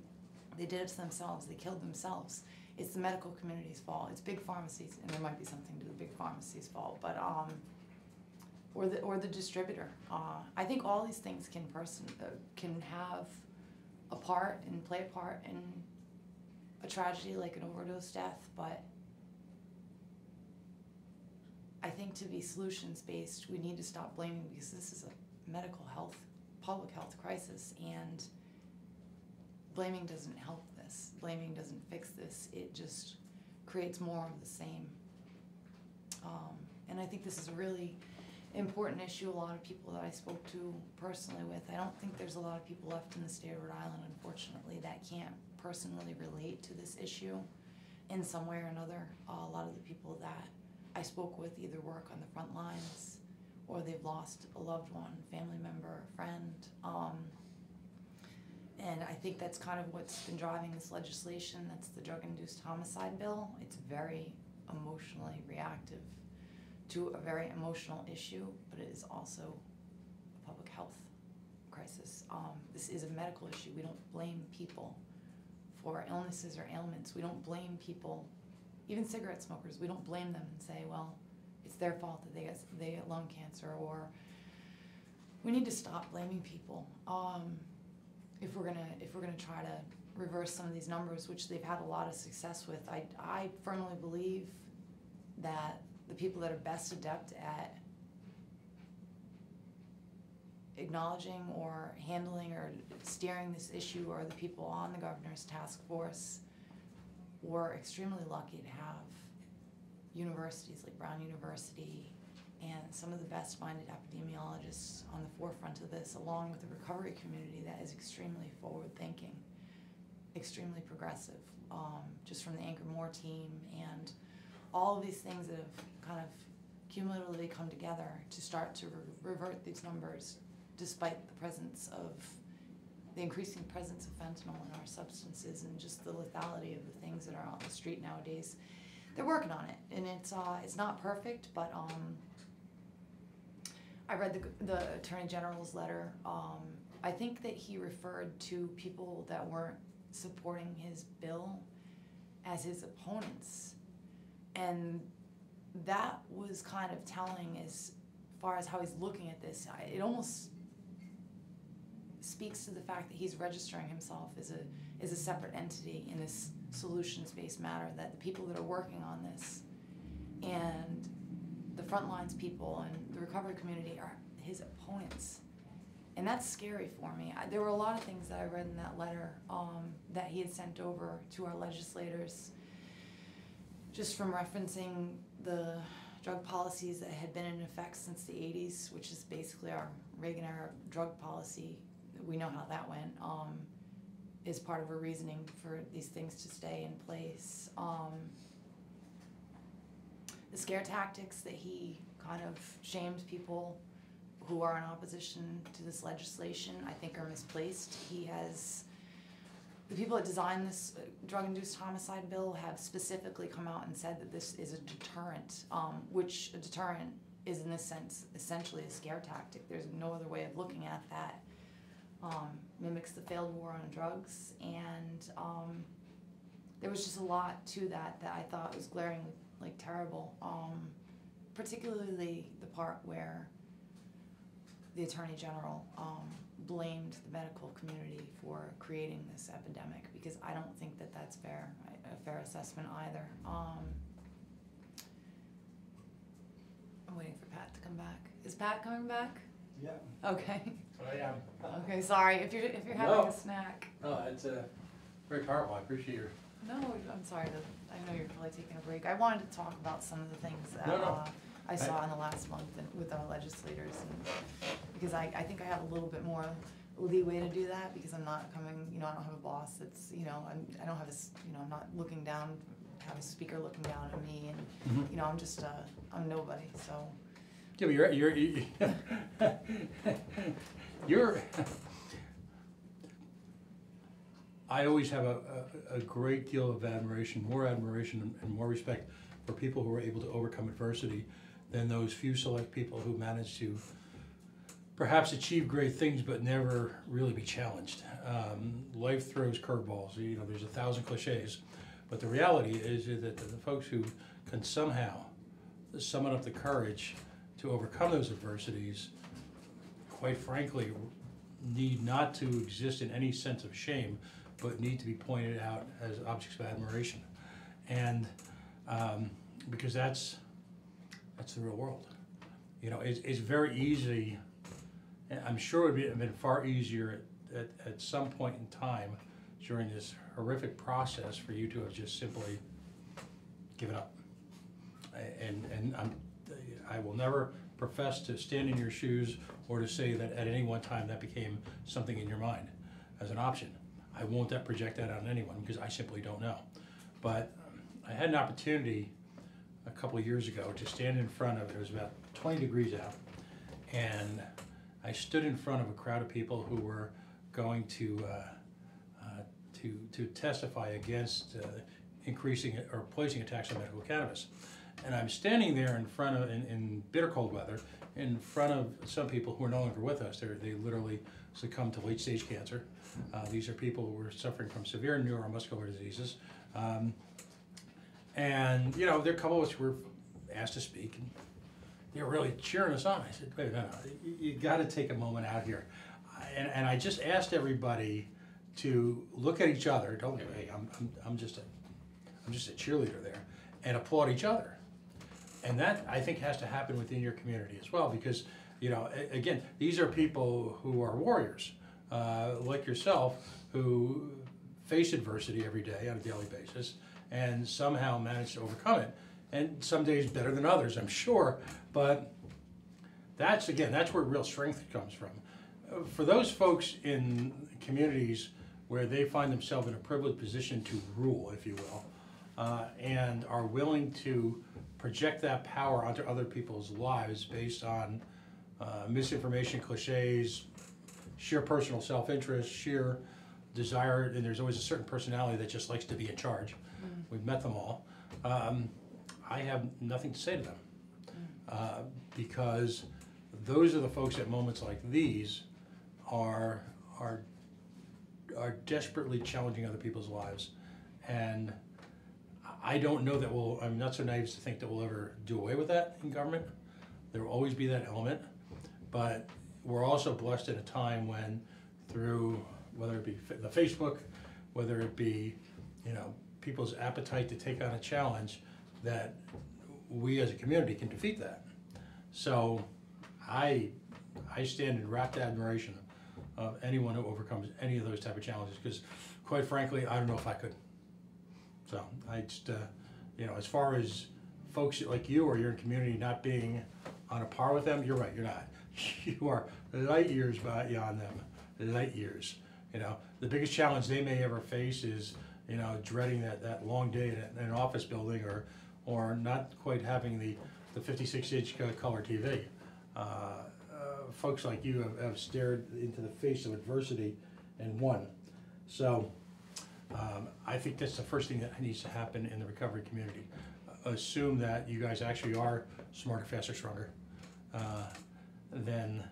they did it to themselves. They killed themselves. It's the medical community's fault. It's big pharmacies, and there might be something to the big pharmacy's fault, but um, or the or the distributor. Uh, I think all these things can person uh, can have a part and play a part in a tragedy like an overdose death, but I think to be solutions based, we need to stop blaming because this is a medical health, public health crisis, and blaming doesn't help this. Blaming doesn't fix this. It just creates more of the same. Um, and I think this is a really important issue. A lot of people that I spoke to personally with, I don't think there's a lot of people left in the state of Rhode Island, unfortunately, that can't personally relate to this issue in some way or another. Uh, a lot of the people that I spoke with either work on the front lines or they've lost a loved one, family member, friend. Um, and I think that's kind of what's been driving this legislation. That's the drug induced homicide bill. It's very emotionally reactive to a very emotional issue, but it is also a public health crisis. Um, this is a medical issue. We don't blame people for illnesses or ailments. We don't blame people, even cigarette smokers. We don't blame them and say, well, it's their fault that they get they get lung cancer, or we need to stop blaming people. Um, if we're gonna if we're gonna try to reverse some of these numbers, which they've had a lot of success with, I I firmly believe that the people that are best adept at acknowledging or handling or steering this issue are the people on the governor's task force. We're extremely lucky to have universities like Brown University and some of the best minded epidemiologists on the forefront of this, along with the recovery community that is extremely forward thinking, extremely progressive, um, just from the AnchorMORE team and all of these things that have kind of cumulatively come together to start to re- revert these numbers despite the presence of the increasing presence of fentanyl in our substances and just the lethality of the things that are on the street nowadays. They're working on it, and it's uh, it's not perfect, but um, I read the the attorney general's letter. Um, I think that he referred to people that weren't supporting his bill as his opponents, and that was kind of telling as far as how he's looking at this. It almost speaks to the fact that he's registering himself as a as a separate entity in this solutions based matter. That the people that are working on this and the front lines people and the recovery community are his opponents. And that's scary for me. I, there were a lot of things that I read in that letter um, that he had sent over to our legislators, just from referencing the drug policies that had been in effect since the 80s, which is basically our Reagan era drug policy. We know how that went. Um, is part of a reasoning for these things to stay in place. Um, the scare tactics that he kind of shamed people who are in opposition to this legislation, I think are misplaced. He has, the people that designed this uh, drug-induced homicide bill have specifically come out and said that this is a deterrent, um, which a deterrent is in this sense essentially a scare tactic. There's no other way of looking at that. Um, mimics the failed war on drugs, and um, there was just a lot to that that I thought was glaringly like terrible. Um, particularly the part where the attorney general um, blamed the medical community for creating this epidemic because I don't think that that's fair, a fair assessment either. Um, I'm waiting for Pat to come back. Is Pat coming back? Yeah, Okay. I am. Okay. Sorry if you're if you're having No. a snack. No, it's uh, very powerful. I appreciate your. No, I'm sorry. To, I know you're probably taking a break. I wanted to talk about some of the things that No, no. uh, I saw in the last month and with our legislators, and because I, I think I have a little bit more leeway to do that because I'm not coming, you know, I don't have a boss that's, you know, I'm, I don't have this, you know, I'm not looking down, have a speaker looking down at me and, Mhm. you know, I'm just, uh, I'm nobody, so. But you're, you're, you- you're, I always have a, a, a great deal of admiration, more admiration and- and more respect for people who are able to overcome adversity than those few select people who manage to perhaps achieve great things but never really be challenged. Um, life throws curveballs, you know, there's a thousand cliches, but the reality is that the folks who can somehow summon up the courage to overcome those adversities, quite frankly, need not to exist in any sense of shame, but need to be pointed out as objects of admiration. And um, because that's that's the real world. You know, it's, it's very easy. I'm sure it would have been far easier at, at, at some point in time during this horrific process for you to have just simply given up. And, and I'm, I will never profess to stand in your shoes or to say that at any one time that became something in your mind as an option. I won't that project that on anyone because I simply don't know. But I had an opportunity a couple of years ago to stand in front of, it was about 20 degrees out, and I stood in front of a crowd of people who were going to, uh, uh, to, to testify against uh, increasing or placing a tax on medical cannabis. And I'm standing there in front of, in, in bitter cold weather, in front of some people who are no longer with us. They're, they literally succumbed to late stage cancer. Uh, these are people who were suffering from severe neuromuscular diseases. Um, and, you know, there are a couple of us were asked to speak, and they were really cheering us on. I said, wait, no, no, you, you got to take a moment out here. And, and I just asked everybody to look at each other. Don't, hey, I'm, I'm, I'm just a, I'm just a cheerleader there, and applaud each other. And that I think has to happen within your community as well, because you know, again, these are people who are warriors, uh, like yourself, who face adversity every day on a daily basis, and somehow manage to overcome it. And some days better than others, I'm sure, but that's again, that's where real strength comes from. For those folks in communities where they find themselves in a privileged position to rule, if you will, uh, and are willing to project that power onto other people's lives based on uh, misinformation, cliches, sheer personal self-interest, sheer desire, and there's always a certain personality that just likes to be in charge. We've met them all. Um, I have nothing to say to them uh, because those are the folks at moments like these are are are desperately challenging other people's lives, and I don't know that we'll. I'm not so naive to think that we'll ever do away with that in government. There will always be that element, but we're also blessed in a time when, through whether it be the Facebook, whether it be, you know, people's appetite to take on a challenge, that we as a community can defeat that. So, I, I stand in rapt admiration of anyone who overcomes any of those type of challenges, because quite frankly, I don't know if I could. So I just, uh, you know, as far as folks like you or your community not being on a par with them, you're right, you're not. You are light years beyond them, light years. You know, the biggest challenge they may ever face is, you know, dreading that, that long day in, an office building or, or not quite having the, the 56 inch color TV. Uh, uh, folks like you have, have stared into the face of adversity and won. So, um, I think that's the first thing that needs to happen in the recovery community. Assume that you guys actually are smarter, faster, stronger uh, than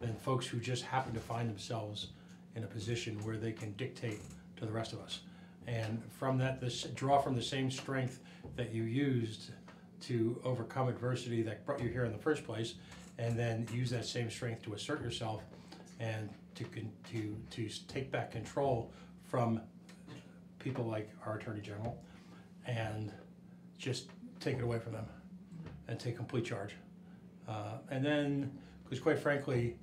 than folks who just happen to find themselves in a position where they can dictate to the rest of us. And from that, this draw from the same strength that you used to overcome adversity that brought you here in the first place, and then use that same strength to assert yourself and to to to take back control from people like our Attorney General and just take it away from them and take complete charge. Uh, and then, because quite frankly,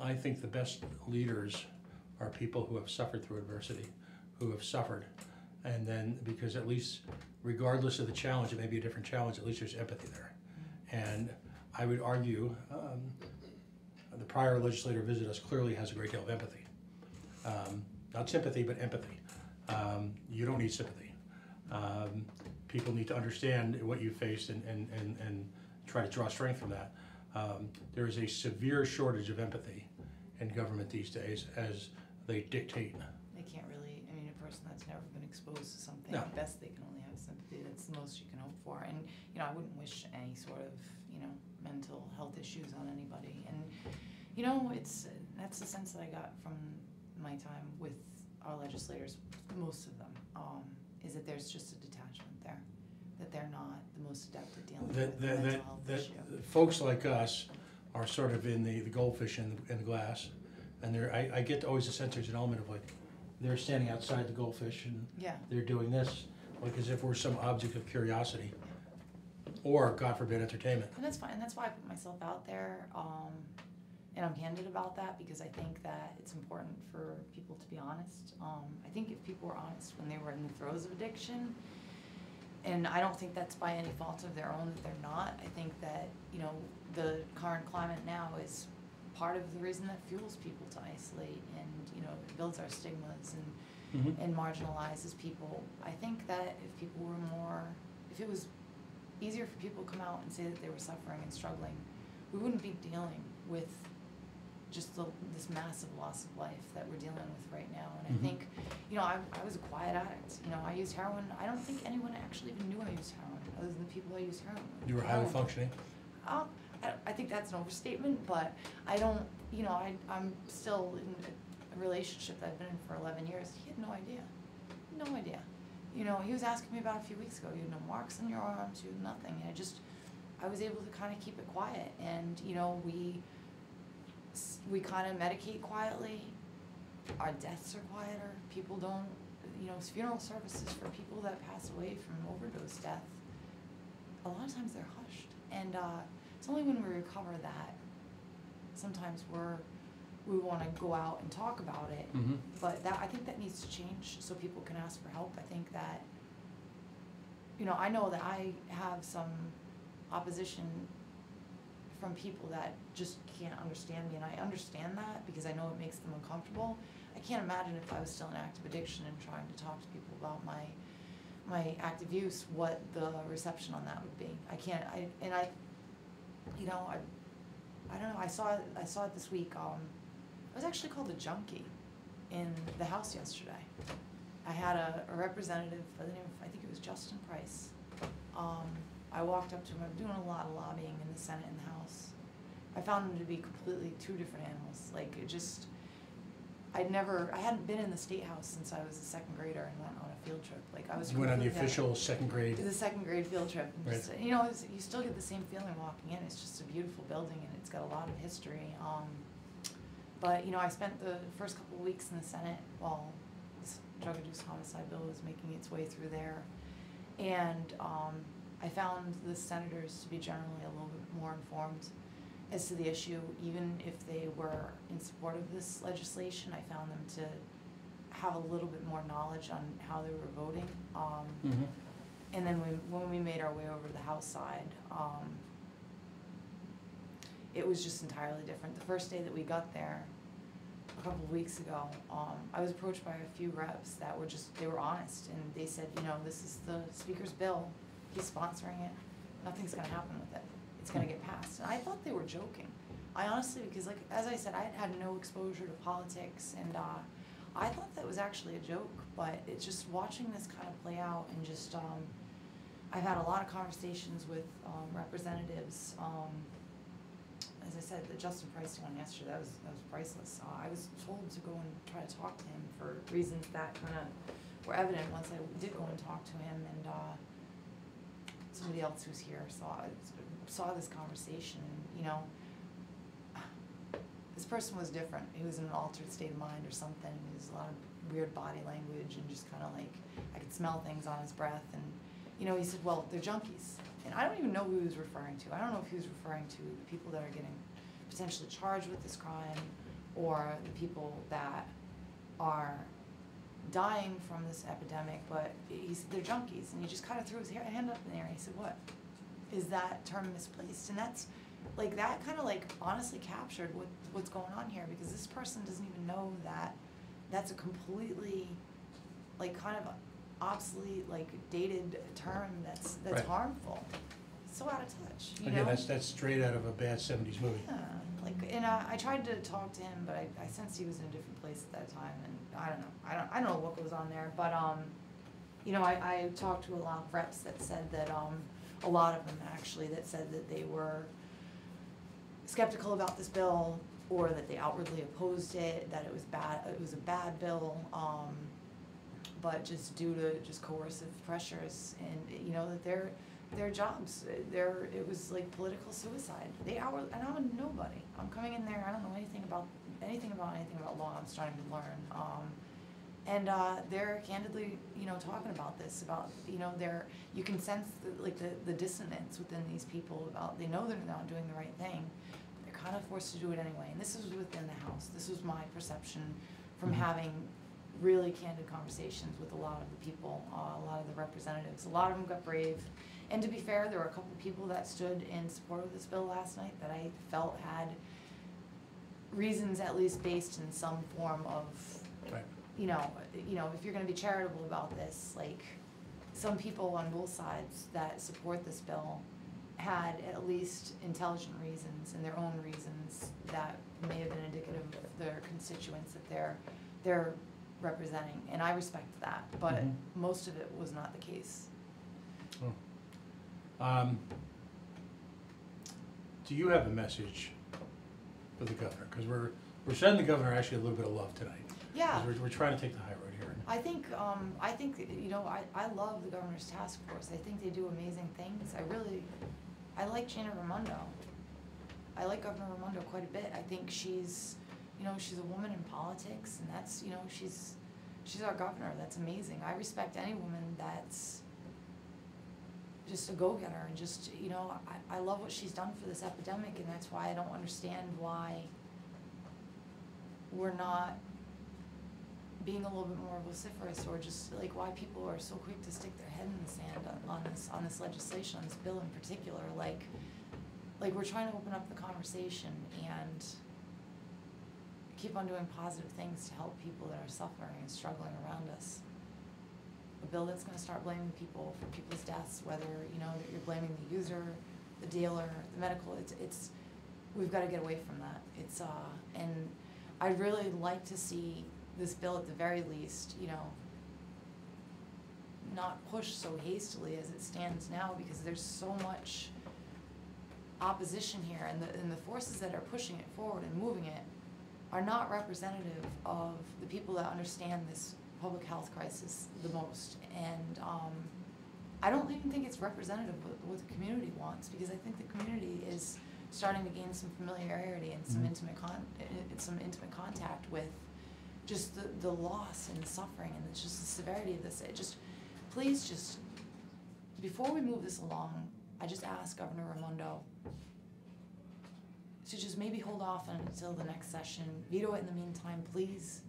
I think the best leaders are people who have suffered through adversity, who have suffered. And then, because at least, regardless of the challenge, it may be a different challenge, at least there's empathy there. And I would argue um, the prior legislator visit us clearly has a great deal of empathy. Um, not sympathy, but empathy. Um, you don't need sympathy. Um, people need to understand what you faced and, and, and, and try to draw strength from that. Um, there is a severe shortage of empathy in government these days as they dictate. They can't really, I mean, a person that's never been exposed to something, No. at best they can only have sympathy, that's the most you can hope for. And, you know, I wouldn't wish any sort of, you know, mental health issues on anybody. And, you know, it's, that's the sense that I got from my time with our legislators, most of them, um, is that there's just a detachment there. That they're not the most adept at dealing That, with that, mental that, health that issue. folks like us are sort of in the, the goldfish in the, in the glass. And there, I, I get always the sense there's an element of like, they're standing outside the goldfish and Yeah, they're doing this, like as if we're some object of curiosity. Or, God forbid, entertainment. And that's fine. And that's why I put myself out there. Um, and I'm candid about that because I think that it's important for people to be honest. Um, I think if people were honest when they were in the throes of addiction, and I don't think that's by any fault of their own that they're not. I think that, you know, the current climate now is part of the reason that fuels people to isolate and, you know, builds our stigmas and Mhm. and marginalizes people. I think that if people were more, if it was easier for people to come out and say that they were suffering and struggling, we wouldn't be dealing with just the, this massive loss of life that we're dealing with right now. And Mhm. I think, you know, I, I was a quiet addict. You know, I used heroin. I don't think anyone actually even knew I used heroin, other than the people I used heroin with. You were highly Heroin. functioning. Um, I, I think that's an overstatement, but I don't, you know, I, I'm still in a relationship that I've been in for eleven years. He had no idea, no idea. You know, he was asking me about a few weeks ago, you had no marks on your arms, you had nothing, and I just, I was able to kind of keep it quiet, and, you know, we, we kind of medicate quietly, our deaths are quieter, people don't, you know, funeral services for people that pass away from overdose death, a lot of times they're hushed. And uh, it's only when we recover that sometimes we're we want to go out and talk about it. Mm-hmm. But that I think that needs to change so people can ask for help. I think that you know I know that I have some opposition from people that just can't understand me, and I understand that because I know it makes them uncomfortable. I can't imagine if I was still in active addiction and trying to talk to people about my my active use, what the reception on that would be. I can't, I, and I, you know, I, I don't know, I saw, I saw it this week, um, I was actually called a junkie in the House yesterday. I had a, a representative by the name of, I think it was Justin Price. Um, I walked up to him, I'm doing a lot of lobbying in the Senate and the House. I found them to be completely two different animals, like it just, I'd never, I hadn't been in the State House since I was a second grader and went on a field trip, like I was. You went on the official second grade. the second grade field trip. And Right. just, you know, it's, you still get the same feeling walking in. It's just a beautiful building and it's got a lot of history. Um, but you know, I spent the first couple of weeks in the Senate while this drug-induced homicide bill was making its way through there, and um, I found the senators to be generally a little bit more informed as to the issue, even if they were in support of this legislation. I found them to have a little bit more knowledge on how they were voting. Um, Mm-hmm. and then we, when we made our way over to the house side, um, it was just entirely different. The first day that we got there, a couple of weeks ago, um, I was approached by a few reps that were just, they were honest, and they said, you know, this is the speaker's bill, he's sponsoring it, nothing's gonna happen with it, it's gonna get passed. And I thought they were joking. I honestly, because like, as I said, I had had no exposure to politics, and, uh, I thought that was actually a joke, but it's just watching this kind of play out and just, um, I've had a lot of conversations with, um, representatives, um, as I said, the Justin Price one yesterday, that was, that was priceless. Uh, I was told to go and try to talk to him for reasons that kind of were evident once I did go and talk to him and, uh, somebody else who's here saw, saw this conversation, you know, this person was different. He was in an altered state of mind or something. He was a lot of weird body language and just kind of like I could smell things on his breath. And you know, he said, "Well, they're junkies," and I don't even know who he was referring to. I don't know if he was referring to the people that are getting potentially charged with this crime, or the people that are dying from this epidemic. But he's they're junkies, and he just kind of threw his hand up in the air and he said, "What is that term misplaced?" And that's like that kind of like honestly captured what what's going on here because this person doesn't even know that that's a completely, like, kind of obsolete, like, dated term that's, that's Right. harmful. So out of touch, you know? Again, that's, that's straight out of a bad seventies movie. Yeah, like, and I, I tried to talk to him, but I, I sensed he was in a different place at that time, and I don't know, I don't, I don't know what goes on there, but, um, you know, I, I talked to a lot of reps that said that, um, a lot of them actually, that said that they were skeptical about this bill, or that they outwardly opposed it, that it was bad, it was a bad bill, um, but just due to just coercive pressures, and, you know, that their, their jobs, their, it was like political suicide. They hour, and I'm a nobody, I'm coming in there, I don't know anything about, anything about anything about law, I'm starting to learn, um, and uh, they're candidly, you know, talking about this, about, you know, they're, you can sense the, like the, the dissonance within these people about, they know they're not doing the right thing. but They're kind of forced to do it anyway, and this was within the House, this was my perception from Mhm. having really candid conversations with a lot of the people, uh, a lot of the representatives, a lot of them got brave. And to be fair, there were a couple of people that stood in support of this bill last night that I felt had reasons at least based in some form of Right. you know, you know, if you're gonna be charitable about this, like, some people on both sides that support this bill had at least intelligent reasons and their own reasons that may have been indicative of their constituents that they're, they're representing, and I respect that, but Mhm. most of it was not the case. Um, do you have a message for the governor? Because we're, we're sending the governor actually a little bit of love tonight. Yeah, We're, we're trying to take the high road here. I think, um, I think, you know, I, I love the governor's task force, I think they do amazing things, I really, I like Gina Raimondo. I like Governor Raimondo quite a bit, I think she's, you know, she's a woman in politics, and that's, you know, she's, she's our governor, that's amazing, I respect any woman that's just a go-getter, and just, you know, I, I love what she's done for this epidemic, and that's why I don't understand why we're not being a little bit more vociferous or just like why people are so quick to stick their head in the sand on, on this on this legislation, on this bill in particular. Like like we're trying to open up the conversation and keep on doing positive things to help people that are suffering and struggling around us. Bill that's gonna start blaming people for people's deaths, whether, you know, that you're blaming the user, the dealer, the medical, it's it's we've gotta get away from that. It's uh and I'd really like to see this bill at the very least, you know, not pushed so hastily as it stands now because there's so much opposition here and the, and the forces that are pushing it forward and moving it are not representative of the people that understand this public health crisis the most. And, um, I don't even think it's representative of what the community wants because I think the community is starting to gain some familiarity and some Mhm. intimate con, uh, uh, some intimate contact with just the, the loss and the suffering and it's just the severity of this. It just, please just, before we move this along, I just ask Governor Raimondo to just maybe hold off until the next session, veto it in the meantime, please.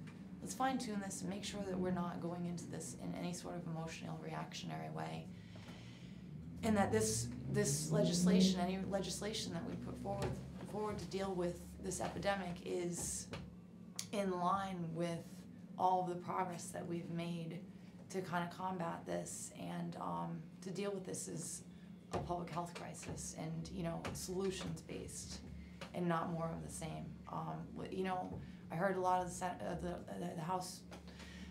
Let's fine tune this and make sure that we're not going into this in any sort of emotional reactionary way. And that this, this legislation, any legislation that we put forward, forward to deal with this epidemic is in line with all of the progress that we've made to kind of combat this and um, to deal with this as a public health crisis and you know solutions based and not more of the same. Um, you know, I heard a lot of the, sen- uh, the, the the House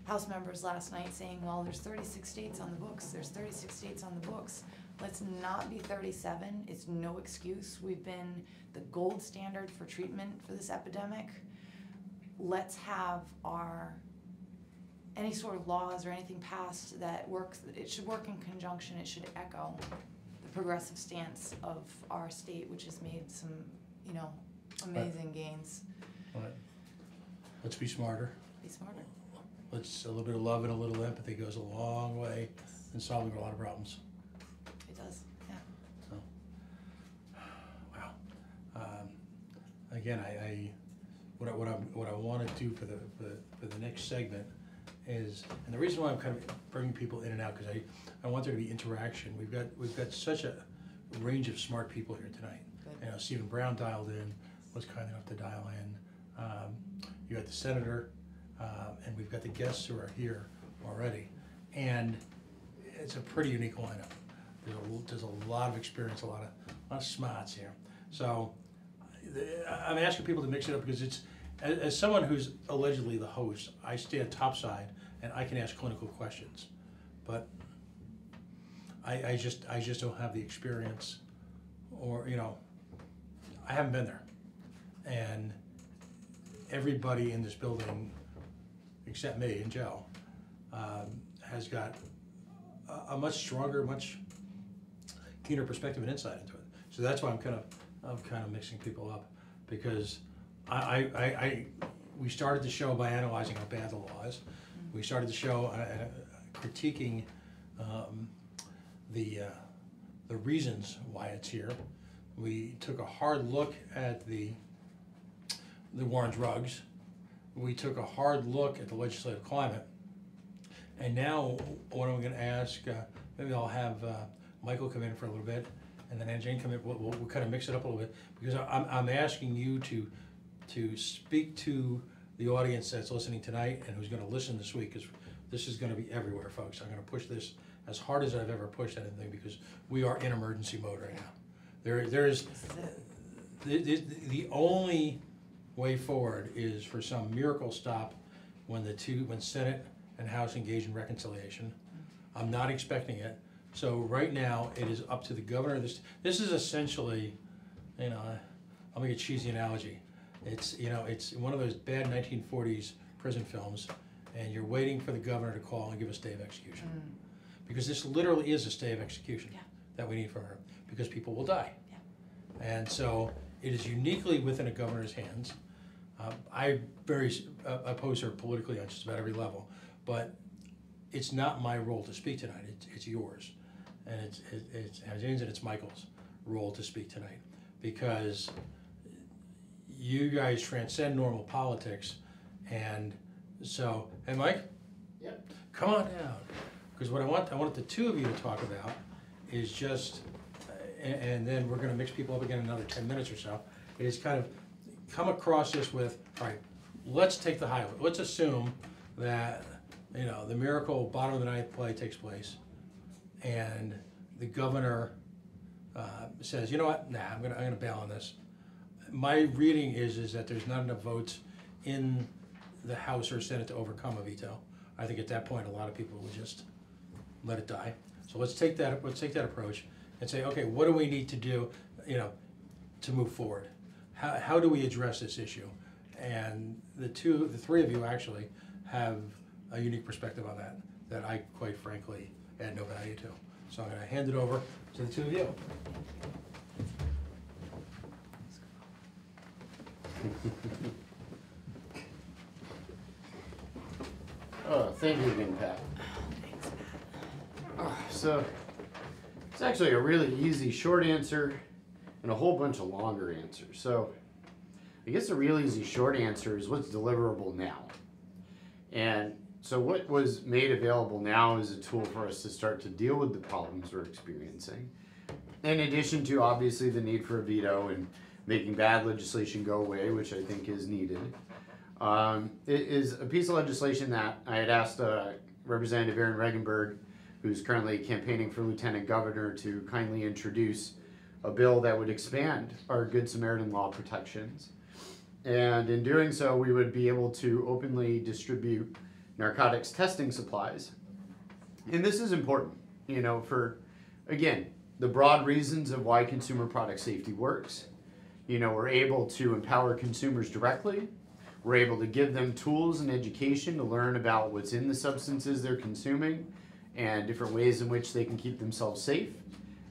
House members last night saying, "Well, there's 36 states on the books. There's 36 states on the books. Let's not be 37. It's no excuse. We've been the gold standard for treatment for this epidemic. Let's have our any sort of laws or anything passed that works. It should work in conjunction. It should echo the progressive stance of our state, which has made some, you know, amazing gains. All right. Let's be smarter. Be smarter. Let's, a little bit of love and a little empathy goes a long way in solving a lot of problems. It does. Yeah. So, Wow. Um, Again, I, I, what I, what I, what I wanna do for the, for the, for the next segment is, and the reason why I'm kind of bringing people in and out, cause I, I want there to be interaction. We've got, we've got such a range of smart people here tonight. Good. You know, Steven Brown dialed in, was kind enough to dial in. Um, you got the senator, uh, and we've got the guests who are here already. And it's a pretty unique lineup. There's a, there's a lot of experience, a lot of, a lot of smarts here. So I'm asking people to mix it up because it's, as, as someone who's allegedly the host, I stand topside and I can ask clinical questions. But I, I just, I just don't have the experience or, you know, I haven't been there. And everybody in this building, except me and Joe, um, has got a, a much stronger, much keener perspective and insight into it. So that's why I'm kind of, I'm kind of mixing people up because I, I, I, we started the show by analyzing how bad the law is. We started the show uh, uh, critiquing um, the uh, the reasons why it's here. We took a hard look at the the war on drugs. We took a hard look at the legislative climate. And now, what I'm going to ask, uh, maybe I'll have uh, Michael come in for a little bit, and then Jane come in. We'll, we'll, we'll kind of mix it up a little bit because I'm, I'm asking you to to speak to the audience that's listening tonight and who's going to listen this week because this is going to be everywhere, folks. I'm going to push this as hard as I've ever pushed anything because we are in emergency mode right now. There, there is the, the, the only way forward is for some miracle stop when the two, when Senate and House engage in reconciliation. I'm not expecting it. So right now, it is up to the governor. This, this is essentially, you know, I'll make a cheesy analogy. It's, you know, it's one of those bad nineteen forties prison films, and you're waiting for the governor to call and give a stay of execution. Mm. Because this literally is a stay of execution Yeah. that we need for her, because people will die. Yeah. And so it is uniquely within a governor's hands. Um, I very uh, oppose her politically on just about every level, but it's not my role to speak tonight. It's, it's yours, and it's it- it's Jane's and it's Michael's role to speak tonight because you guys transcend normal politics, and so hey, Mike. Yep. Come on down, because what I want I want the two of you to talk about is just, uh, and, and then we're gonna mix people up again in another ten minutes or so. It is kind of come across this with, all right, let's take the highway. Let's assume that you know the miracle bottom of the ninth play takes place, and the governor uh, says, you know what, nah, I'm gonna I'm gonna bail on this. My reading is is that there's not enough votes in the House or Senate to overcome a veto. I think at that point, a lot of people would just let it die. So let's take that, let's take that approach and say, okay, what do we need to do, you know, to move forward? How, how do we address this issue? And the two, the three of you actually have a unique perspective on that, that I quite frankly add no value to. So I'm gonna hand it over to the two of you. Oh, thank you again, Pat. Ah, So, it's actually a really easy short answer and a whole bunch of longer answers. So, I guess the real easy short answer is what's deliverable now. And so, what was made available now is a tool for us to start to deal with the problems we're experiencing. In addition to obviously the need for a veto and making bad legislation go away, which I think is needed. Um, it is a piece of legislation that I had asked uh, Representative Aaron Regunberg, who's currently campaigning for lieutenant governor, to kindly introduce a bill that would expand our Good Samaritan law protections. And in doing so, we would be able to openly distribute narcotics testing supplies. And this is important, you know, for, again, the broad reasons of why consumer product safety works. You know, we're able to empower consumers directly. We're able to give them tools and education to learn about what's in the substances they're consuming and different ways in which they can keep themselves safe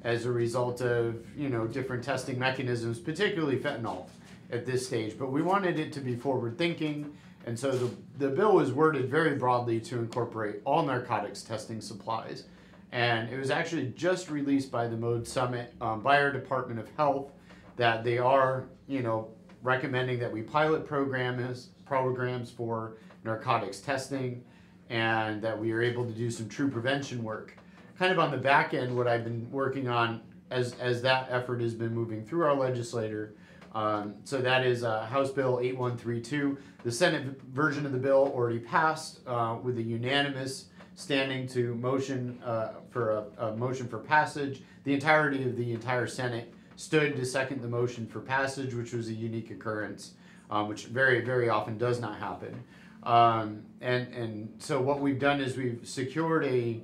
as a result of, you know, different testing mechanisms, particularly fentanyl at this stage. But we wanted it to be forward thinking, and so the, the bill was worded very broadly to incorporate all narcotics testing supplies. And it was actually just released by the Mode Summit um, by our Department of Health that they are, you know, recommending that we pilot programs programs for narcotics testing and that we are able to do some true prevention work. Kind of on the back end, what I've been working on as as that effort has been moving through our legislator Um, so that is uh, House Bill 8132. The Senate version of the bill already passed uh, with a unanimous standing to motion uh, for a, a motion for passage. The entirety of the entire Senate stood to second the motion for passage, which was a unique occurrence, um, which very, very often does not happen. Um, and, and so what we've done is we've secured a,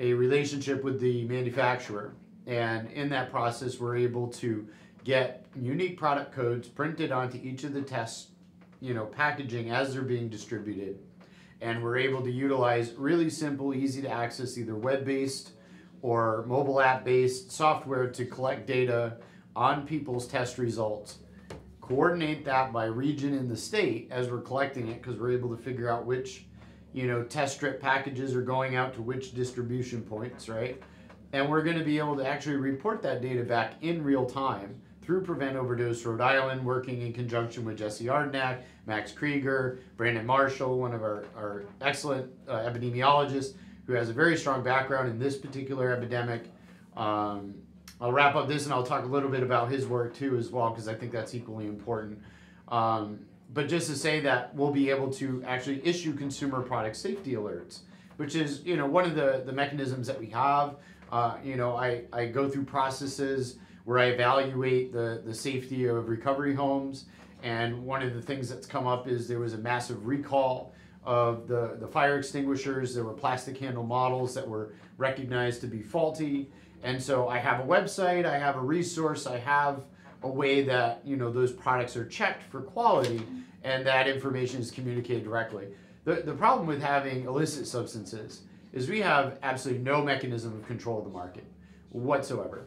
a relationship with the manufacturer. And in that process, we're able to get unique product codes printed onto each of the test, you know, packaging as they're being distributed. And we're able to utilize really simple, easy to access, either web-based or mobile app-based software to collect data on people's test results. Coordinate that by region in the state as we're collecting it, because we're able to figure out which, you know, test strip packages are going out to which distribution points, right? And we're going to be able to actually report that data back in real time through Prevent Overdose Rhode Island, working in conjunction with Jesse Yedinak, Max Krieger, Brandon Marshall, one of our, our excellent uh, epidemiologists who has a very strong background in this particular epidemic. Um, I'll wrap up this and I'll talk a little bit about his work too as well because I think that's equally important. Um, but just to say that we'll be able to actually issue consumer product safety alerts, which is you know one of the the mechanisms that we have. Uh, you know, I, I go through processes where I evaluate the, the safety of recovery homes. And one of the things that's come up is there was a massive recall of the, the fire extinguishers. There were plastic handle models that were recognized to be faulty. And so I have a website, I have a resource, I have a way that you know those products are checked for quality and that information is communicated directly. The, the problem with having illicit substances is we have absolutely no mechanism of control of the market whatsoever.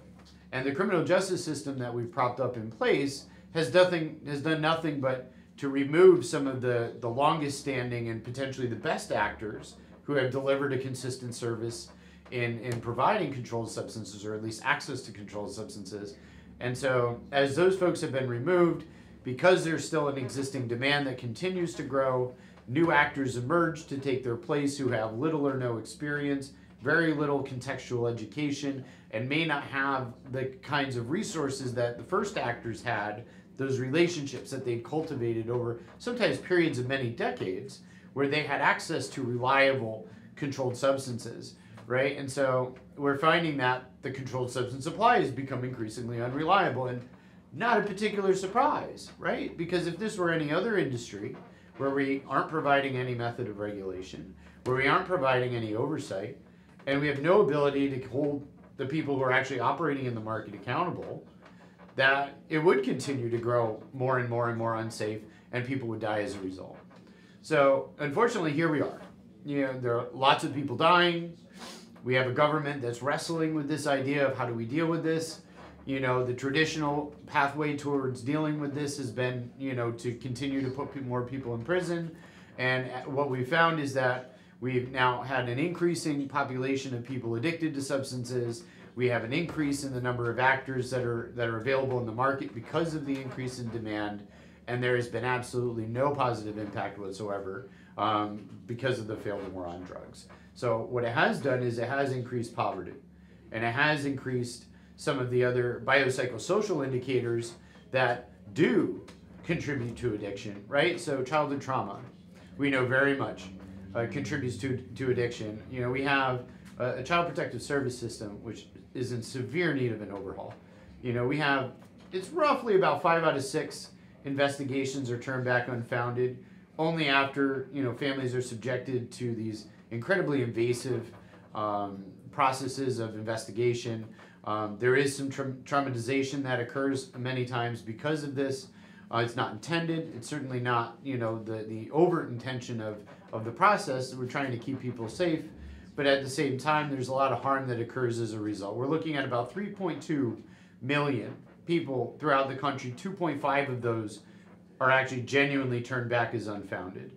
And the criminal justice system that we've propped up in place has nothing has done nothing but to remove some of the, the longest standing and potentially the best actors who have delivered a consistent service in, in providing controlled substances or at least access to controlled substances. And so as those folks have been removed, because there's still an existing demand that continues to grow, new actors emerge to take their place who have little or no experience, very little contextual education, and may not have the kinds of resources that the first actors had, those relationships that they cultivated over sometimes periods of many decades, where they had access to reliable controlled substances, right? And so we're finding that the controlled substance supply has become increasingly unreliable and not a particular surprise, right? Because if this were any other industry where we aren't providing any method of regulation, where we aren't providing any oversight, and we have no ability to hold the people who are actually operating in the market accountable, that it would continue to grow more and more and more unsafe, and people would die as a result. So, unfortunately, here we are. You know, there are lots of people dying. We have a government that's wrestling with this idea of how do we deal with this. You know, the traditional pathway towards dealing with this has been, you know, to continue to put more people in prison. And uh, what we found is that we've now had an increasing population of people addicted to substances. We have an increase in the number of actors that are that are available in the market because of the increase in demand, and there has been absolutely no positive impact whatsoever um, because of the failed war on drugs. So what it has done is it has increased poverty, and it has increased some of the other biopsychosocial indicators that do contribute to addiction, right? So childhood trauma, we know very much uh, contributes to to addiction. You know, we have a, a child protective service system which is in severe need of an overhaul. You know, we have it's roughly about five out of six investigations are turned back unfounded only after you know families are subjected to these incredibly invasive um, processes of investigation. Um, there is some tra- traumatization that occurs many times because of this. Uh, it's not intended. It's certainly not you know the the overt intention of of the process. We're trying to keep people safe, but at the same time, there's a lot of harm that occurs as a result. We're looking at about 3.2 million people throughout the country. 2.5 of those are actually genuinely turned back as unfounded.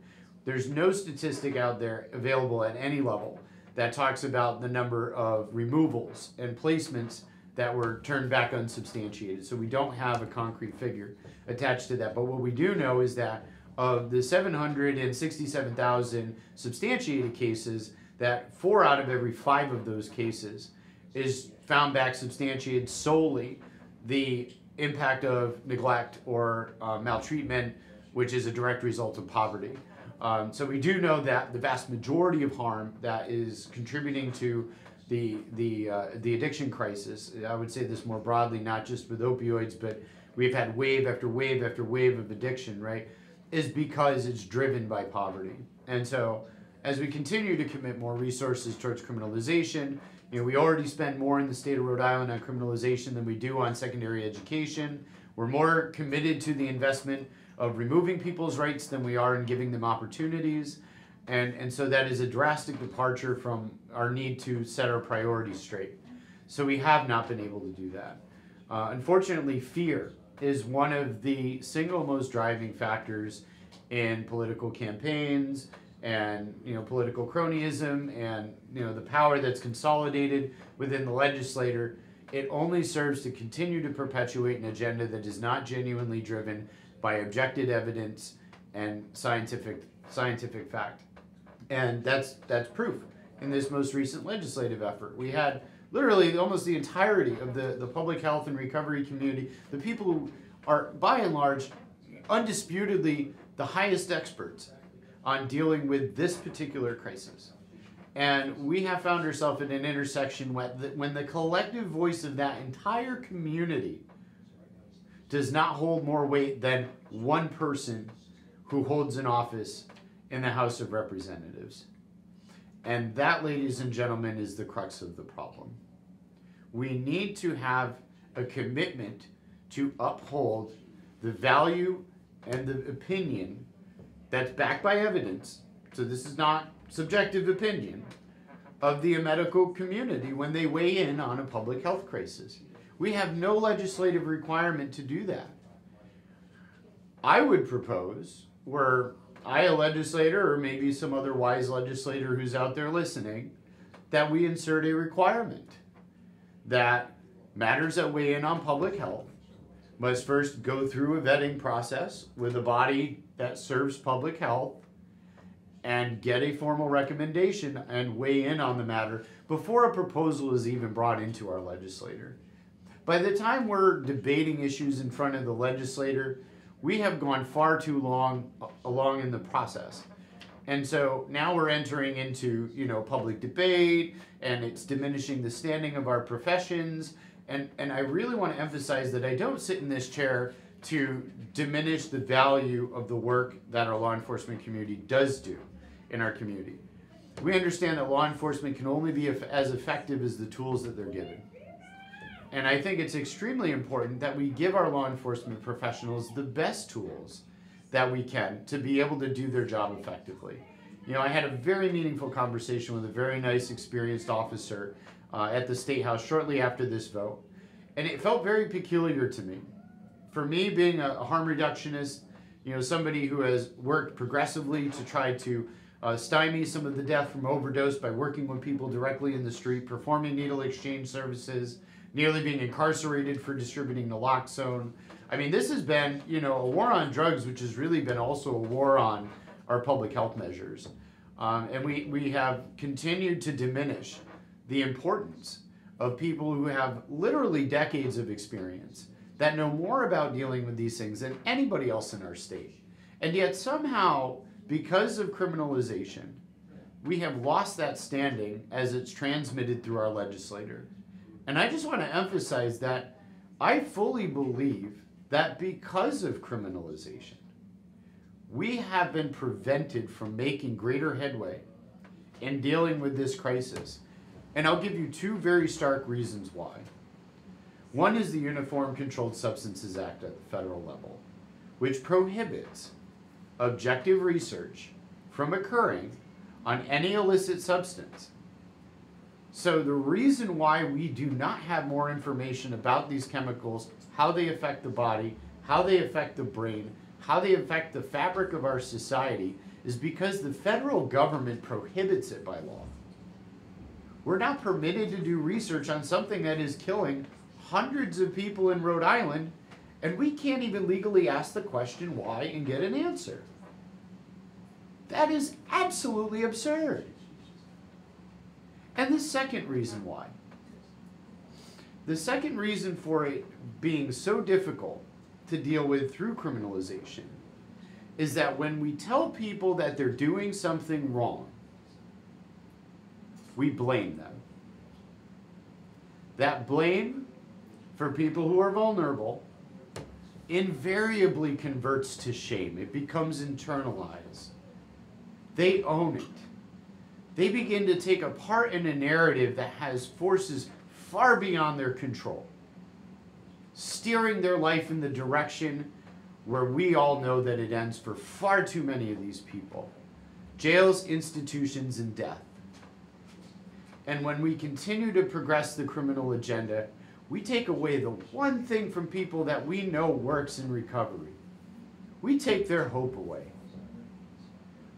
There's no statistic out there available at any level that talks about the number of removals and placements that were turned back unsubstantiated. So we don't have a concrete figure attached to that. But what we do know is that of the 767,000 substantiated cases, that four out of every five of those cases is found back substantiated solely the impact of neglect or uh, maltreatment, which is a direct result of poverty. Um, so we do know that the vast majority of harm that is contributing to the the uh, the addiction crisis. I would say this more broadly, not just with opioids, but we've had wave after wave after wave of addiction, right? Is because it's driven by poverty. And so, as we continue to commit more resources towards criminalization, you know, we already spend more in the state of Rhode Island on criminalization than we do on secondary education. We're more committed to the investment of removing people's rights than we are in giving them opportunities. And, and so that is a drastic departure from our need to set our priorities straight. So we have not been able to do that. Uh, unfortunately, fear is one of the single most driving factors in political campaigns and you know political cronyism and you know the power that's consolidated within the legislator it only serves to continue to perpetuate an agenda that is not genuinely driven by objective evidence and scientific scientific fact and that's that's proof in this most recent legislative effort we had literally almost the entirety of the, the public health and recovery community the people who are by and large undisputedly the highest experts on dealing with this particular crisis. And we have found ourselves at an intersection when the, when the collective voice of that entire community does not hold more weight than one person who holds an office in the House of Representatives. And that, ladies and gentlemen, is the crux of the problem. We need to have a commitment to uphold the value and the opinion that's backed by evidence, so this is not subjective opinion, of the medical community when they weigh in on a public health crisis. We have no legislative requirement to do that. I would propose, were I a legislator or maybe some other wise legislator who's out there listening, that we insert a requirement that matters that weigh in on public health must first go through a vetting process with a body that serves public health and get a formal recommendation and weigh in on the matter before a proposal is even brought into our legislator. By the time we're debating issues in front of the legislator, we have gone far too long along in the process. And so now we're entering into, you know, public debate and it's diminishing the standing of our professions and, and I really want to emphasize that I don't sit in this chair to diminish the value of the work that our law enforcement community does do in our community. We understand that law enforcement can only be as effective as the tools that they're given. And I think it's extremely important that we give our law enforcement professionals the best tools that we can to be able to do their job effectively. You know, I had a very meaningful conversation with a very nice, experienced officer uh, at the State House shortly after this vote. And it felt very peculiar to me. For me, being a, harm reductionist, you know, somebody who has worked progressively to try to uh, stymie some of the death from overdose by working with people directly in the street, performing needle exchange services, nearly being incarcerated for distributing naloxone. I mean, this has been, you know, a war on drugs, which has really been also a war on our public health measures. Um, and we, we have continued to diminish the importance of people who have literally decades of experience that know more about dealing with these things than anybody else in our state. And yet, somehow, because of criminalization, we have lost that standing as it's transmitted through our legislator. And I just want to emphasize that I fully believe that because of criminalization, we have been prevented from making greater headway in dealing with this crisis and I'll give you two very stark reasons why. One is the Uniform Controlled Substances Act at the federal level, which prohibits objective research from occurring on any illicit substance. So, the reason why we do not have more information about these chemicals, how they affect the body, how they affect the brain, how they affect the fabric of our society, is because the federal government prohibits it by law. We're not permitted to do research on something that is killing hundreds of people in Rhode Island, and we can't even legally ask the question why and get an answer. That is absolutely absurd. And the second reason why The second reason for it being so difficult to deal with through criminalization is that when we tell people that they're doing something wrong, we blame them. That blame for people who are vulnerable invariably converts to shame. It becomes internalized. They own it. They begin to take a part in a narrative that has forces far beyond their control, steering their life in the direction where we all know that it ends for far too many of these people jails, institutions, and death. And when we continue to progress the criminal agenda, we take away the one thing from people that we know works in recovery. We take their hope away.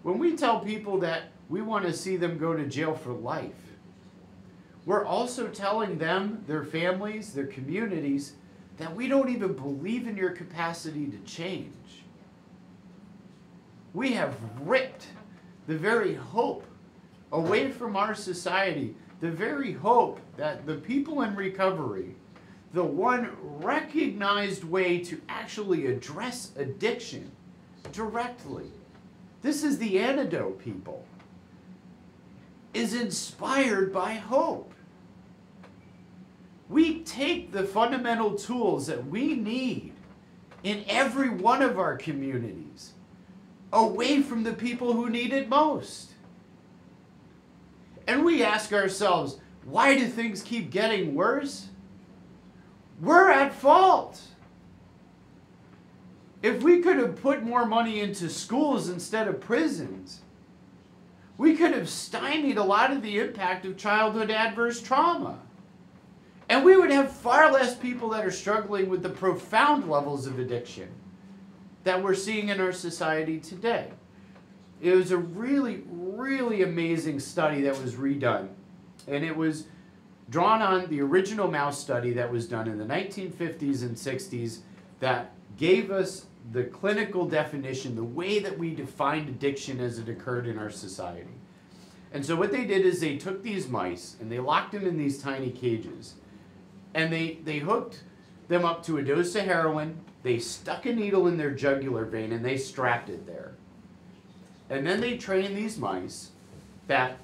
When we tell people that we want to see them go to jail for life, we're also telling them, their families, their communities, that we don't even believe in your capacity to change. We have ripped the very hope away from our society, the very hope that the people in recovery, the one recognized way to actually address addiction directly, this is the antidote, people, is inspired by hope. We take the fundamental tools that we need in every one of our communities away from the people who need it most. And we ask ourselves, why do things keep getting worse? We're at fault. If we could have put more money into schools instead of prisons, we could have stymied a lot of the impact of childhood adverse trauma. And we would have far less people that are struggling with the profound levels of addiction that we're seeing in our society today. It was a really, really amazing study that was redone. And it was drawn on the original mouse study that was done in the 1950s and 60s that gave us the clinical definition, the way that we defined addiction as it occurred in our society. And so what they did is they took these mice and they locked them in these tiny cages and they, they hooked them up to a dose of heroin. They stuck a needle in their jugular vein and they strapped it there. And then they trained these mice that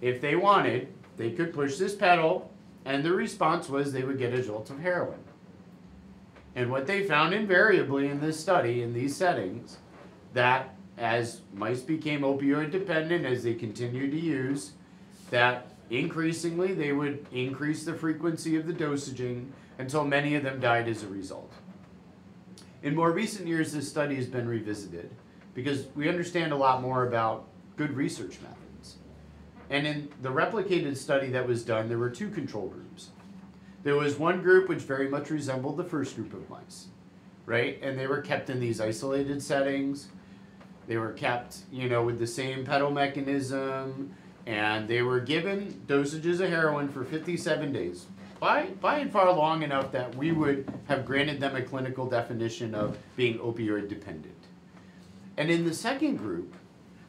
if they wanted, they could push this pedal, and the response was they would get a jolt of heroin. And what they found invariably in this study, in these settings, that as mice became opioid dependent, as they continued to use, that Increasingly, they would increase the frequency of the dosaging until many of them died as a result. In more recent years, this study has been revisited because we understand a lot more about good research methods. And in the replicated study that was done, there were two control groups. There was one group which very much resembled the first group of mice, right? And they were kept in these isolated settings. They were kept, you know, with the same pedal mechanism, and they were given dosages of heroin for 57 days. By, by and far long enough that we would have granted them a clinical definition of being opioid dependent. And in the second group,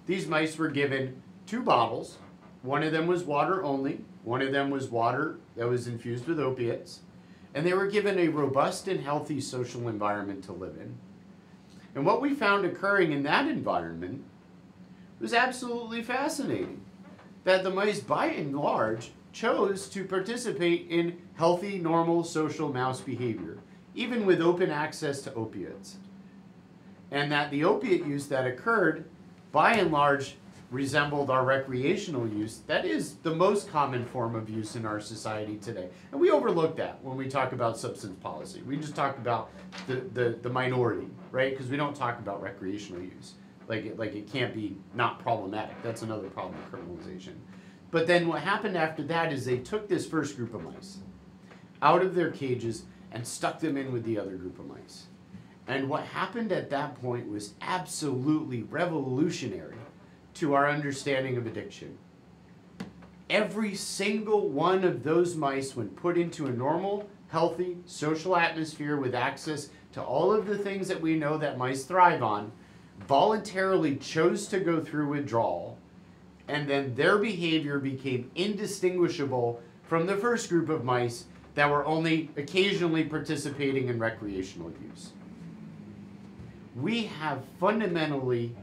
these mice were given two bottles. One of them was water only, one of them was water that was infused with opiates. And they were given a robust and healthy social environment to live in. And what we found occurring in that environment was absolutely fascinating that the mice, by and large, chose to participate in healthy, normal social mouse behavior, even with open access to opiates. And that the opiate use that occurred, by and large, resembled our recreational use. That is the most common form of use in our society today. And we overlook that when we talk about substance policy. We just talk about the, the, the minority, right? Because we don't talk about recreational use. Like it, like it can't be not problematic. That's another problem with criminalization. But then what happened after that is they took this first group of mice out of their cages and stuck them in with the other group of mice. And what happened at that point was absolutely revolutionary to our understanding of addiction. Every single one of those mice, when put into a normal, healthy, social atmosphere with access to all of the things that we know that mice thrive on, voluntarily chose to go through withdrawal, and then their behavior became indistinguishable from the first group of mice that were only occasionally participating in recreational use. We have fundamentally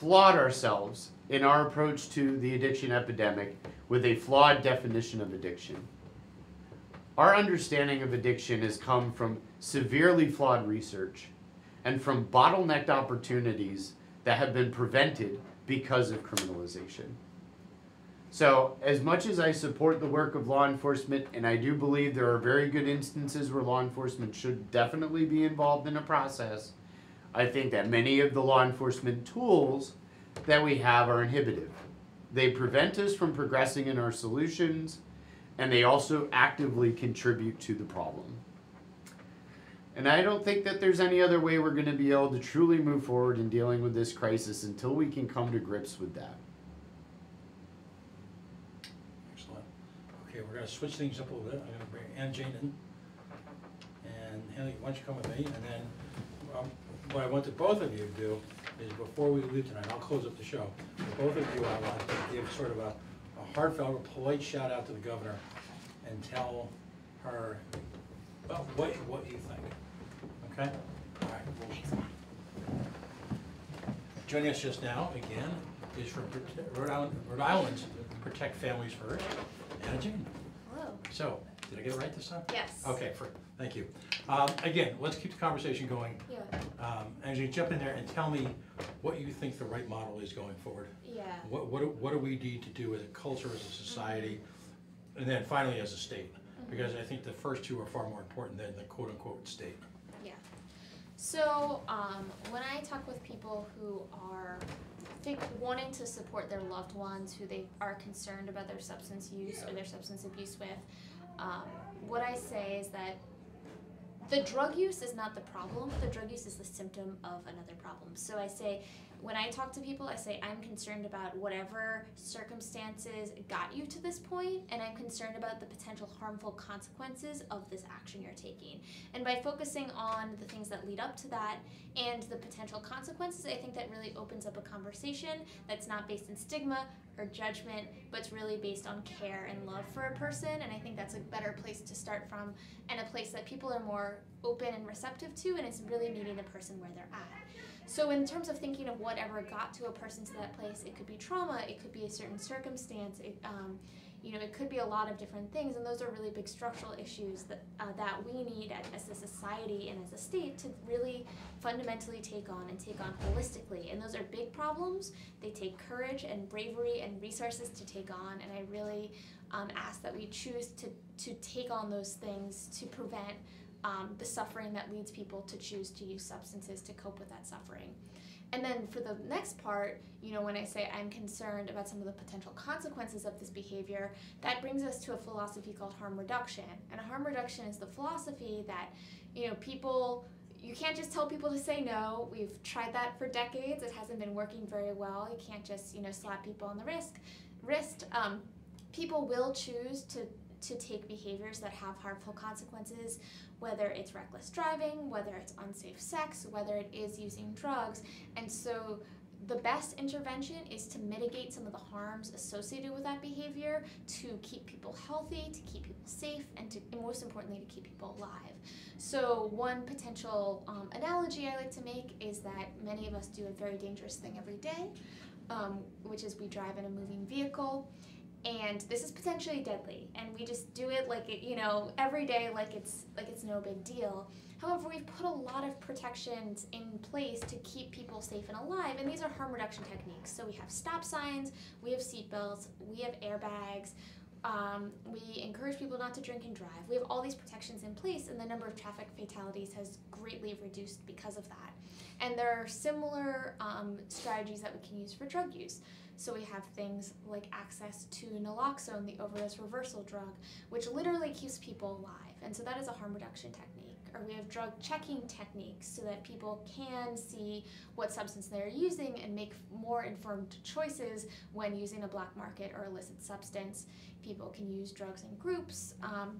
flawed ourselves in our approach to the addiction epidemic with a flawed definition of addiction. Our understanding of addiction has come from severely flawed research and from bottlenecked opportunities that have been prevented because of criminalization. So, as much as I support the work of law enforcement, and I do believe there are very good instances where law enforcement should definitely be involved in a process, I think that many of the law enforcement tools that we have are inhibitive. They prevent us from progressing in our solutions, and they also actively contribute to the problem. And I don't think that there's any other way we're going to be able to truly move forward in dealing with this crisis until we can come to grips with that. Excellent. Okay, we're gonna switch things up a little bit. I'm gonna bring Ann Jane in. And Haley, why don't you come with me? And then, what I want the both of you to do is before we leave tonight, I'll close up the show. For both of you, I want to give sort of a a heartfelt, polite shout out to the governor and tell her, well, what, what you think. Okay? All right. well- Joining us just now, again, is from Rhode Island, Rhode Island's Protect Families First, Anna Jane. Hello. So, did I get it right this time? Yes. Okay, for, thank you. Um, again, let's keep the conversation going. Yeah. Um, Angie, jump in there and tell me what you think the right model is going forward. Yeah. What, what, do- what do we need to do as a culture, as a society, and then finally as a state? Because I think the first two are far more important than the quote-unquote state. Yeah. So, um, when I talk with people who are think, wanting to support their loved ones who they are concerned about their substance use or their substance abuse with, um, what I say is that the drug use is not the problem. The drug use is the symptom of another problem. So I say, when I talk to people, I say I'm concerned about whatever circumstances got you to this point, and I'm concerned about the potential harmful consequences of this action you're taking. And by focusing on the things that lead up to that and the potential consequences, I think that really opens up a conversation that's not based in stigma or judgment, but it's really based on care and love for a person. And I think that's a better place to start from and a place that people are more open and receptive to, and it's really meeting the person where they're at. So, in terms of thinking of whatever got to a person to that place, it could be trauma, it could be a certain circumstance, it, um, you know, it could be a lot of different things, and those are really big structural issues that uh, that we need as a society and as a state to really fundamentally take on and take on holistically. And those are big problems. They take courage and bravery and resources to take on, and I really um, ask that we choose to to take on those things to prevent um, the suffering that leads people to choose to use substances to cope with that suffering. And then for the next part, you know, when I say I'm concerned about some of the potential consequences of this behavior, that brings us to a philosophy called harm reduction. And harm reduction is the philosophy that, you know, people you can't just tell people to say no. We've tried that for decades. It hasn't been working very well. You can't just, you know, slap people on the wrist. Wrist. Um, people will choose to to take behaviors that have harmful consequences, whether it's reckless driving, whether it's unsafe sex, whether it is using drugs. And so the best intervention is to mitigate some of the harms associated with that behavior to keep people healthy, to keep people safe, and to and most importantly to keep people alive. So one potential um, analogy I like to make is that many of us do a very dangerous thing every day, um, which is we drive in a moving vehicle and this is potentially deadly and we just do it like it you know every day like it's like it's no big deal. However we've put a lot of protections in place to keep people safe and alive and these are harm reduction techniques. So we have stop signs we have seat belts we have airbags um, we encourage people not to drink and drive. We have all these protections in place and the number of traffic fatalities has greatly reduced because of that. And there are similar um, strategies that we can use for drug use so we have things like access to naloxone, the overdose reversal drug, which literally keeps people alive. And so that is a harm reduction technique. Or we have drug checking techniques so that people can see what substance they're using and make more informed choices when using a black market or illicit substance. People can use drugs in groups. Um,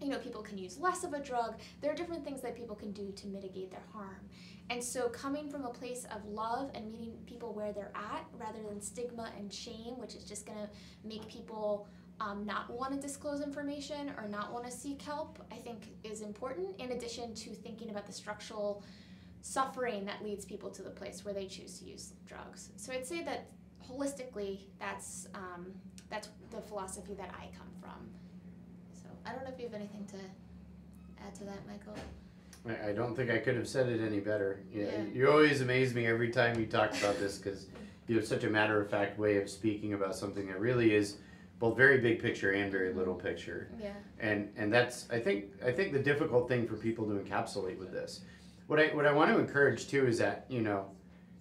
you know, people can use less of a drug. There are different things that people can do to mitigate their harm. And so, coming from a place of love and meeting people where they're at rather than stigma and shame, which is just going to make people um, not want to disclose information or not want to seek help, I think is important, in addition to thinking about the structural suffering that leads people to the place where they choose to use drugs. So I'd say that holistically, that's, um, that's the philosophy that I come from. So I don't know if you have anything to add to that, Michael. I, I don't think I could have said it any better. You, Yeah. you always amaze me every time you talk about this because you have such a matter of fact way of speaking about something that really is both very big picture and very little picture. Yeah. And and that's I think I think the difficult thing for people to encapsulate with this. What I what I want to encourage too is that you know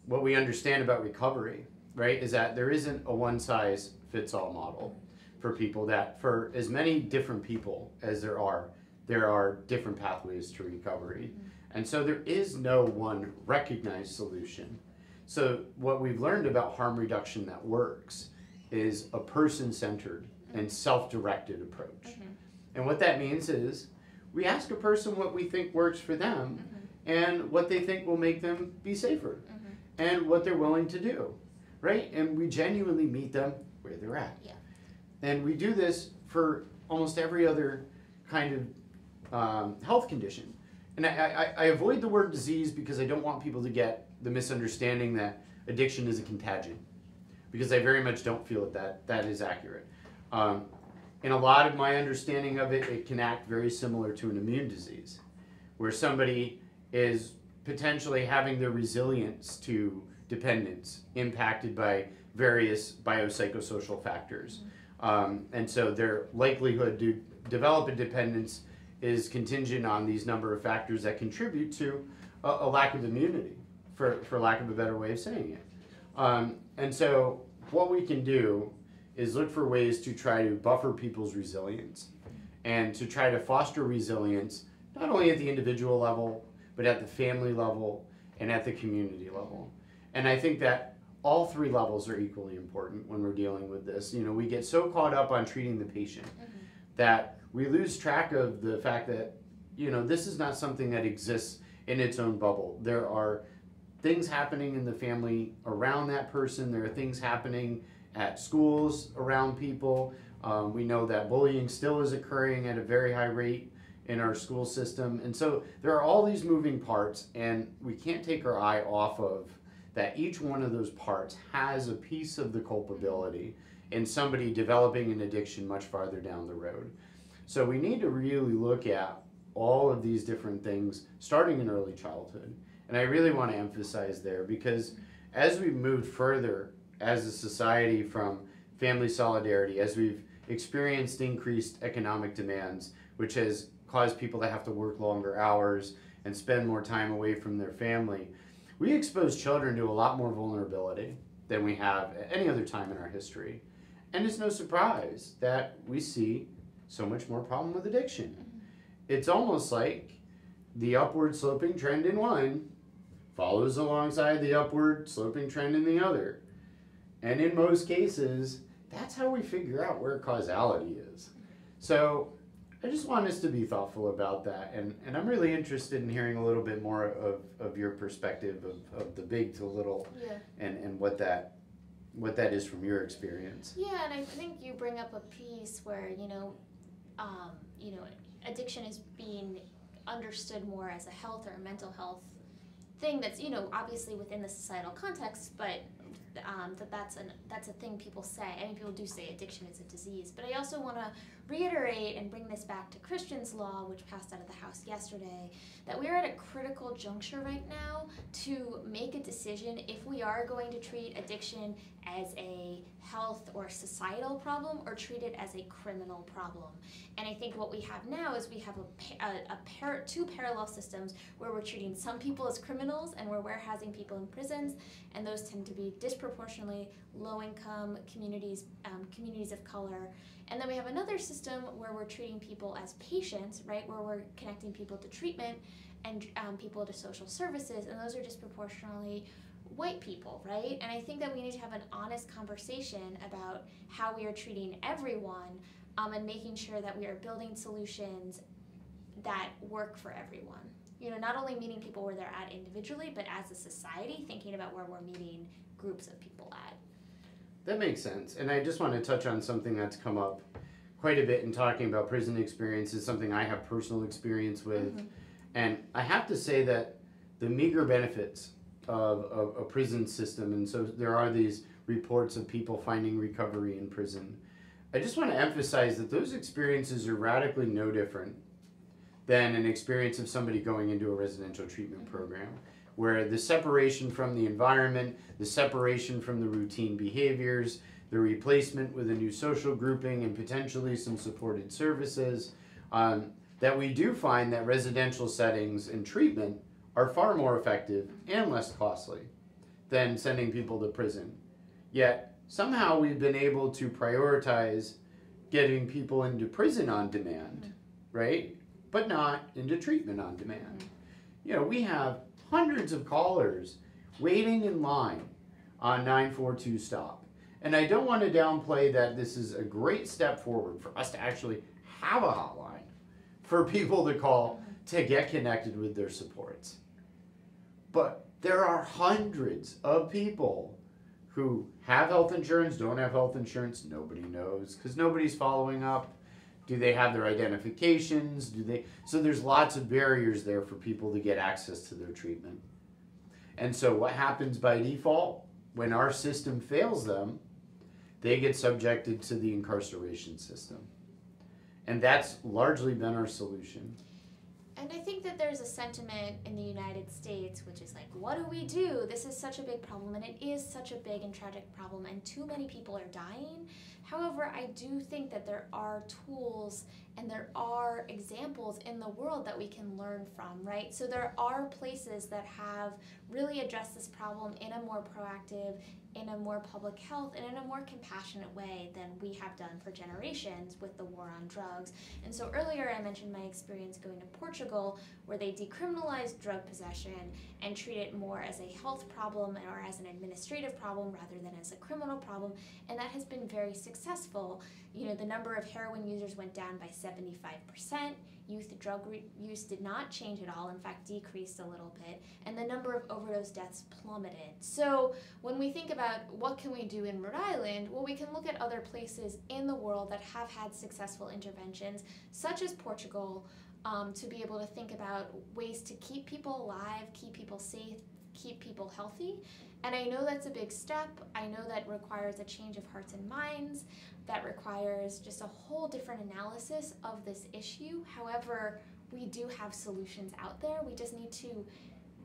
what we understand about recovery, right? Is that there isn't a one size fits all model for people. That for as many different people as there are, there are different pathways to recovery, mm-hmm. and so there is no one recognized solution. So what we've learned about harm reduction that works is a person centered mm-hmm. and self directed approach. Mm-hmm. And what that means is we ask a person what we think works for them and what they think will make them be safer and what they're willing to do, right? And we genuinely meet them where they're at. Yeah. And we do this for almost every other kind of um, health condition. And I, I, I avoid the word disease because I don't want people to get the misunderstanding that addiction is a contagion because I very much don't feel that that, that is accurate. Um, in a lot of my understanding of it, it can act very similar to an immune disease, where somebody is potentially having their resilience to dependence impacted by various biopsychosocial factors. Um, and so their likelihood to develop a dependence is contingent on these number of factors that contribute to a, a lack of immunity, for, for lack of a better way of saying it. Um, and so what we can do is look for ways to try to buffer people's resilience and to try to foster resilience not only at the individual level but at the family level and at the community level. And i think that all three levels are equally important when we're dealing with this. You know we get so caught up on treating the patient that we lose track of the fact that you know this is not something that exists in its own bubble there are things happening in the family around that person there are things happening at schools around people. Um, we know that bullying still is occurring at a very high rate in our school system. And so there are all these moving parts, and we can't take our eye off of that each one of those parts has a piece of the culpability in somebody developing an addiction much farther down the road. So we need to really look at all of these different things starting in early childhood. And I really want to emphasize there because as we've moved further as a society from family solidarity, as we've experienced increased economic demands, which has caused people to have to work longer hours and spend more time away from their family, we expose children to a lot more vulnerability than we have at any other time in our history. And it's no surprise that we see so much more problem with addiction. It's almost like the upward sloping trend in one follows alongside the upward sloping trend in the other. And in most cases, that's how we figure out where causality is. So I just want us to be thoughtful about that. And, and I'm really interested in hearing a little bit more of, of your perspective of, of the big to little Yeah. and, and what that what that is from your experience. Yeah, and I think you bring up a piece where you know, um, you know, addiction is being understood more as a health or a mental health thing. That's you know obviously within the societal context, but um, that that's an that's a thing people say. I mean, people do say addiction is a disease, but I also want to reiterate and bring this back to Kirsten's law, which passed out of the House yesterday, that we are at a critical juncture right now to make a decision if we are going to treat addiction as a health or societal problem or treat it as a criminal problem. And I think what we have now is we have a, a, a par- two parallel systems where we're treating some people as criminals and we're warehousing people in prisons, and those tend to be disproportionately low income communities, um, communities of color. And then we have another system where we're treating people as patients, right, where we're connecting people to treatment and um, people to social services, and those are disproportionately white people, right? And I think that we need to have an honest conversation about how we are treating everyone um, and making sure that we are building solutions that work for everyone. You know, not only meeting people where they're at individually, but as a society, thinking about where we're meeting groups of people at. That makes sense. And I just want to touch on something that's come up quite a bit in talking about prison experiences, something I have personal experience with. Mhm. And I have to say that the meager benefits of, of a prison system, and so there are these reports of people finding recovery in prison. I just want to emphasize that those experiences are radically no different than an experience of somebody going into a residential treatment program, where the separation from the environment, the separation from the routine behaviors, the replacement with a new social grouping, and potentially some supported services, um, that we do find that residential settings and treatment are far more effective and less costly than sending people to prison. Yet somehow we've been able to prioritize getting people into prison on demand, right? But not into treatment on demand. You know, we have hundreds of callers waiting in line on 942 stop. And I don't want to downplay that this is a great step forward for us to actually have a hotline for people to call to get connected with their supports. But there are hundreds of people who have health insurance, don't have health insurance, nobody knows because nobody's following up. Do they have their identifications? Do they so there's lots of barriers there for people to get access to their treatment. And so what happens by default when our system fails them, they get subjected to the incarceration system. And that's largely been our solution. And I think that there's a sentiment in the United States which is like, what do we do? This is such a big problem, and it is such a big and tragic problem, and too many people are dying. However, I do think that there are tools and there are examples in the world that we can learn from, right? So there are places that have really addressed this problem in a more proactive, in a more public health, and in a more compassionate way than we have done for generations with the war on drugs. And so earlier I mentioned my experience going to Portugal where they decriminalized drug possession and treat it more as a health problem or as an administrative problem rather than as a criminal problem. And that has been very successful. Successful, you know, the number of heroin users went down by 75%. Youth drug use did not change at all, in fact, decreased a little bit, and the number of overdose deaths plummeted. So, when we think about what can we do in Rhode Island, well, we can look at other places in the world that have had successful interventions, such as Portugal, um, to be able to think about ways to keep people alive, keep people safe, keep people healthy. And I know that's a big step. I know that requires a change of hearts and minds. That requires just a whole different analysis of this issue. However, we do have solutions out there. We just need to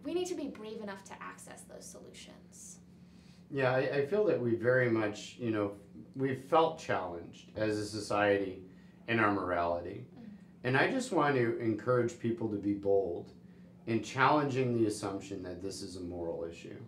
we need to be brave enough to access those solutions. Yeah, I, I feel that we very much, you know, we've felt challenged as a society in our morality. Mm-hmm. And I just want to encourage people to be bold in challenging the assumption that this is a moral issue.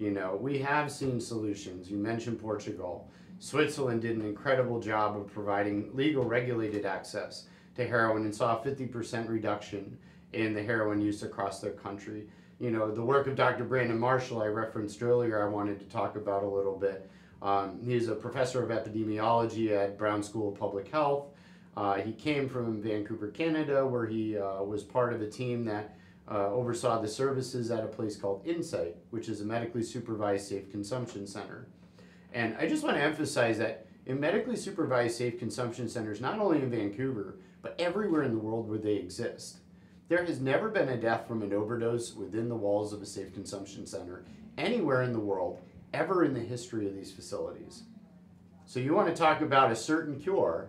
You know, we have seen solutions. You mentioned Portugal. Switzerland did an incredible job of providing legal regulated access to heroin and saw a 50% reduction in the heroin use across their country. You know, the work of Dr. Brandon Marshall, I referenced earlier, I wanted to talk about a little bit. Um, he's a professor of epidemiology at Brown School of Public Health. Uh, he came from Vancouver, Canada, where he uh, was part of a team that uh, oversaw the services at a place called Insite, which is a medically supervised safe consumption center. And I just want to emphasize that in medically supervised safe consumption centers, not only in Vancouver, but everywhere in the world where they exist, there has never been a death from an overdose within the walls of a safe consumption center anywhere in the world ever in the history of these facilities. So you want to talk about a certain cure,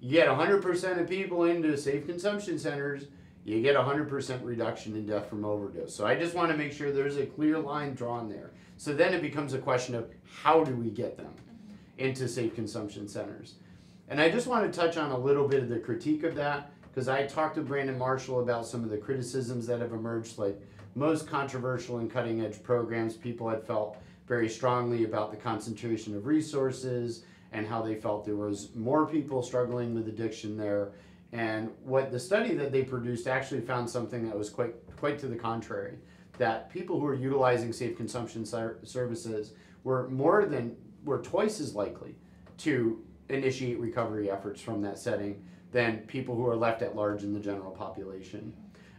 you get 100% of people into safe consumption centers, you get 100% reduction in death from overdose. So I just want to make sure there's a clear line drawn there. So then it becomes a question of how do we get them into safe consumption centers? And I just want to touch on a little bit of the critique of that because I talked to Brandon Marshall about some of the criticisms that have emerged, like most controversial and cutting edge programs, people had felt very strongly about the concentration of resources and how they felt there was more people struggling with addiction there. And what the study that they produced actually found something that was quite quite to the contrary, that people who are utilizing safe consumption ser- services were more than were twice as likely to initiate recovery efforts from that setting than people who are left at large in the general population.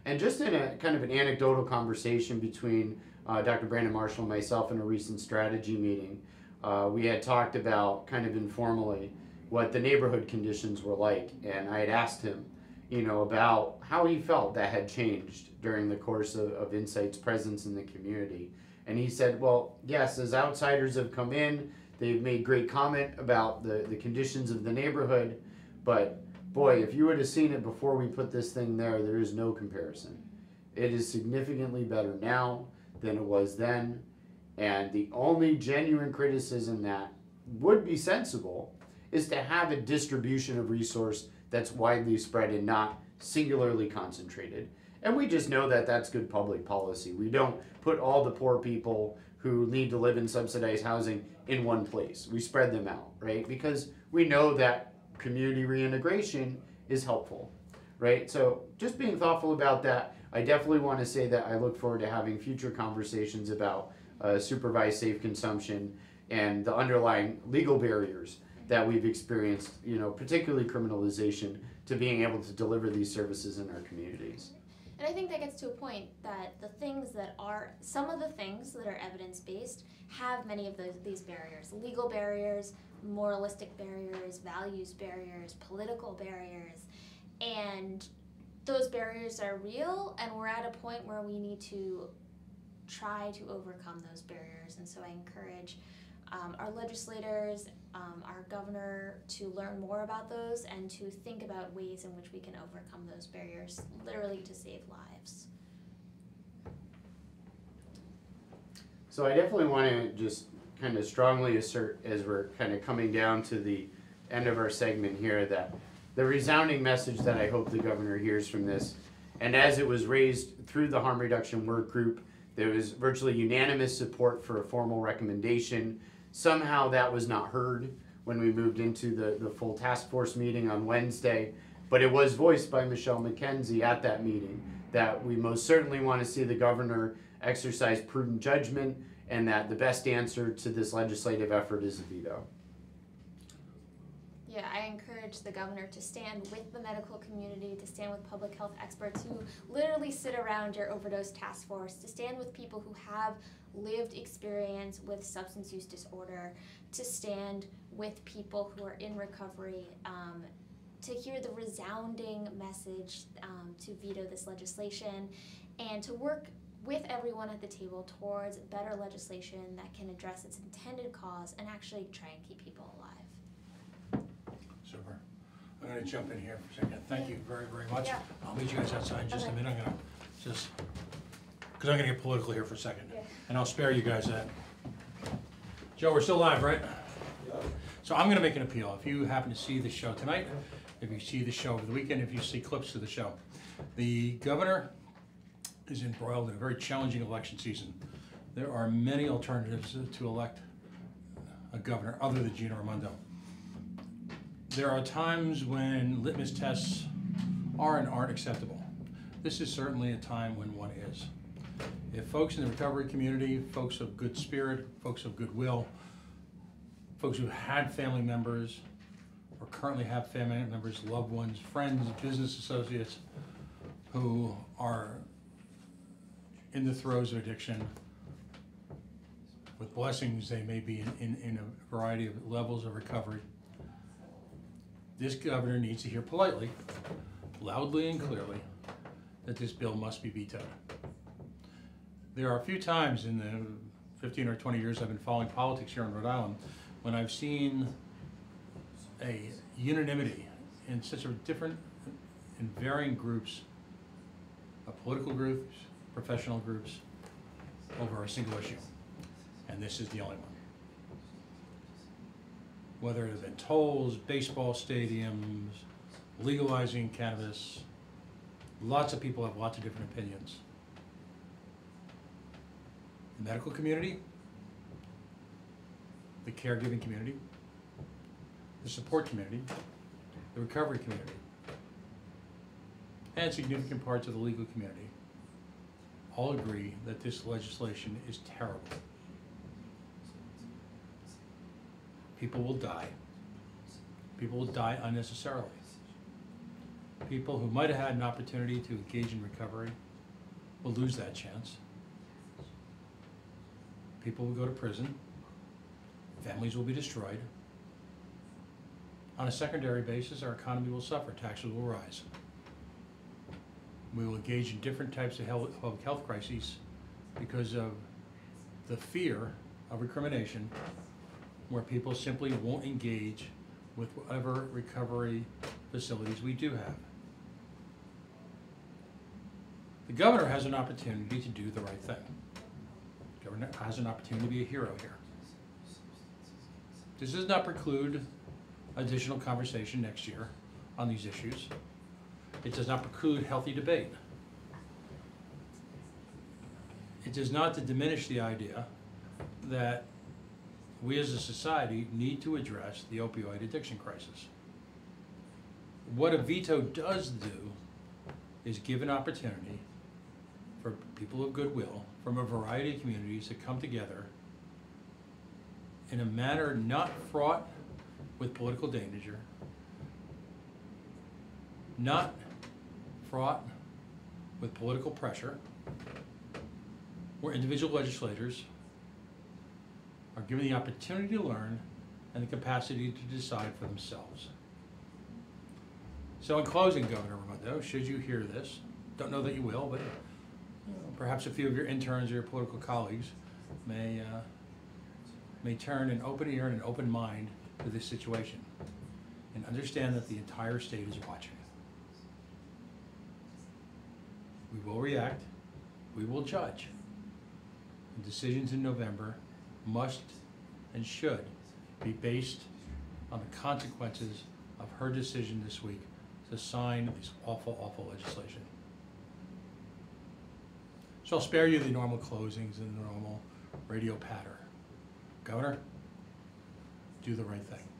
And just in a kind of an anecdotal conversation between uh, Dr. Brandon Marshall and myself in a recent strategy meeting, uh, we had talked about kind of informally what the neighborhood conditions were like, and I had asked him, you know, about how he felt that had changed during the course of, of Insite's presence in the community. And he said, well, yes, as outsiders have come in, they've made great comment about the, the conditions of the neighborhood, but boy, if you would have seen it before we put this thing there, there is no comparison. It is significantly better now than it was then. And the only genuine criticism that would be sensible is to have a distribution of resource that's widely spread and not singularly concentrated. And we just know that that's good public policy. We don't put all the poor people who need to live in subsidized housing in one place. We spread them out, right? Because we know that community reintegration is helpful, right? So just being thoughtful about that. I definitely want to say that I look forward to having future conversations about uh, supervised safe consumption and the underlying legal barriers that we've experienced, you know, particularly criminalization, to being able to deliver these services in our communities. And I think that gets to a point that the things that are some of the things that are evidence based have many of those these barriers. Legal barriers moralistic barriers values barriers political barriers. And those barriers are real and we're at a point where we need to try to overcome those barriers. And so i encourage um, our legislators um, our governor to learn more about those and to think about ways in which we can overcome those barriers literally to save lives So I definitely want to just kind of strongly assert as we're kind of coming down to the end of our segment here that the resounding message that I hope the governor hears from this, and as it was raised through the harm reduction work group, there was virtually unanimous support for a formal recommendation. Somehow that was not heard when we moved into the, the full task force meeting on Wednesday, but it was voiced by Michelle McKenzie at that meeting that we most certainly want to see the governor exercise prudent judgment and that the best answer to this legislative effort is a veto. Yeah, I encourage the governor to stand with the medical community, to stand with public health experts who literally sit around your overdose task force, to stand with people who have lived experience with substance use disorder, to stand with people who are in recovery, um, to hear the resounding message um, to veto this legislation, and to work with everyone at the table towards better legislation that can address its intended cause and actually try and keep people alive. Super. I'm gonna jump in here for a second. Thank you very, very much. Yeah. I'll meet you guys outside in just a minute. I'm gonna just, because I'm gonna get political here for a second. And I'll spare you guys that. Joe, we're still live, right? So I'm gonna make an appeal. If you happen to see the show tonight, if you see the show over the weekend, if you see clips of the show, the governor is embroiled in a very challenging election season. There are many alternatives to elect a governor other than Gina Raimondo. There are times when litmus tests are and aren't acceptable. This is certainly a time when one is. If folks in the recovery community, folks of good spirit, folks of goodwill, folks who had family members or currently have family members, loved ones, friends, business associates who are in the throes of addiction, with blessings, they may be in, in, in a variety of levels of recovery. This governor needs to hear politely, loudly and clearly, that this bill must be vetoed. There are a few times in the 15 or 20 years I've been following politics here in Rhode Island when I've seen a unanimity in such a different and varying groups, of political groups, professional groups, over a single issue. And this is the only one. Whether it have been tolls, baseball stadiums, legalizing cannabis, lots of people have lots of different opinions. Medical community, the caregiving community, the support community, the recovery community, and significant parts of the legal community all agree that this legislation is terrible. People will die. People will die unnecessarily. People who might have had an opportunity to engage in recovery will lose that chance. People will go to prison. families will be destroyed. On a secondary basis, our economy will suffer, taxes will rise. We will engage in different types of health, public health crises because of the fear of recrimination, where people simply won't engage with whatever recovery facilities we do have. The governor has an opportunity to do the right thing. Governor has an opportunity to be a hero here. This does not preclude additional conversation next year on these issues. It does not preclude healthy debate. It does not to diminish the idea that we as a society need to address the opioid addiction crisis. What a veto does do is give an opportunity for people of goodwill from a variety of communities to come together in a manner not fraught with political danger, not fraught with political pressure, where individual legislators are given the opportunity to learn and the capacity to decide for themselves. So in closing, Governor Raimondo, should you hear this, don't know that you will, but perhaps a few of your interns or your political colleagues may, uh, may turn an open ear and an open mind to this situation and understand that the entire state is watching. We will react, we will judge. And decisions in November must and should be based on the consequences of her decision this week to sign this awful, awful legislation. So I'll spare you the normal closings and the normal radio patter. Governor, do the right thing.